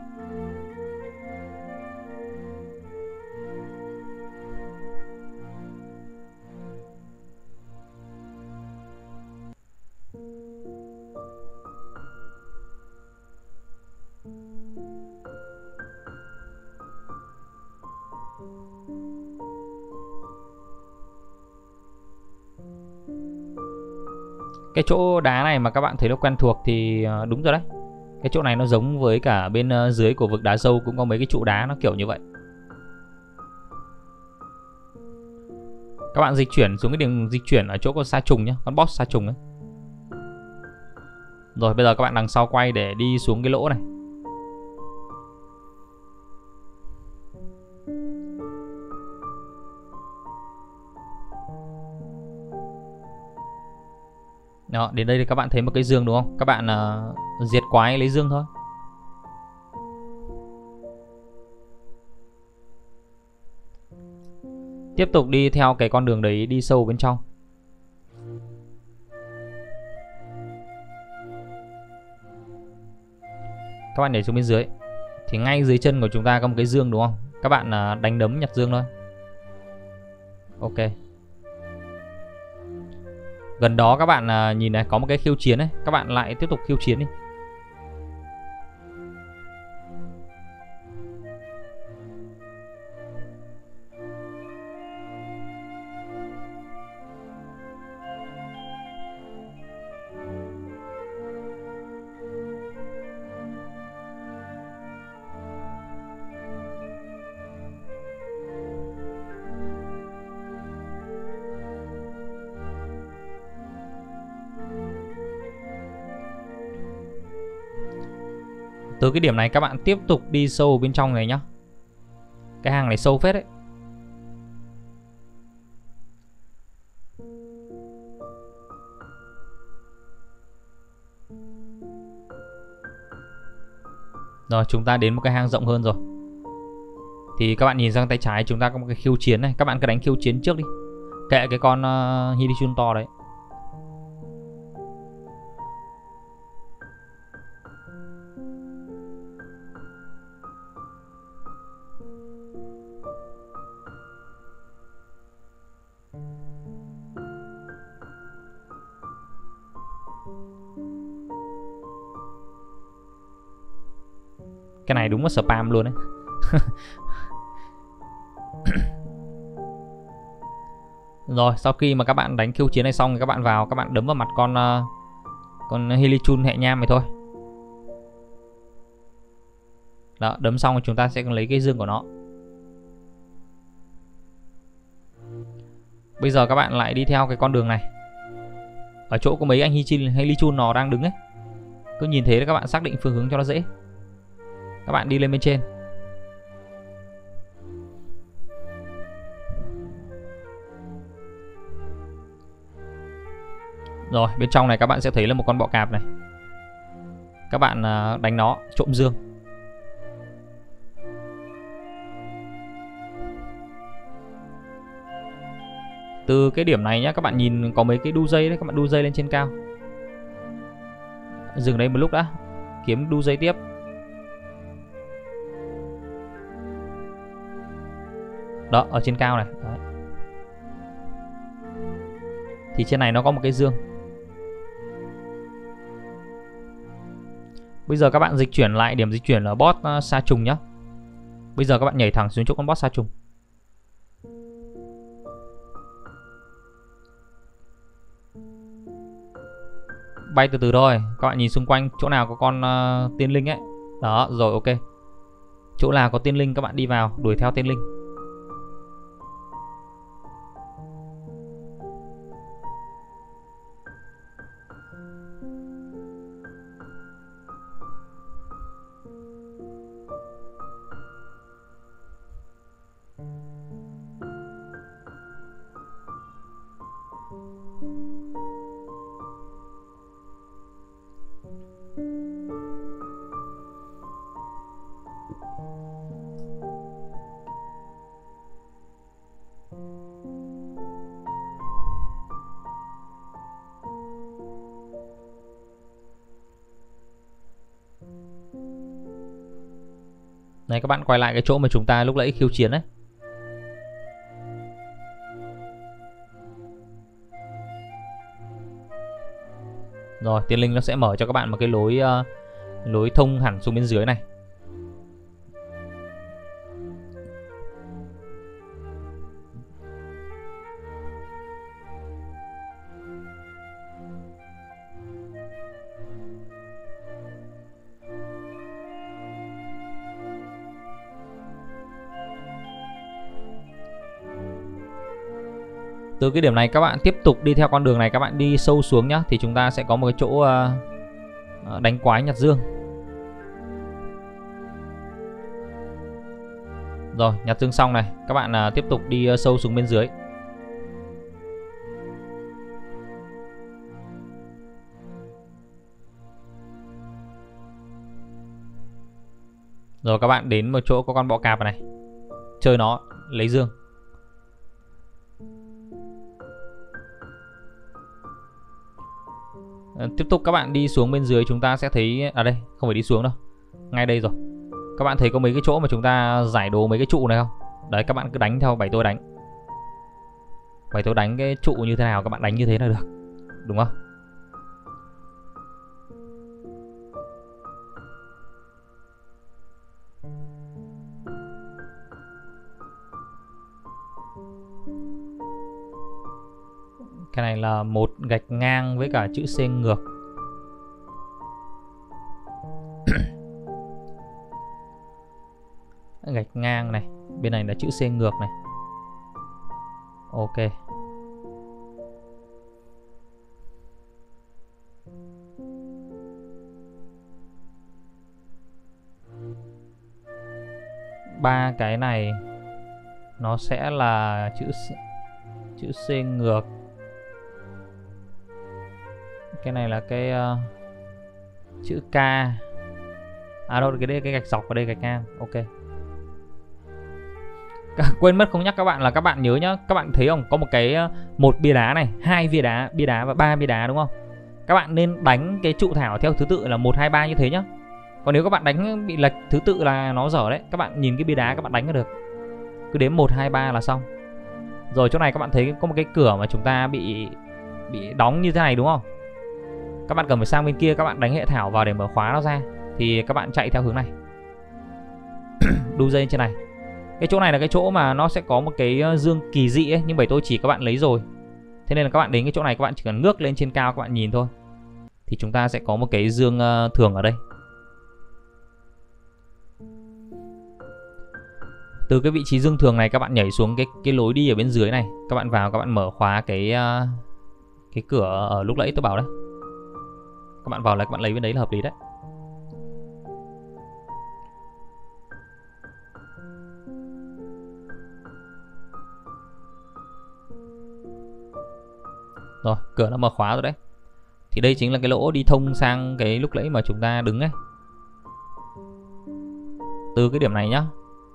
Cái chỗ đá này mà các bạn thấy nó quen thuộc thì ờ, đúng rồi đấy. Cái chỗ này nó giống với cả bên ờ, dưới của vực đá sâu cũng có mấy cái trụ đá nó kiểu như vậy. Các bạn dịch chuyển xuống cái đường dịch chuyển ở chỗ con sa trùng nhé con boss sa trùng ấy. Rồi, bây giờ các bạn đằng sau quay để đi xuống cái lỗ này. Đó, đến đây thì các bạn thấy một cái dương đúng không? Các bạn uh, diệt quái lấy dương thôi. Tiếp tục đi theo cái con đường đấy đi sâu bên trong. Các bạn để xuống bên dưới. Thì ngay dưới chân của chúng ta có một cái dương đúng không? Các bạn uh, đánh đấm nhặt dương thôi. Ok gần đó các bạn à, nhìn này, có một cái khiêu chiến đấy các bạn lại tiếp tục khiêu chiến đi. Cái điểm này các bạn tiếp tục đi sâu bên trong này nhá. Cái hàng này sâu phết đấy. Rồi chúng ta đến một cái hang rộng hơn rồi. Thì các bạn nhìn sang tay trái chúng ta có một cái khiêu chiến này. Các bạn cứ đánh khiêu chiến trước đi. Kệ cái con ờ, uh, Hidichun to đấy. Có spam luôn đấy [coughs] rồi sau khi mà các bạn đánh khiêu chiến này xong thì các bạn vào các bạn đấm vào mặt con uh, con helichun hệ nham này thôi. Đó đấm xong thì chúng ta sẽ lấy cái dương của nó. Bây giờ các bạn lại đi theo cái con đường này. Ở chỗ có mấy anh helichun nó đang đứng ấy. Cứ nhìn thế các bạn xác định phương hướng cho nó dễ các bạn đi lên bên trên. Rồi, bên trong này các bạn sẽ thấy là một con bọ cạp này. Các bạn à, đánh nó, trộm dương. Từ cái điểm này nhá, các bạn nhìn có mấy cái đu dây đấy, Các bạn đu dây lên trên cao. Dừng đây một lúc đã, Kiếm đu dây tiếp. Đó ở trên cao này đấy. Thì trên này nó có một cái dương Bây giờ các bạn dịch chuyển lại điểm dịch chuyển là bot xa sa trùng nhá. Bây giờ các bạn nhảy thẳng xuống chỗ con bot sa trùng. Bay từ từ thôi, các bạn nhìn xung quanh chỗ nào có con uh, tiên linh ấy. Đó, rồi ok. Chỗ nào có tiên linh các bạn đi vào, đuổi theo tiên linh. Này các bạn quay lại cái chỗ mà chúng ta lúc nãy khiêu chiến đấy. Rồi tiên linh nó sẽ mở cho các bạn một cái lối uh, lối thông hẳn xuống bên dưới này. Từ cái điểm này các bạn tiếp tục đi theo con đường này các bạn đi sâu xuống nhá thì chúng ta sẽ có một cái chỗ uh, đánh quái nhặt dương. Rồi nhặt dương xong này các bạn uh, tiếp tục đi uh, sâu xuống bên dưới. Rồi các bạn đến một chỗ có con bọ cạp này chơi nó lấy dương. Tiếp tục các bạn đi xuống bên dưới chúng ta sẽ thấy à đây, không phải đi xuống đâu, ngay đây rồi. Các bạn thấy có mấy cái chỗ mà chúng ta giải đồ mấy cái trụ này không? Đấy, các bạn cứ đánh theo bảy tôi đánh. Bảy tôi đánh cái trụ như thế nào các bạn đánh như thế là được, đúng không? Là một gạch ngang với cả chữ C ngược. [coughs] Gạch ngang này, bên này là chữ C ngược này. Ok. Ba cái này, nó sẽ là chữ chữ C ngược cái này là cái uh, chữ K. À đâu cái đây cái gạch dọc ở đây gạch ngang. Ok. Quên mất không nhắc các bạn là các bạn nhớ nhá. Các bạn thấy không? Có một cái ờ, một bia đá này hai bia đá bia đá và ba bia đá đúng không? Các bạn nên đánh cái trụ thảo theo thứ tự là một hai ba như thế nhá. Còn nếu các bạn đánh bị lệch thứ tự là nó dở đấy các bạn nhìn cái bia đá các bạn đánh được. Cứ đến một hai ba là xong. Rồi chỗ này các bạn thấy có một cái cửa mà chúng ta bị bị đóng như thế này đúng không? Các bạn cần phải sang bên kia, các bạn đánh hệ thảo vào để mở khóa nó ra. Thì các bạn chạy theo hướng này. [clears throat] Đu dây trên này. Cái chỗ này là cái chỗ mà nó sẽ có một cái ờ, dương kỳ dị ấy, nhưng bởi tôi chỉ các bạn lấy rồi. Thế nên là các bạn đến cái chỗ này, các bạn chỉ cần ngước lên trên cao, các bạn nhìn thôi. Thì chúng ta sẽ có một cái dương ờ, thường ở đây. Từ cái vị trí dương thường này, các bạn nhảy xuống cái cái lối đi ở bên dưới này. Các bạn vào, các bạn mở khóa cái ờ, cái cửa ở lúc nãy tôi bảo đấy các bạn vào là các bạn lấy bên đấy là hợp lý đấy. Rồi cửa nó mở khóa rồi đấy. Thì đây chính là cái lỗ đi thông sang cái lúc nãy mà chúng ta đứng ấy. Từ cái điểm này nhá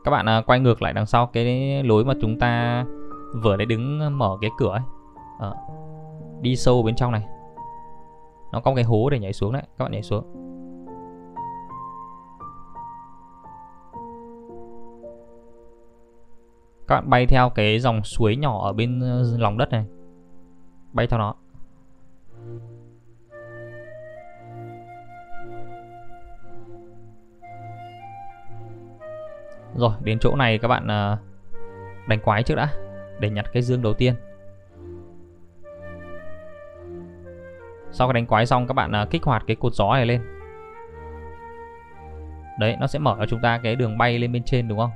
các bạn à, quay ngược lại đằng sau cái lối mà chúng ta vừa đấy đứng mở cái cửa ấy. À, đi sâu bên trong này nó có một cái hố để nhảy xuống đấy. Các bạn nhảy xuống. Các bạn bay theo cái dòng suối nhỏ ở bên ờ, lòng đất này. Bay theo nó. Rồi, đến chỗ này các bạn ờ, đánh quái trước đã. Để nhặt cái dương đầu tiên. Sau khi đánh quái xong, các bạn à, kích hoạt cái cột gió này lên. Đấy, nó sẽ mở cho chúng ta cái đường bay lên bên trên, đúng không?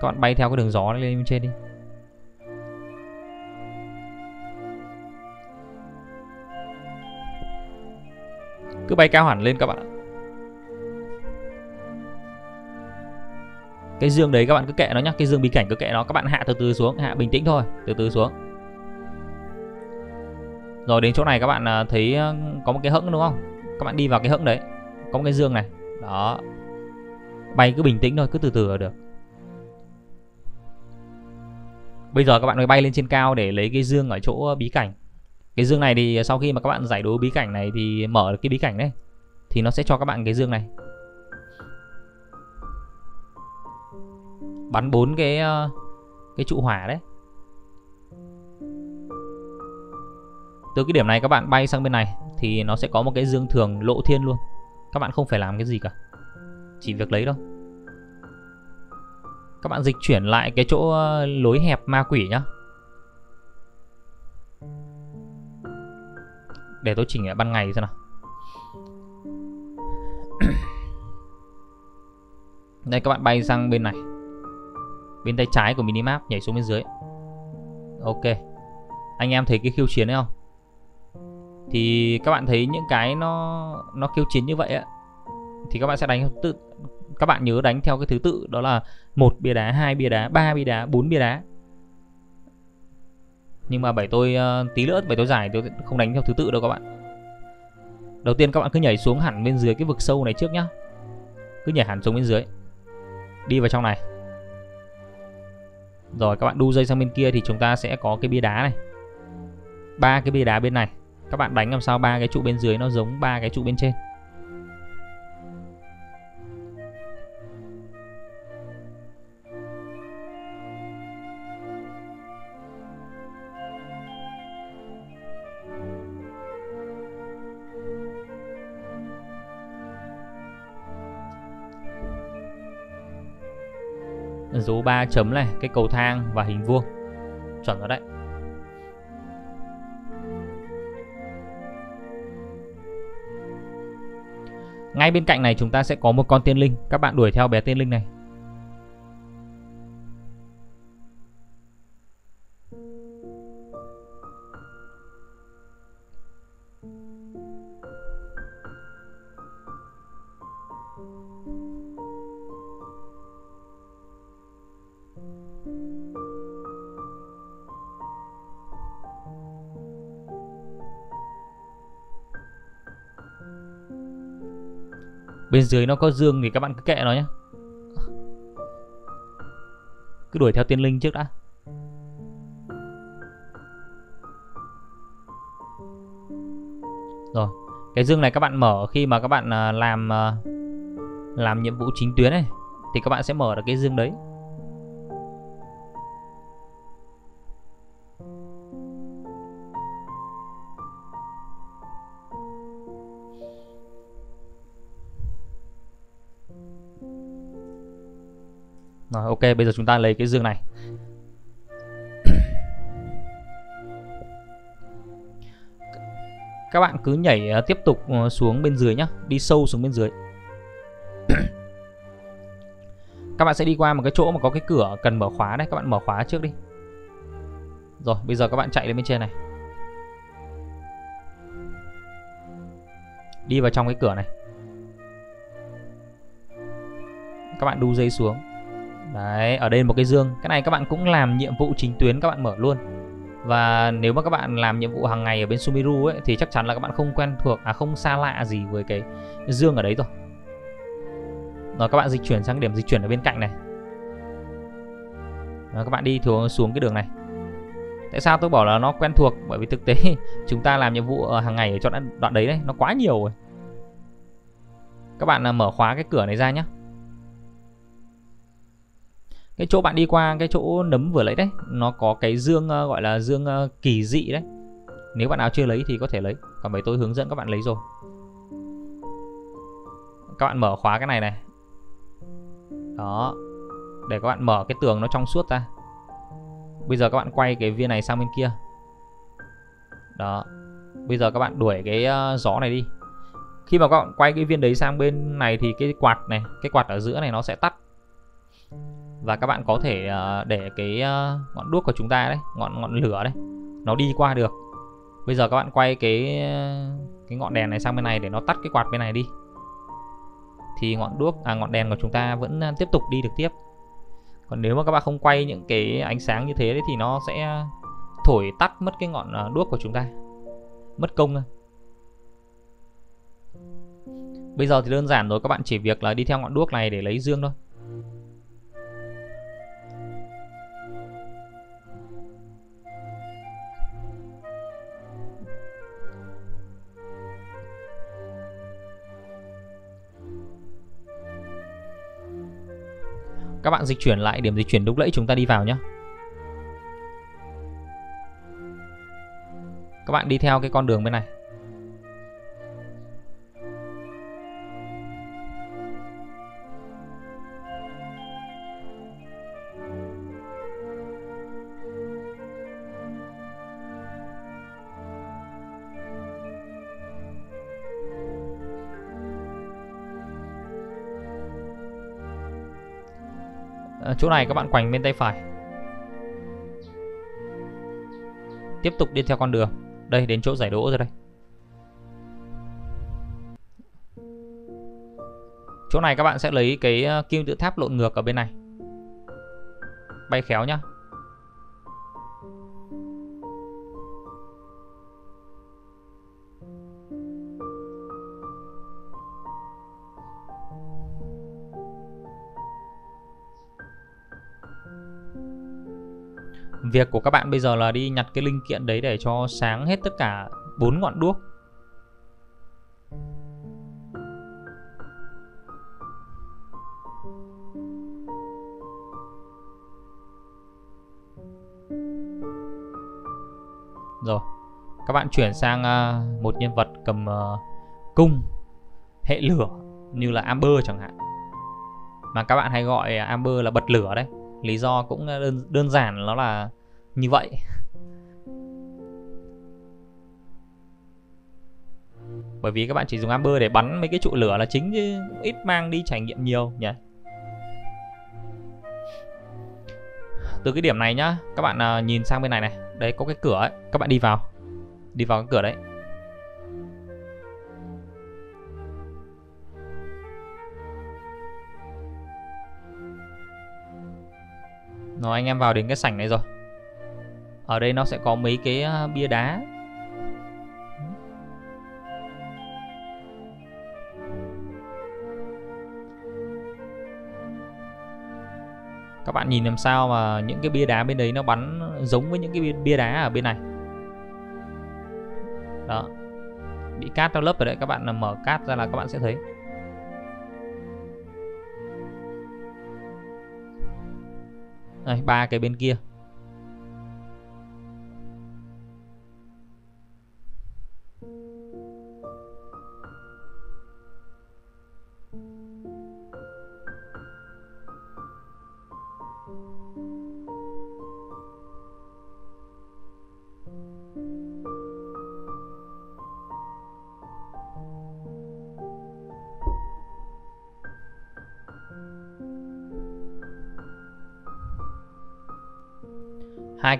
Các bạn bay theo cái đường gió lên bên trên đi. Cứ bay cao hẳn lên, các bạn ạ. Cái dương đấy, các bạn cứ kệ nó nhá. Cái dương bí cảnh cứ kệ nó. Các bạn hạ từ từ xuống, hạ bình tĩnh thôi, từ từ xuống rồi đến chỗ này các bạn à, thấy ờ, có một cái hững đúng không? Các bạn đi vào cái hững đấy, có một cái dương này. Đó. Bay cứ bình tĩnh thôi, cứ từ từ là được. Bây giờ các bạn mới bay lên trên cao để lấy cái dương ở chỗ bí cảnh. Cái dương này thì sau khi mà các bạn giải đố bí cảnh này thì mở được cái bí cảnh đấy, thì nó sẽ cho các bạn cái dương này. Bắn bốn cái ờ, cái trụ hỏa đấy. Từ cái điểm này các bạn bay sang bên này thì nó sẽ có một cái dương thường lộ thiên luôn. Các bạn không phải làm cái gì cả. Chỉ việc lấy thôi. Các bạn dịch chuyển lại cái chỗ ờ, lối hẹp ma quỷ nhá. Để tôi chỉnh ở ban ngày xem nào. [coughs] Đây, các bạn bay sang bên này. Bên tay trái của minimap nhảy xuống bên dưới. Ok. Anh em thấy cái khiêu chiến đấy không? Thì các bạn thấy những cái nó nó kêu chiến như vậy á thì các bạn sẽ đánh tự các bạn nhớ đánh theo cái thứ tự đó là một bia đá hai bia đá ba bia đá bốn bia đá. Nhưng mà bảy tôi uh, tí nữa bảy tôi giải tôi không đánh theo thứ tự đâu các bạn. Đầu tiên các bạn cứ nhảy xuống hẳn bên dưới cái vực sâu này trước nhá. Cứ nhảy hẳn xuống bên dưới. Đi vào trong này. Rồi các bạn đu dây sang bên kia thì chúng ta sẽ có cái bia đá này. Ba cái bia đá bên này các bạn đánh làm sao ba cái trụ bên dưới nó giống ba cái trụ bên trên? Dấu ba chấm này, cái cầu thang và hình vuông. Chuẩn rồi đấy. Ngay bên cạnh này chúng ta sẽ có một con tiên linh. Các bạn đuổi theo bé tiên linh này. Bên dưới nó có dương thì các bạn cứ kệ nó nhé. Cứ đuổi theo tiên linh trước đã. Rồi, Cái dương này các bạn mở khi mà các bạn à, làm à, Làm nhiệm vụ chính tuyến này Thì các bạn sẽ mở được cái dương đấy. Rồi, ok, bây giờ chúng ta lấy cái dương này. Các bạn cứ nhảy à, tiếp tục à, xuống bên dưới nhá, đi sâu xuống bên dưới. Các bạn sẽ đi qua một cái chỗ mà có cái cửa cần mở khóa đấy các bạn mở khóa trước đi. Rồi, bây giờ các bạn chạy lên bên trên này. Đi vào trong cái cửa này. Các bạn đu dây xuống đấy ở đây một cái dương. Cái này các bạn cũng làm nhiệm vụ chính tuyến các bạn mở luôn. Và nếu mà các bạn làm nhiệm vụ hàng ngày ở bên Sumiru ấy thì chắc chắn là các bạn không quen thuộc à không xa lạ gì với cái, dương ở đấy rồi. Rồi các bạn dịch chuyển sang điểm dịch chuyển ở bên cạnh này. Rồi các bạn đi thường xuống cái đường này. Tại sao tôi bảo là nó quen thuộc? Bởi vì thực tế [laughs] chúng ta làm nhiệm vụ hàng ngày ở cho đoạn đấy đấy nó quá nhiều rồi. Các bạn à, mở khóa cái cửa này ra nhé cái chỗ bạn đi qua cái chỗ nấm vừa lấy đấy nó có cái dương ờ, gọi là dương ờ, kỳ dị đấy. Nếu bạn nào chưa lấy thì có thể lấy. Còn bởi tôi hướng dẫn các bạn lấy rồi. Các bạn mở khóa cái này này. Đó. Để các bạn mở cái tường nó trong suốt ra. Bây giờ các bạn quay cái viên này sang bên kia. Đó. Bây giờ các bạn đuổi cái uh, gió này đi. Khi mà các bạn quay cái viên đấy sang bên này thì cái quạt này cái quạt ở giữa này nó sẽ tắt và các bạn có thể uh, để cái uh, ngọn đuốc của chúng ta đấy ngọn ngọn lửa đấy nó đi qua được. Bây giờ các bạn quay cái ờ, cái ngọn đèn này sang bên này để nó tắt cái quạt bên này đi. Thì ngọn đuốc à ngọn đèn của chúng ta vẫn tiếp tục đi được tiếp. Còn nếu mà các bạn không quay những cái ánh sáng như thế đấy thì nó sẽ thổi tắt mất cái ngọn đuốc của chúng ta. Mất công thôi. Bây giờ thì đơn giản rồi các bạn chỉ việc là đi theo ngọn đuốc này để lấy dương thôi. Các bạn dịch chuyển lại, điểm dịch chuyển lúc lẫy chúng ta đi vào nhé Các bạn đi theo cái con đường bên này. À, chỗ này các bạn quành bên tay phải. Tiếp tục đi theo con đường. Đây đến chỗ giải đỗ rồi đây. Chỗ này các bạn sẽ lấy cái ờ, kim tự tháp lộn ngược ở bên này. Bay khéo nhá. Việc của các bạn bây giờ là đi nhặt cái linh kiện đấy để cho sáng hết tất cả bốn ngọn đuốc. Rồi, các bạn chuyển sang uh, một nhân vật cầm uh, cung hệ lửa như là Amber chẳng hạn. Mà các bạn hay gọi Amber là bật lửa đấy. Lý do cũng ờ, đơn, đơn giản nó là như vậy. Bởi vì các bạn chỉ dùng amber để bắn mấy cái trụ lửa là chính chứ ít mang đi trải nghiệm nhiều nhỉ? Từ cái điểm này nhá các bạn ờ, nhìn sang bên này này. Đấy có cái cửa ấy. Các bạn đi vào. Đi vào cái cửa đấy. Rồi, anh em vào đến cái sảnh này rồi. Ở đây nó sẽ có mấy cái à, bia đá. Các bạn nhìn làm sao mà những cái bia đá bên đấy nó bắn giống với những cái bia đá ở bên này. Đó. Bị cát nó lấp rồi đấy, các bạn mở cát ra là các bạn sẽ thấy. Đây ba cái bên kia.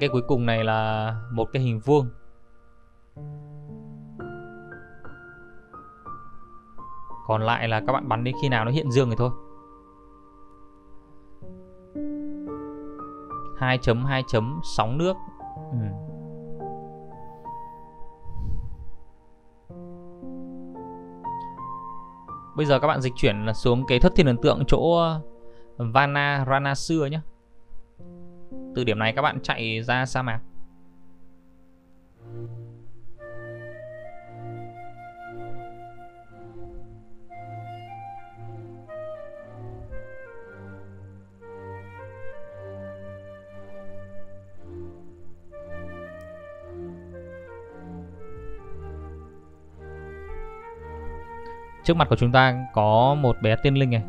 Cái cuối cùng này là một cái hình vuông. Còn lại là các bạn bắn đến khi nào nó hiện dương thì thôi. 2 chấm 2 chấm, sóng nước. Ừ. Bây giờ các bạn dịch chuyển xuống cái thất thiên ấn tượng chỗ Vana Rana xưa nhé từ điểm này các bạn chạy ra sa mạc. Trước mặt của chúng ta có một bé tiên linh này.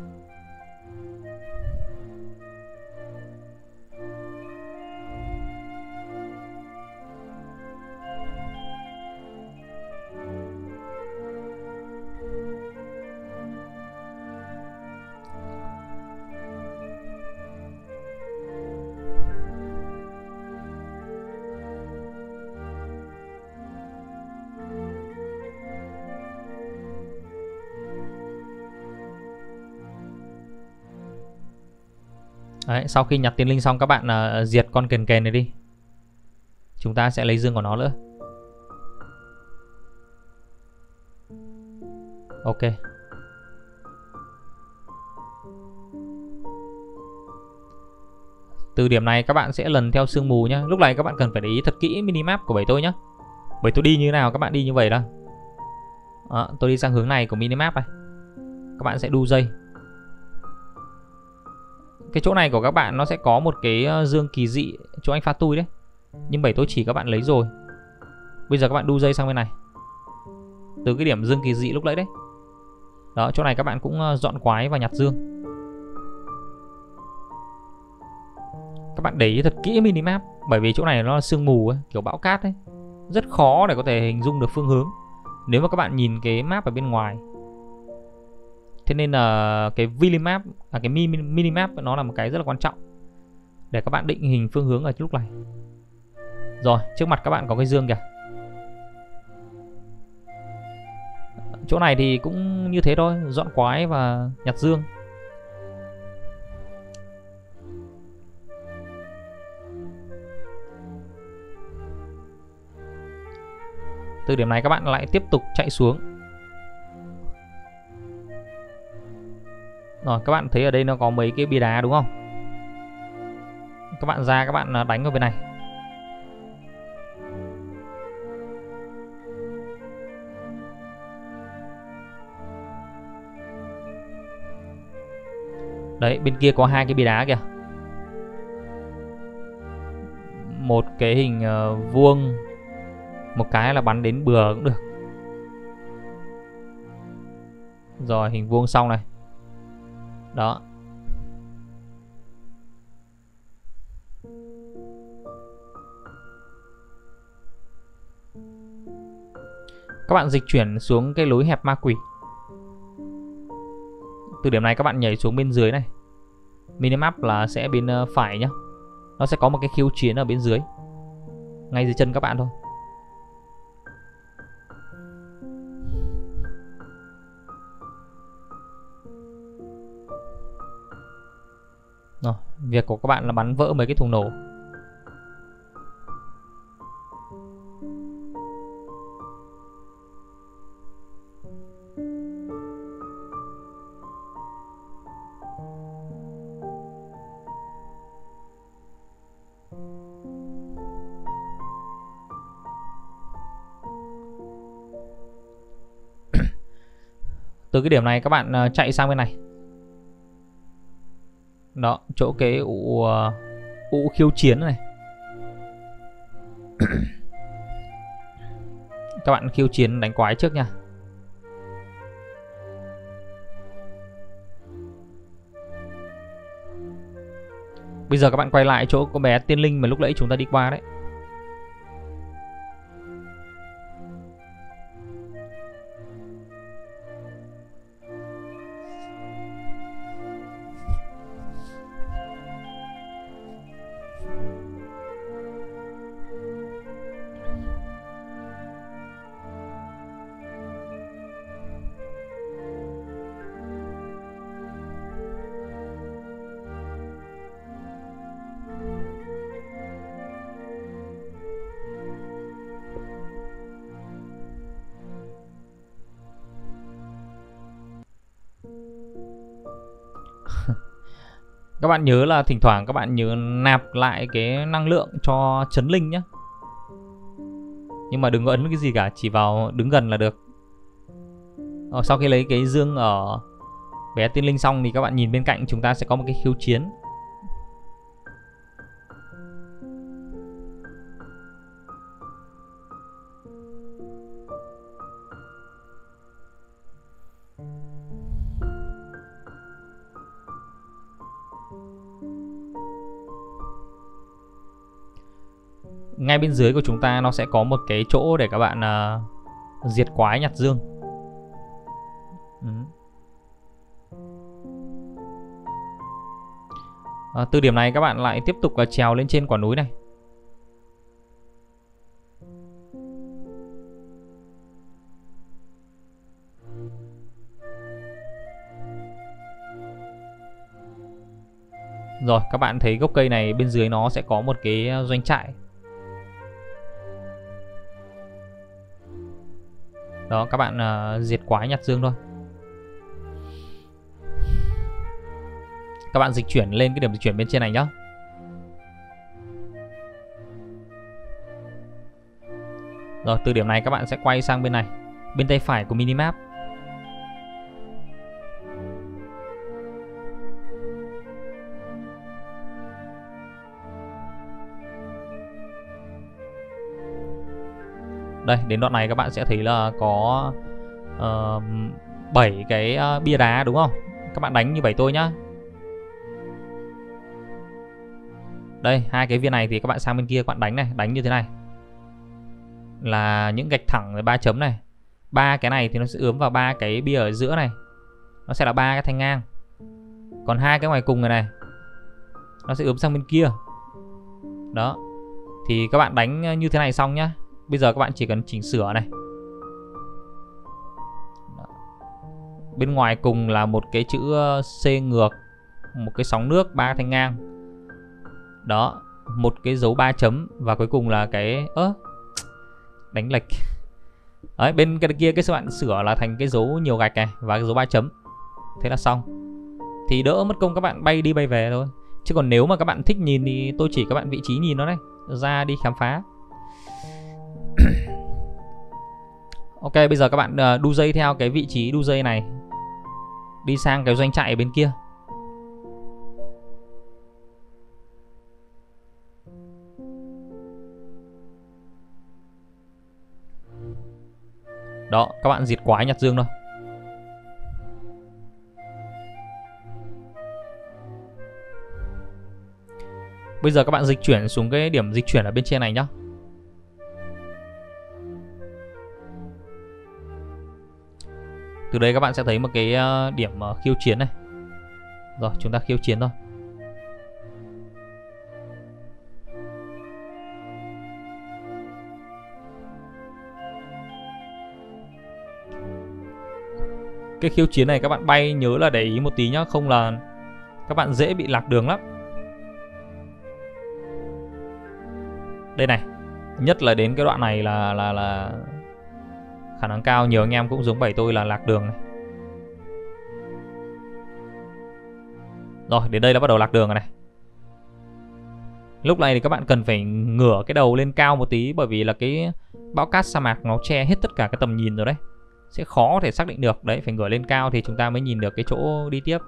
Đấy, sau khi nhặt tiên linh xong các bạn uh, diệt con kền kền này đi. Chúng ta sẽ lấy dương của nó nữa. Ok. Từ điểm này các bạn sẽ lần theo sương mù nhé Lúc này các bạn cần phải để ý thật kỹ minimap của bảy tôi nhé Bảy tôi đi như thế nào các bạn đi như vậy đó. À, tôi đi sang hướng này của minimap này. Các bạn sẽ đu dây cái chỗ này của các bạn nó sẽ có một cái ờ, dương kỳ dị chỗ anh phá tui đấy. Nhưng bảy tôi chỉ các bạn lấy rồi. Bây giờ các bạn đu dây sang bên này. Từ cái điểm dương kỳ dị lúc nãy đấy. Đó chỗ này các bạn cũng ờ, dọn quái và nhặt dương. Các bạn để ý thật kỹ minimap bởi vì chỗ này nó là sương mù ấy, kiểu bão cát ấy. Rất khó để có thể hình dung được phương hướng. Nếu mà các bạn nhìn cái map ở bên ngoài thế nên là cái minimap à cái minimap nó là một cái rất là quan trọng để các bạn định hình phương hướng ở lúc này. Rồi, trước mặt các bạn có cái dương kìa. Chỗ này thì cũng như thế thôi, dọn quái và nhặt dương. Từ điểm này các bạn lại tiếp tục chạy xuống. Rồi các bạn thấy ở đây nó có mấy cái bia đá đúng không? Các bạn ra các bạn à, đánh vào bên này. Đấy, bên kia có hai cái bia đá kìa. Một cái hình uh, vuông, một cái là bắn đến bừa cũng được. Rồi, hình vuông xong này đó. Các bạn dịch chuyển xuống cái lối hẹp ma quỷ. Từ điểm này các bạn nhảy xuống bên dưới này. Minimap là sẽ bên ờ, phải nhá. Nó sẽ có một cái khiêu chiến ở bên dưới. Ngay dưới chân các bạn thôi. Rồi, việc của các bạn là bắn vỡ mấy cái thùng nổ. [coughs] Từ cái điểm này các bạn ờ, chạy sang bên này đó, chỗ cái ụ ờ, ụ khiêu chiến này. Các bạn khiêu chiến đánh quái trước nha. Bây giờ các bạn quay lại chỗ cô bé tiên linh mà lúc nãy chúng ta đi qua đấy. Bạn nhớ là thỉnh thoảng các bạn nhớ nạp lại cái năng lượng cho chấn linh nhé nhưng mà đừng có ấn cái gì cả chỉ vào đứng gần là được. Ờ, sau khi lấy cái dương ở bé tiên linh xong thì các bạn nhìn bên cạnh chúng ta sẽ có một cái khiếu chiến. Bên dưới của chúng ta nó sẽ có một cái chỗ để các bạn uh, diệt quái nhặt dương. Ừ. à, từ điểm này các bạn lại tiếp tục uh, trèo lên trên quả núi này. Rồi các bạn thấy gốc cây này bên dưới nó sẽ có một cái doanh trại. Đó các bạn uh, diệt quái nhặt dương thôi. Các bạn dịch chuyển lên cái điểm dịch chuyển bên trên này nhá. Rồi từ điểm này các bạn sẽ quay sang bên này. Bên tay phải của minimap. Đây đến đoạn này các bạn sẽ thấy là có ờ, uh, 7 cái uh, bia đá đúng không? Các bạn đánh như vậy tôi nhá. Đây hai cái viên này thì các bạn sang bên kia các bạn đánh này đánh như thế này. Là những gạch thẳng ba chấm này. Ba cái này thì nó sẽ ướm vào ba cái bia ở giữa này. Nó sẽ là ba cái thanh ngang. Còn hai cái ngoài cùng này này nó sẽ ướm sang bên kia. Đó thì các bạn đánh ờ, như thế này xong nhá. Bây giờ các bạn chỉ cần chỉnh sửa này. Bên ngoài cùng là một cái chữ ờ, C ngược, Một cái sóng nước ba thanh ngang. Đó, Một cái dấu ba chấm Và cuối cùng là cái ớ Đánh lệch. Đấy, bên cái kia cái các bạn sửa là thành cái dấu nhiều gạch này Và cái dấu ba chấm. Thế là xong. Thì đỡ mất công các bạn bay đi bay về thôi. Chứ còn nếu mà các bạn thích nhìn thì tôi chỉ các bạn vị trí nhìn nó đây Ra đi khám phá. Ok bây giờ các bạn uh, đu dây theo cái vị trí đu dây này. Đi sang cái doanh trại bên kia. Đó các bạn diệt quái nhặt dương thôi. Bây giờ các bạn dịch chuyển xuống cái điểm dịch chuyển ở bên trên này nhá. Từ đây các bạn sẽ thấy một cái ờ, điểm ờ, khiêu chiến này. Rồi, chúng ta khiêu chiến thôi. Cái khiêu chiến này các bạn bay nhớ là để ý một tí nhá, không là các bạn dễ bị lạc đường lắm. Đây này, nhất là đến cái đoạn này là là là khả năng cao nhiều anh em cũng giống bảy tôi là lạc đường này. Rồi, đến đây là bắt đầu lạc đường rồi này. Lúc này thì các bạn cần phải ngửa cái đầu lên cao một tí, bởi vì là cái bão cát sa mạc nó che hết tất cả cái tầm nhìn rồi đấy. Sẽ khó thể xác định được. Đấy, phải ngửa lên cao thì chúng ta mới nhìn được cái chỗ đi tiếp.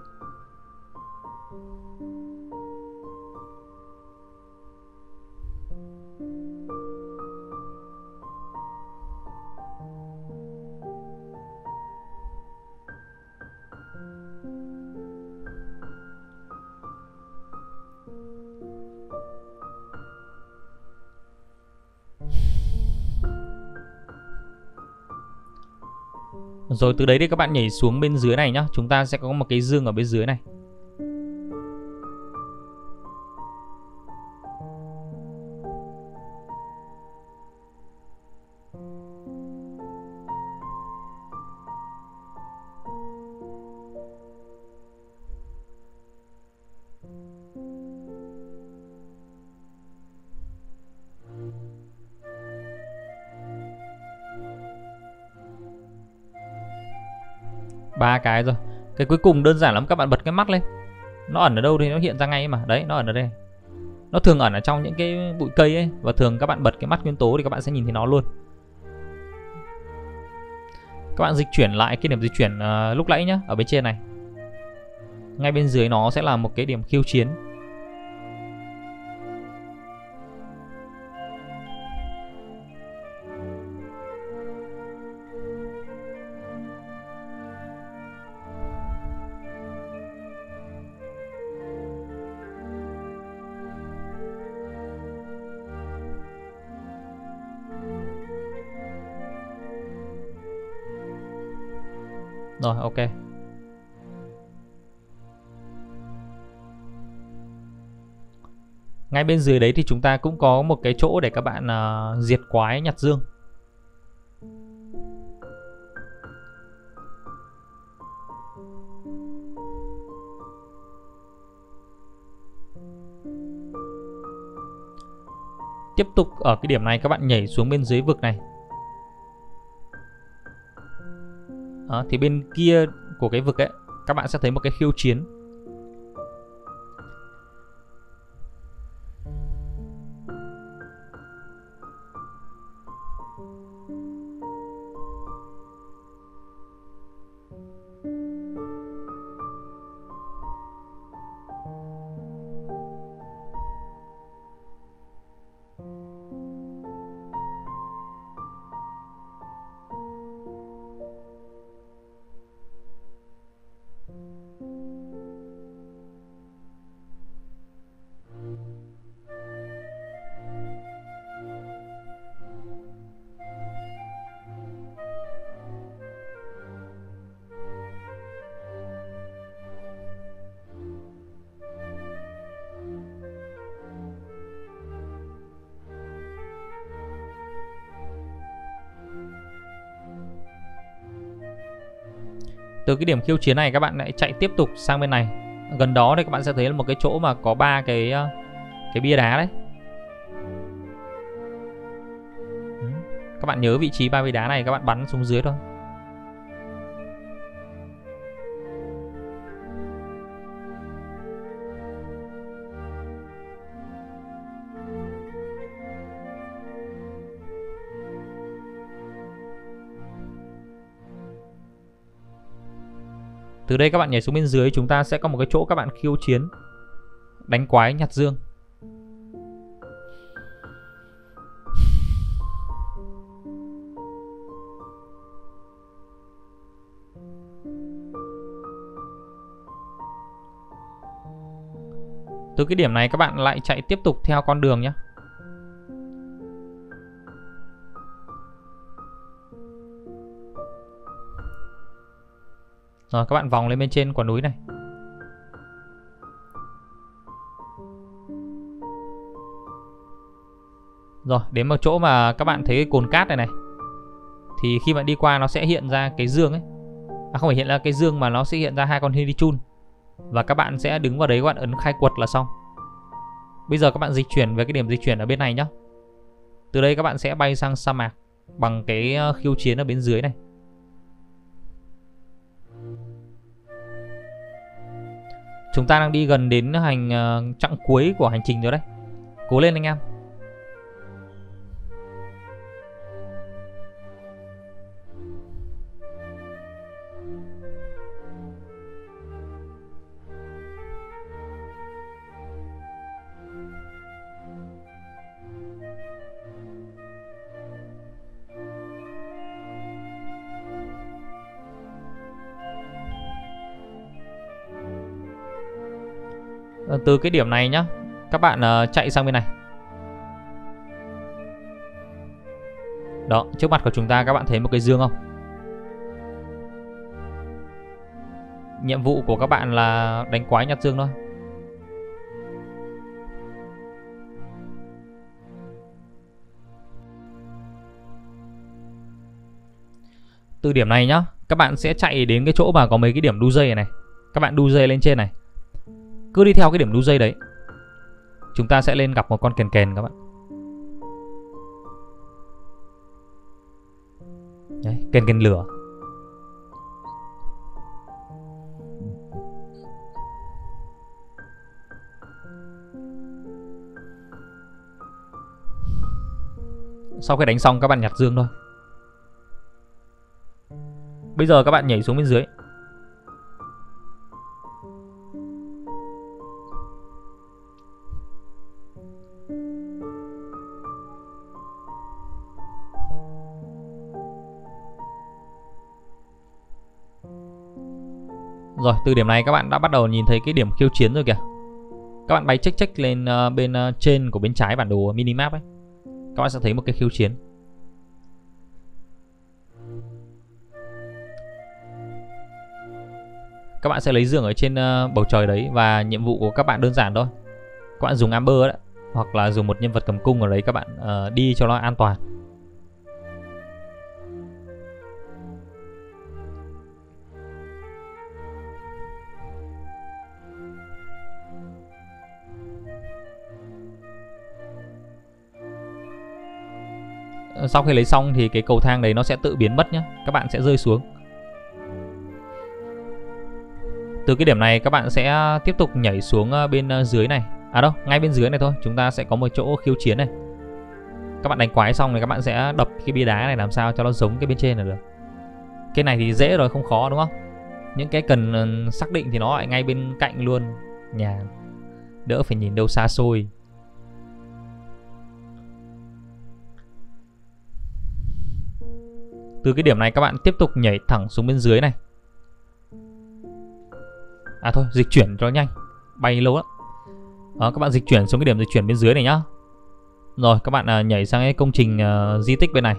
Rồi từ đấy thì các bạn nhảy xuống bên dưới này nhá. Chúng ta sẽ có một cái dương ở bên dưới này. Cái rồi. Cái cuối cùng đơn giản lắm các bạn bật cái mắt lên. Nó ẩn ở đâu thì nó hiện ra ngay mà. Đấy nó ẩn ở đây. Nó thường ẩn ở trong những cái bụi cây ấy. Và thường các bạn bật cái mắt nguyên tố thì các bạn sẽ nhìn thấy nó luôn. Các bạn dịch chuyển lại cái điểm dịch chuyển uh, lúc nãy nhá ở bên trên này. Ngay bên dưới nó sẽ là một cái điểm khiêu chiến. Rồi ok. Ngay bên dưới đấy thì chúng ta cũng có một cái chỗ để các bạn uh, diệt quái nhặt dương. Tiếp tục ở cái điểm này các bạn nhảy xuống bên dưới vực này. Ờ, thì bên kia của cái vực ấy, các bạn sẽ thấy một cái khiêu chiến. Từ cái điểm khiêu chiến này các bạn lại chạy tiếp tục sang bên này. Gần đó thì các bạn sẽ thấy là một cái chỗ mà có ba cái ờ, cái bia đá đấy. Các bạn nhớ vị trí ba bia đá này, các bạn bắn xuống dưới thôi. Từ đây các bạn nhảy xuống bên dưới, chúng ta sẽ có một cái chỗ các bạn khiêu chiến. Đánh quái nhặt dương. Từ cái điểm này các bạn lại chạy tiếp tục theo con đường nhé Rồi, các bạn vòng lên bên trên quả núi này. Rồi, đến một chỗ mà các bạn thấy cái cồn cát này này, Thì khi bạn đi qua nó sẽ hiện ra cái dương ấy. À không phải hiện ra cái dương mà nó sẽ hiện ra hai con helichun. Và các bạn sẽ đứng vào đấy, các bạn ấn khai quật là xong. Bây giờ các bạn dịch chuyển về cái điểm dịch chuyển ở bên này nhá. Từ đây các bạn sẽ bay sang sa mạc Bằng cái ờ, khiêu chiến ở bên dưới này. Chúng ta đang đi gần đến hành uh, chặng cuối của hành trình rồi đấy. Cố lên anh em. Từ cái điểm này nhá. Các bạn uh, chạy sang bên này. Đó trước mặt của chúng ta các bạn thấy một cái dương không? Nhiệm vụ của các bạn là đánh quái nhặt dương thôi. Từ điểm này nhá các bạn sẽ chạy đến cái chỗ mà có mấy cái điểm đu dây này. Các bạn đu dây lên trên này. Cứ đi theo cái điểm đu dây đấy. Chúng ta sẽ lên gặp một con kèn kèn các bạn. Đấy, kèn kèn lửa. Sau khi đánh xong các bạn nhặt dương thôi. Bây giờ các bạn nhảy xuống bên dưới. Rồi, từ điểm này các bạn đã bắt đầu nhìn thấy cái điểm khiêu chiến rồi kìa. Các bạn bay check check lên uh, bên uh, trên của bên trái bản đồ minimap ấy. Các bạn sẽ thấy một cái khiêu chiến. Các bạn sẽ lấy giường ở trên uh, bầu trời đấy và nhiệm vụ của các bạn đơn giản thôi. Các bạn dùng Amber đấy hoặc là dùng một nhân vật cầm cung ở đấy các bạn uh, đi cho nó an toàn. Sau khi lấy xong thì cái cầu thang đấy nó sẽ tự biến mất nhé các bạn sẽ rơi xuống. Từ cái điểm này các bạn sẽ tiếp tục nhảy xuống ờ, bên ờ, dưới này. À đâu, ngay bên dưới này thôi. Chúng ta sẽ có một chỗ khiêu chiến này. Các bạn đánh quái xong thì các bạn sẽ đập cái bia đá này làm sao cho nó giống cái bên trên là được. Cái này thì dễ rồi, không khó, đúng không? Những cái cần ờ, xác định thì nó lại ngay bên cạnh luôn. Nhà, đỡ phải nhìn đâu xa xôi. Từ cái điểm này các bạn tiếp tục nhảy thẳng xuống bên dưới này. À thôi dịch chuyển cho nhanh. Bay lâu lắm. Đó, Các bạn dịch chuyển xuống cái điểm dịch chuyển bên dưới này nhá. Rồi các bạn à, nhảy sang cái công trình à, di tích bên này.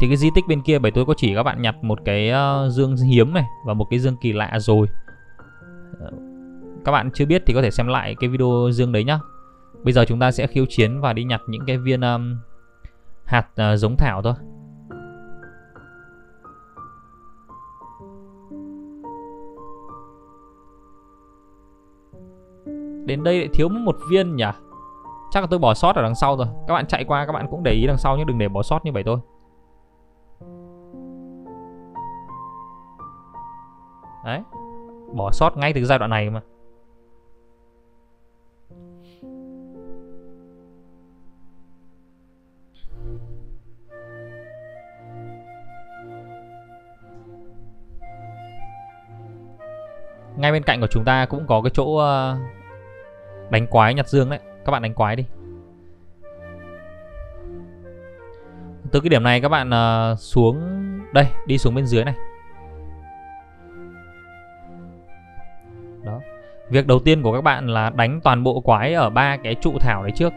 Thì cái di tích bên kia bởi tôi có chỉ các bạn nhặt một cái à, dương hiếm này Và một cái dương kỳ lạ rồi. Ờ, các bạn chưa biết thì có thể xem lại cái video dương đấy nhá. Bây giờ chúng ta sẽ khiêu chiến và đi nhặt những cái viên um, hạt uh, giống thảo thôi. Đến đây lại thiếu một viên nhỉ? Chắc là tôi bỏ sót ở đằng sau rồi. Các bạn chạy qua các bạn cũng để ý đằng sau nhé Đừng để bỏ sót như vậy thôi. Đấy Bỏ sót ngay từ giai đoạn này mà. Ngay bên cạnh của chúng ta cũng có cái chỗ uh, Đánh quái nhặt dương đấy. Các bạn đánh quái đi. Từ cái điểm này các bạn uh, xuống Đây đi xuống bên dưới này. Đó. Việc đầu tiên của các bạn là đánh toàn bộ quái ở ba cái trụ thảo đấy trước.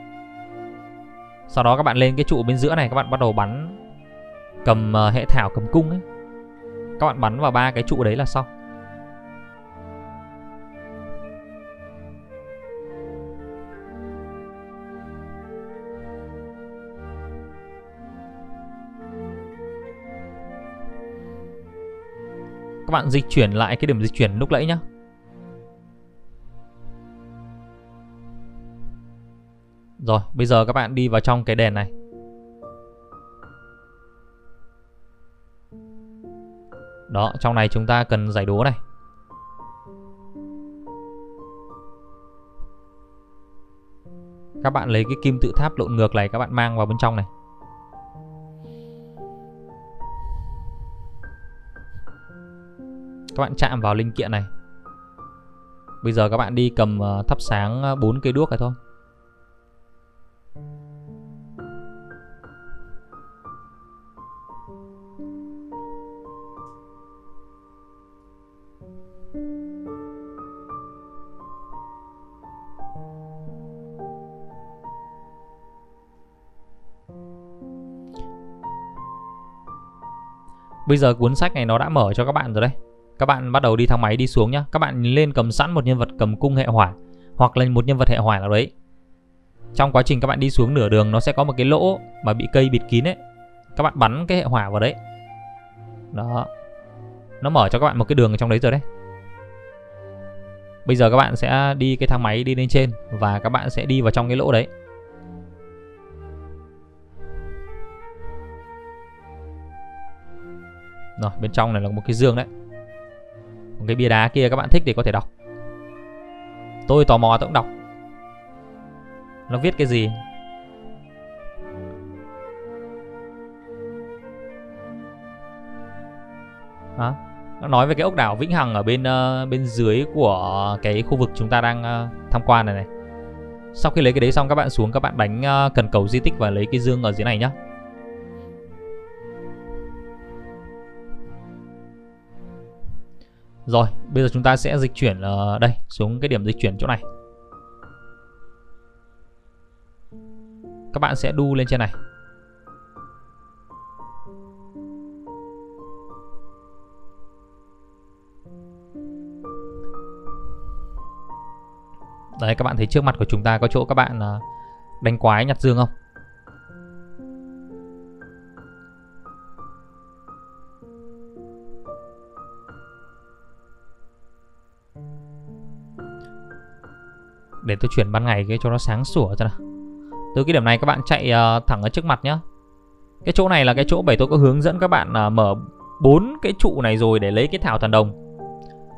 Sau đó các bạn lên cái trụ bên giữa này Các bạn bắt đầu bắn. Cầm uh, hệ thảo cầm cung ấy. Các bạn bắn vào ba cái trụ đấy là xong. Các bạn dịch chuyển lại cái điểm dịch chuyển lúc nãy nhá. Rồi, bây giờ các bạn đi vào trong cái đèn này. Đó, trong này chúng ta cần giải đố này. Các bạn lấy cái kim tự tháp lộn ngược này, các bạn mang vào bên trong này. Các bạn chạm vào linh kiện này. Bây giờ các bạn đi cầm ờ, thắp sáng ờ, bốn cây đuốc này thôi. Bây giờ cuốn sách này nó đã mở cho các bạn rồi đấy các bạn bắt đầu đi thang máy, đi xuống nhá. Các bạn lên cầm sẵn một nhân vật cầm cung hệ hỏa, hoặc là một nhân vật hệ hỏa nào đấy. Trong quá trình các bạn đi xuống nửa đường, nó sẽ có một cái lỗ mà bị cây bịt kín ấy. Các bạn bắn cái hệ hỏa vào đấy. Đó. Nó mở cho các bạn một cái đường ở trong đấy rồi đấy. Bây giờ các bạn sẽ đi cái thang máy đi lên trên và các bạn sẽ đi vào trong cái lỗ đấy. Rồi, bên trong này là một cái giường đấy cái bia đá kia các bạn thích thì có thể đọc. Tôi tò mò tôi cũng đọc. Nó viết cái gì? Hả? nó nói về cái ốc đảo vĩnh hằng ở bên uh, bên dưới của cái khu vực chúng ta đang uh, tham quan này này. Sau khi lấy cái đấy xong các bạn xuống các bạn đánh uh, cần cầu di tích và lấy cái dương ở dưới này nhá. Rồi, bây giờ chúng ta sẽ dịch chuyển uh, đây xuống cái điểm dịch chuyển chỗ này. Các bạn sẽ đu lên trên này. Đấy các bạn thấy trước mặt của chúng ta có chỗ các bạn ờ, đánh quái nhặt dương không? Để tôi chuyển ban ngày cái cho nó sáng sủa cho nào. Từ cái điểm này các bạn chạy uh, thẳng ở trước mặt nhá. Cái chỗ này là cái chỗ bảy tôi có hướng dẫn các bạn uh, mở bốn cái trụ này rồi để lấy cái thảo thần đồng.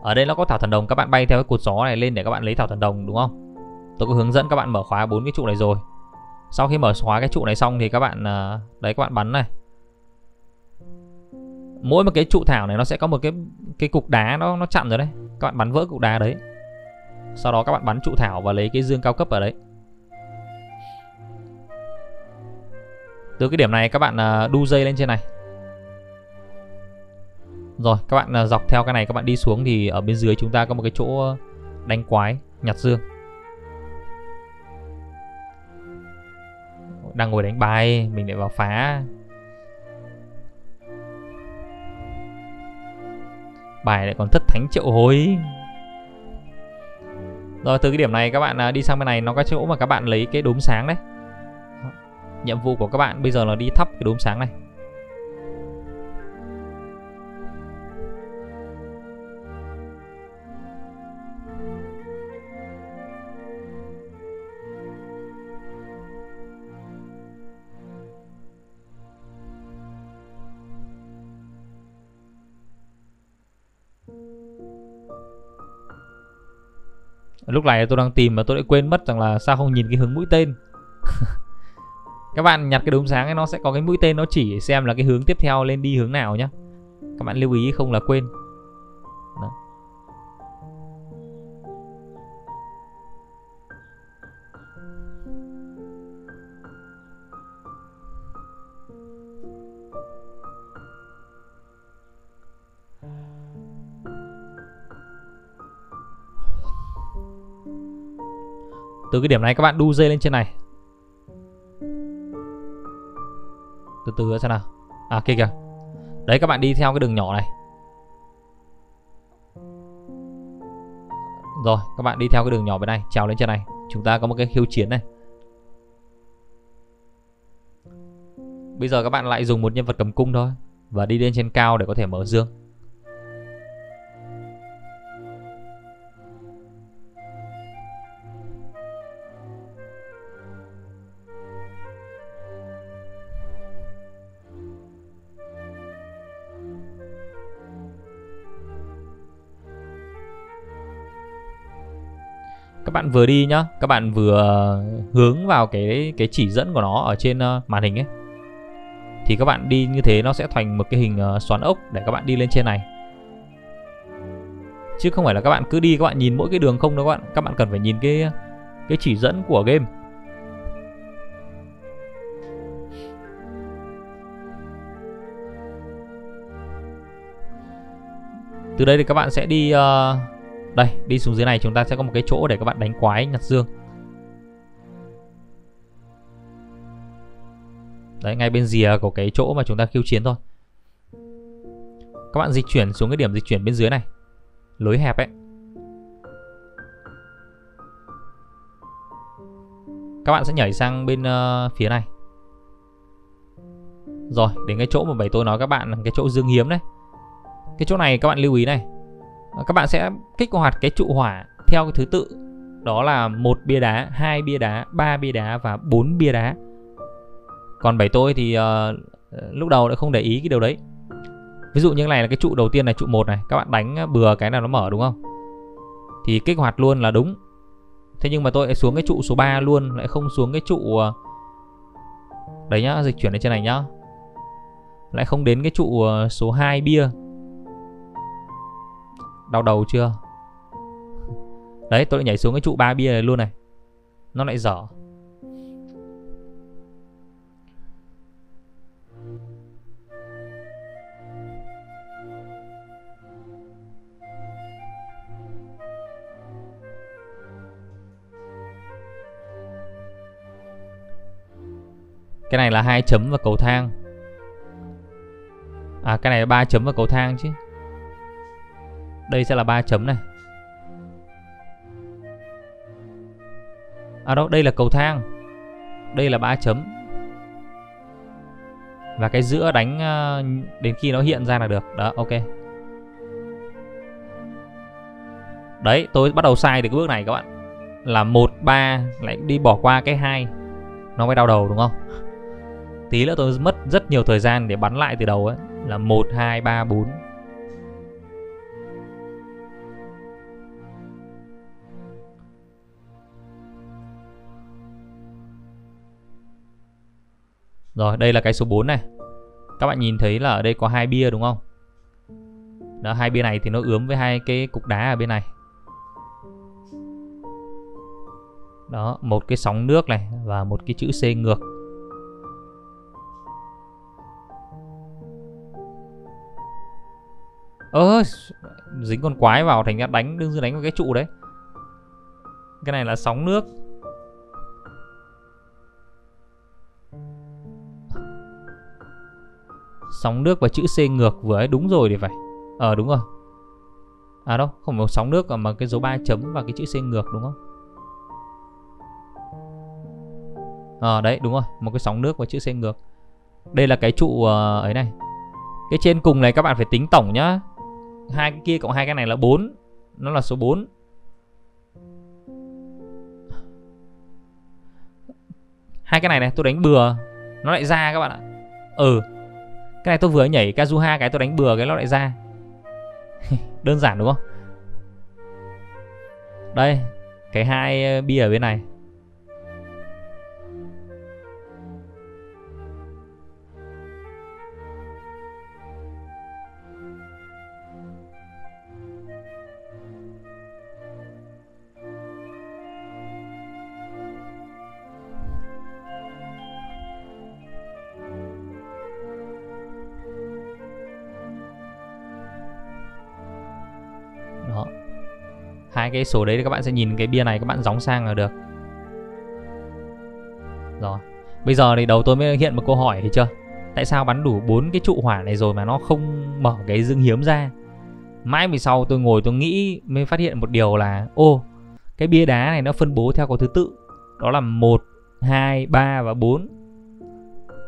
Ở đây nó có thảo thần đồng các bạn bay theo cái cột gió này lên để các bạn lấy thảo thần đồng đúng không? Tôi có hướng dẫn các bạn mở khóa bốn cái trụ này rồi. Sau khi mở khóa cái trụ này xong thì các bạn uh, đấy các bạn bắn này. Mỗi một cái trụ thảo này nó sẽ có một cái cái cục đá nó nó chặn rồi đấy. Các bạn bắn vỡ cục đá đấy sau đó các bạn bắn trụ thảo và lấy cái dương cao cấp ở đấy. Từ cái điểm này các bạn à, đu dây lên trên này. Rồi, các bạn à, dọc theo cái này các bạn đi xuống thì ở bên dưới chúng ta có một cái chỗ đánh quái, nhặt dương. Đang ngồi đánh bài, mình lại vào phá. Bài lại còn thất thánh triệu hối rồi, từ cái điểm này các bạn à, đi sang bên này, nó có chỗ mà các bạn lấy cái đốm sáng đấy. Nhiệm vụ của các bạn bây giờ là đi thắp cái đốm sáng này. Lúc này tôi đang tìm mà tôi đã quên mất rằng là sao không nhìn cái hướng mũi tên. [laughs] Các bạn nhặt cái đốm sáng ấy, nó sẽ có cái mũi tên, nó chỉ xem là cái hướng tiếp theo lên đi hướng nào nhá. Các bạn lưu ý không là quên. Từ cái điểm này các bạn đu dây lên trên này. Từ từ xem nào. À kia kìa. Đấy, các bạn đi theo cái đường nhỏ này. Rồi, các bạn đi theo cái đường nhỏ bên này, Trèo lên trên này. Chúng ta có một cái khiêu chiến này. Bây giờ các bạn lại dùng một nhân vật cầm cung thôi Và đi lên trên cao để có thể mở dương. Các bạn vừa đi nhá. Các bạn vừa hướng vào cái cái chỉ dẫn của nó ở trên ờ, màn hình ấy. Thì các bạn đi như thế nó sẽ thành một cái hình ờ, xoắn ốc để các bạn đi lên trên này. Chứ không phải là các bạn cứ đi các bạn nhìn mỗi cái đường không đâu các bạn. Các bạn cần phải nhìn cái cái chỉ dẫn của game. Từ đây thì các bạn sẽ đi uh, đây, đi xuống dưới này chúng ta sẽ có một cái chỗ để các bạn đánh quái nhặt dương. Đấy, ngay bên rìa của cái chỗ mà chúng ta khiêu chiến thôi. Các bạn dịch chuyển xuống cái điểm dịch chuyển bên dưới này. Lối hẹp ấy. Các bạn sẽ nhảy sang bên uh, phía này. Rồi, đến cái chỗ mà bảy tôi nói các bạn cái chỗ dương hiếm đấy. Cái chỗ này các bạn lưu ý này các bạn sẽ kích hoạt cái trụ hỏa theo cái thứ tự đó là một bia đá, hai bia đá, ba bia đá và bốn bia đá. Còn bảy tôi thì uh, lúc đầu đã không để ý cái điều đấy. Ví dụ như này là cái trụ đầu tiên này, trụ một này, các bạn đánh bừa cái nào nó mở đúng không? Thì kích hoạt luôn là đúng. Thế nhưng mà tôi lại xuống cái trụ số 3 luôn, lại không xuống cái trụ ờ, Đấy nhá, dịch chuyển lên trên này nhá. Lại không đến cái trụ ờ, số 2 bia đau đầu chưa? Đấy, tôi lại nhảy xuống cái trụ ba bia này luôn này. Nó lại dở. Cái này là hai chấm và cầu thang. À cái này là ba chấm và cầu thang chứ đây sẽ là ba chấm này. À đâu đây là cầu thang. Đây là ba chấm. Và cái giữa đánh ờ, đến khi nó hiện ra là được. Đó, ok. Đấy, tôi bắt đầu sai được cái bước này các bạn. Là một, ba, lại đi bỏ qua cái hai. Nó mới đau đầu, đúng không? Tí nữa tôi mất rất nhiều thời gian để bắn lại từ đầu ấy. Là một, hai, ba, bốn. Rồi, đây là cái số 4 này. Các bạn nhìn thấy là ở đây có hai bia đúng không? Đó, hai bia này thì nó ướm với hai cái cục đá ở bên này. Đó, một cái sóng nước này và một cái chữ C ngược. Ơ, dính con quái vào thành ra đánh đương nhiên đánh vào cái trụ đấy. Cái này là sóng nước Sóng nước và chữ C ngược vừa ấy đúng rồi thì phải. Ờ đúng rồi. À đâu không phải sóng nước mà cái dấu 3 chấm và cái chữ C ngược đúng không? Ờ à, đấy đúng rồi Một cái sóng nước và chữ C ngược. Đây là cái trụ uh, ấy này. Cái trên cùng này các bạn phải tính tổng nhá. Hai cái kia cộng hai cái này là 4 Nó là số 4 Hai cái này này tôi đánh bừa. Nó lại ra các bạn ạ. Ừ cái này tôi vừa nhảy Kazuha, cái tôi đánh bừa, cái nó lại ra. [laughs] Đơn giản, đúng không? Đây, Cái hai ờ, bia ở bên này. Cái số đấy thì các bạn sẽ nhìn cái bia này, các bạn gióng sang là được. Rồi, bây giờ thì đầu tôi mới hiện một câu hỏi thì chưa? Tại sao bắn đủ bốn cái trụ hỏa này rồi mà nó không mở cái dương hiếm ra? Mãi về sau tôi ngồi tôi nghĩ mới phát hiện một điều là, ô, cái bia đá này nó phân bố theo có thứ tự. Đó là một, hai, ba và 4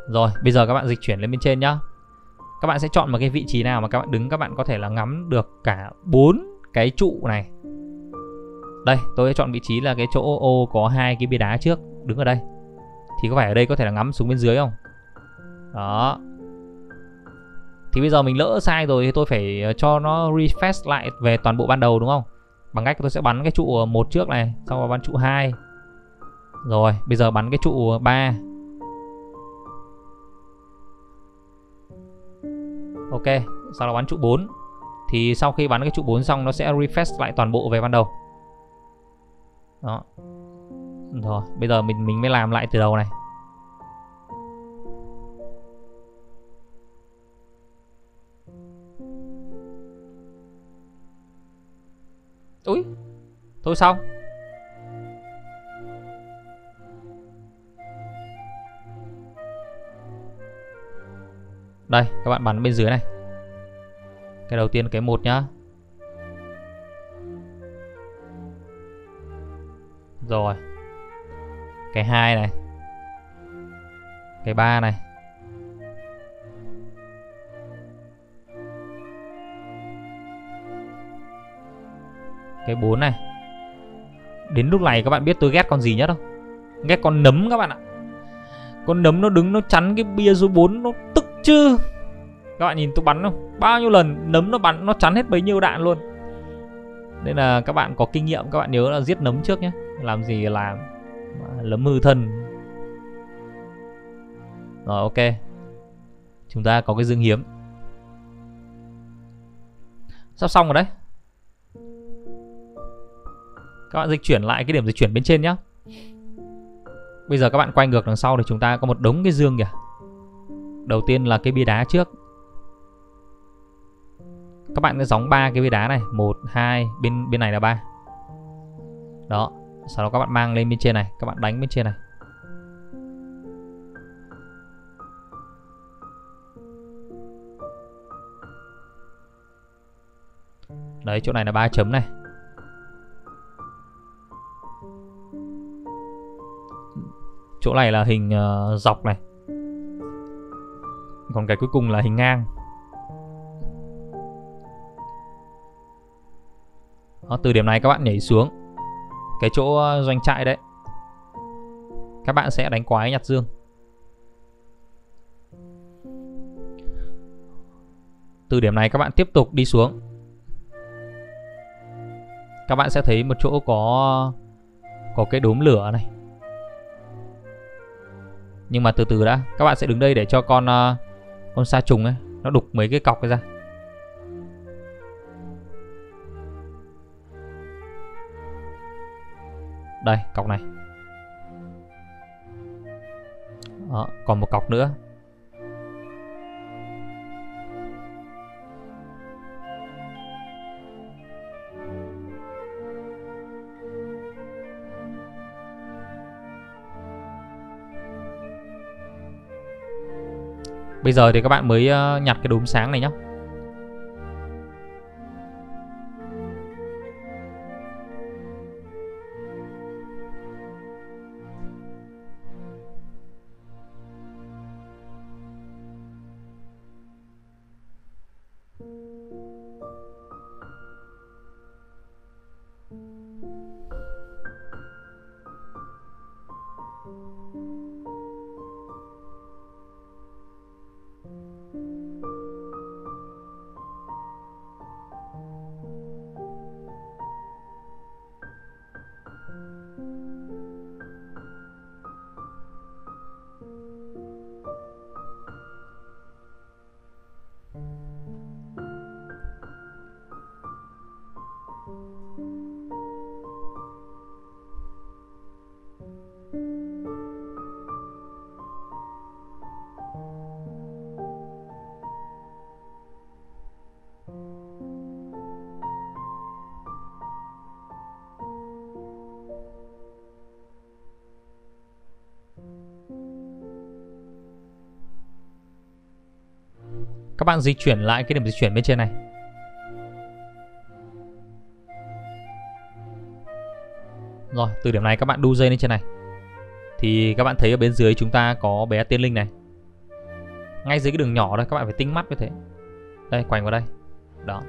rồi, bây giờ các bạn dịch chuyển lên bên trên nhá. Các bạn sẽ chọn một cái vị trí nào mà các bạn đứng, các bạn có thể là ngắm được cả bốn cái trụ này đây, tôi sẽ chọn vị trí là cái chỗ ô có hai cái bia đá trước, đứng ở đây. Thì có phải ở đây có thể là ngắm xuống bên dưới không? Đó. Thì bây giờ mình lỡ sai rồi thì tôi phải ờ, cho nó refresh lại về toàn bộ ban đầu, đúng không? Bằng cách tôi sẽ bắn cái trụ một trước này sau đó bắn trụ 2 rồi, bây giờ bắn cái trụ 3 ok, sau đó bắn trụ 4 thì sau khi bắn cái trụ 4 xong, nó sẽ refresh lại toàn bộ về ban đầu đó. Rồi, bây giờ mình mình mới làm lại từ đầu này. Úi, Thôi xong. Đây, các bạn bắn bên dưới này. Cái đầu tiên, cái một nhá. Rồi. Cái hai này. Cái ba này. Cái bốn này. Đến lúc này các bạn biết tôi ghét con gì nhất không? Ghét con nấm các bạn ạ. Con nấm nó đứng, nó chắn cái bia số 4 Nó tức chứ. Các bạn nhìn tôi bắn không? Bao nhiêu lần nấm nó bắn, Nó chắn hết bấy nhiêu đạn luôn. Nên là các bạn có kinh nghiệm, Các bạn nhớ là giết nấm trước nhé. Làm gì làm. Lấm hư thân. Rồi, ok. Chúng ta có cái dương hiếm. Sắp xong rồi đấy. Các bạn dịch chuyển lại cái điểm dịch chuyển bên trên nhé bây giờ các bạn quay ngược đằng sau thì chúng ta có một đống cái dương kìa. Đầu tiên là cái bia đá trước các bạn sẽ gióng ba cái bia đá này. Một hai bên bên này là ba. Đó sau đó các bạn mang lên bên trên này. Các bạn đánh bên trên này. Đấy chỗ này là ba chấm này. Chỗ này là hình uh, dọc này. Còn cái cuối cùng là hình ngang. Đó, từ điểm này các bạn nhảy xuống. Cái chỗ ờ, doanh trại đấy. Các bạn sẽ đánh quái nhặt dương. Từ điểm này các bạn tiếp tục đi xuống. Các bạn sẽ thấy một chỗ có có cái đốm lửa này. Nhưng mà từ từ đã các bạn sẽ đứng đây để cho con ờ, con sa trùng ấy nó đục mấy cái cọc ấy ra. Đây cọc này. Đó, còn một cọc nữa. Bây giờ thì các bạn mới ờ, nhặt cái đốm sáng này nhé các bạn di chuyển lại cái điểm di chuyển bên trên này. Rồi từ điểm này các bạn đu dây lên trên này. Thì các bạn thấy ở bên dưới chúng ta có bé tiên linh này. Ngay dưới cái đường nhỏ đây các bạn phải tinh mắt như thế. Đây quành vào đây. Đó.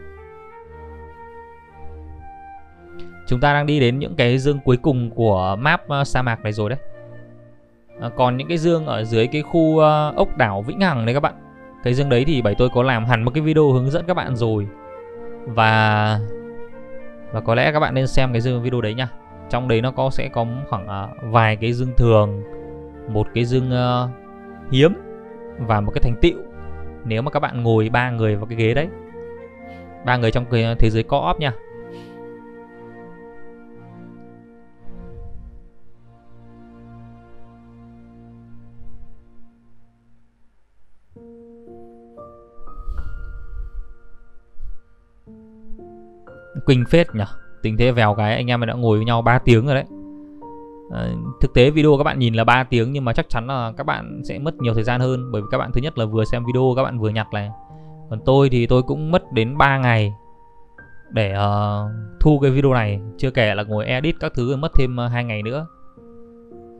Chúng ta đang đi đến những cái dương cuối cùng của map ờ, sa mạc này rồi đấy. À, còn những cái dương ở dưới cái khu uh, ốc đảo vĩnh hằng đấy các bạn cái dương đấy thì bảy tôi có làm hẳn một cái video hướng dẫn các bạn rồi. Và và có lẽ các bạn nên xem cái dương video đấy nha trong đấy nó có sẽ có khoảng uh, vài cái dương thường một cái dương uh, hiếm và một cái thành tựu. Nếu mà các bạn ngồi ba người vào cái ghế đấy ba người trong cái thế giới co-op nha kinh phết nhở. tình thế vèo cái anh em mình đã ngồi với nhau 3 tiếng rồi đấy. À, thực tế video các bạn nhìn là 3 tiếng nhưng mà chắc chắn là các bạn sẽ mất nhiều thời gian hơn. Bởi vì các bạn thứ nhất là vừa xem video các bạn vừa nhặt này. Còn tôi thì tôi cũng mất đến 3 ngày để uh, thu cái video này. Chưa kể là ngồi edit các thứ mất thêm uh, hai ngày nữa.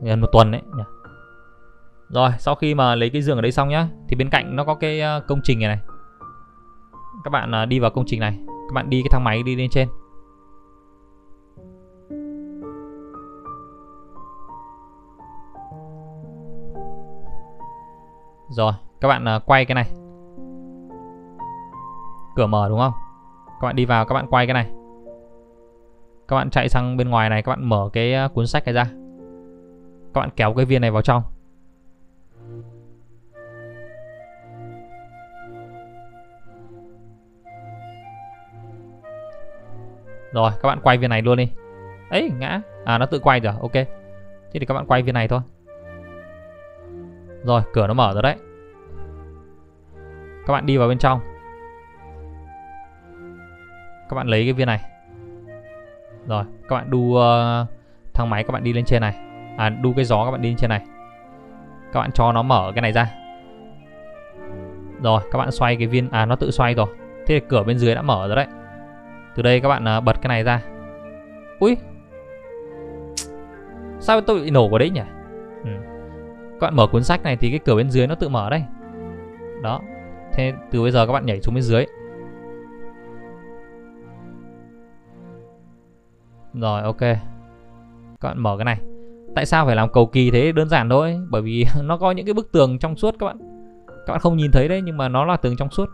Gần một tuần đấy nhỉ rồi sau khi mà lấy cái giường ở đây xong nhá thì bên cạnh nó có cái công trình này này. Các bạn uh, đi vào công trình này các bạn đi cái thang máy đi lên trên. Rồi các bạn uh, quay cái này. Cửa mở đúng không? Các bạn đi vào các bạn quay cái này. Các bạn chạy sang bên ngoài này Các bạn mở cái à, cuốn sách này ra. Các bạn kéo cái viên này vào trong. Rồi các bạn quay viên này luôn đi. Ấy ngã. À nó tự quay rồi ok. Thế thì các bạn quay viên này thôi. Rồi cửa nó mở rồi đấy. Các bạn đi vào bên trong. Các bạn lấy cái viên này. Rồi các bạn đu uh, thang máy các bạn đi lên trên này. À đu cái gió các bạn đi lên trên này. Các bạn cho nó mở cái này ra. Rồi các bạn xoay cái viên. À nó tự xoay rồi. Thế thì cửa bên dưới đã mở rồi đấy từ đây các bạn ờ, bật cái này ra. Ui sao tôi bị nổ của đấy nhỉ? Ừ. các bạn mở cuốn sách này thì cái cửa bên dưới nó tự mở đây. Đó. Thế từ bây giờ các bạn nhảy xuống bên dưới. Rồi, ok. Các bạn mở cái này. Tại sao phải làm cầu kỳ thế? Đơn giản thôi. Bởi vì [laughs] nó có những cái bức tường trong suốt các bạn. Các bạn không nhìn thấy đấy, nhưng mà nó là tường trong suốt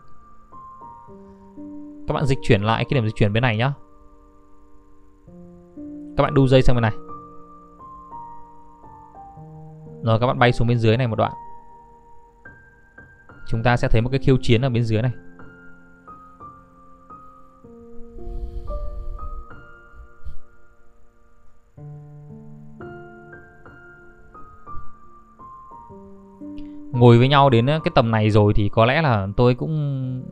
các bạn dịch chuyển lại cái điểm dịch chuyển bên này nhá. Các bạn đu dây sang bên này. Rồi các bạn bay xuống bên dưới này một đoạn. Chúng ta sẽ thấy một cái khiêu chiến ở bên dưới này. Ngồi với nhau đến cái tầm này rồi thì có lẽ là tôi cũng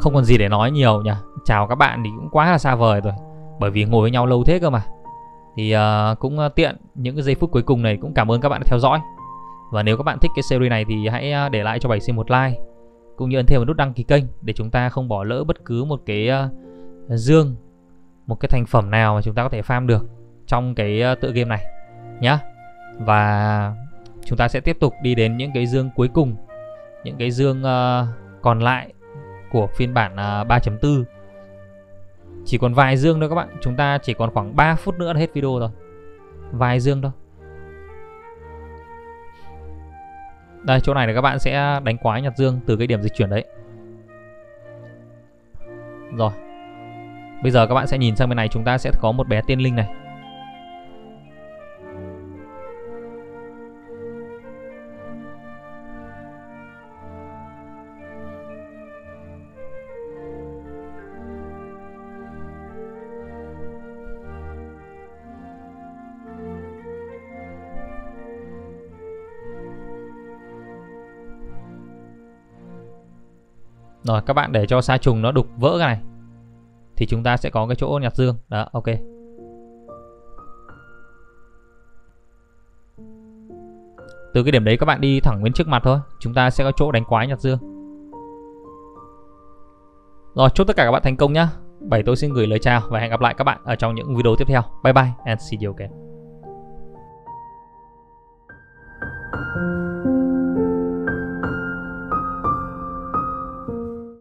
không còn gì để nói nhiều nhỉ. Chào các bạn thì cũng quá là xa vời rồi. Bởi vì ngồi với nhau lâu thế cơ mà. Thì uh, cũng ờ, tiện những cái giây phút cuối cùng này cũng cảm ơn các bạn đã theo dõi. Và nếu các bạn thích cái series này thì hãy ờ, để lại cho 7 c một like cũng như ấn thêm một nút đăng ký kênh để chúng ta không bỏ lỡ bất cứ một cái uh, dương một cái thành phẩm nào mà chúng ta có thể farm được trong cái uh, tựa game này nhá. Và chúng ta sẽ tiếp tục đi đến những cái dương cuối cùng những cái dương uh, còn lại của phiên bản à, 3.4 chỉ còn vài dương thôi các bạn. Chúng ta chỉ còn khoảng 3 phút nữa là hết video rồi. Vài dương thôi. Đây, chỗ này là các bạn sẽ đánh quái nhặt dương từ cái điểm dịch chuyển đấy. Rồi. Bây giờ các bạn sẽ nhìn sang bên này. Chúng ta sẽ có một bé tiên linh này. Rồi, các bạn để cho sa trùng nó đục vỡ cái này. Thì chúng ta sẽ có cái chỗ nhặt dương. Đó, ok. Từ cái điểm đấy các bạn đi thẳng bên trước mặt thôi. Chúng ta sẽ có chỗ đánh quái nhặt dương. Rồi, chúc tất cả các bạn thành công nhá. Bảy tôi xin gửi lời chào Và hẹn gặp lại các bạn ở trong những video tiếp theo. Bye bye and see you again.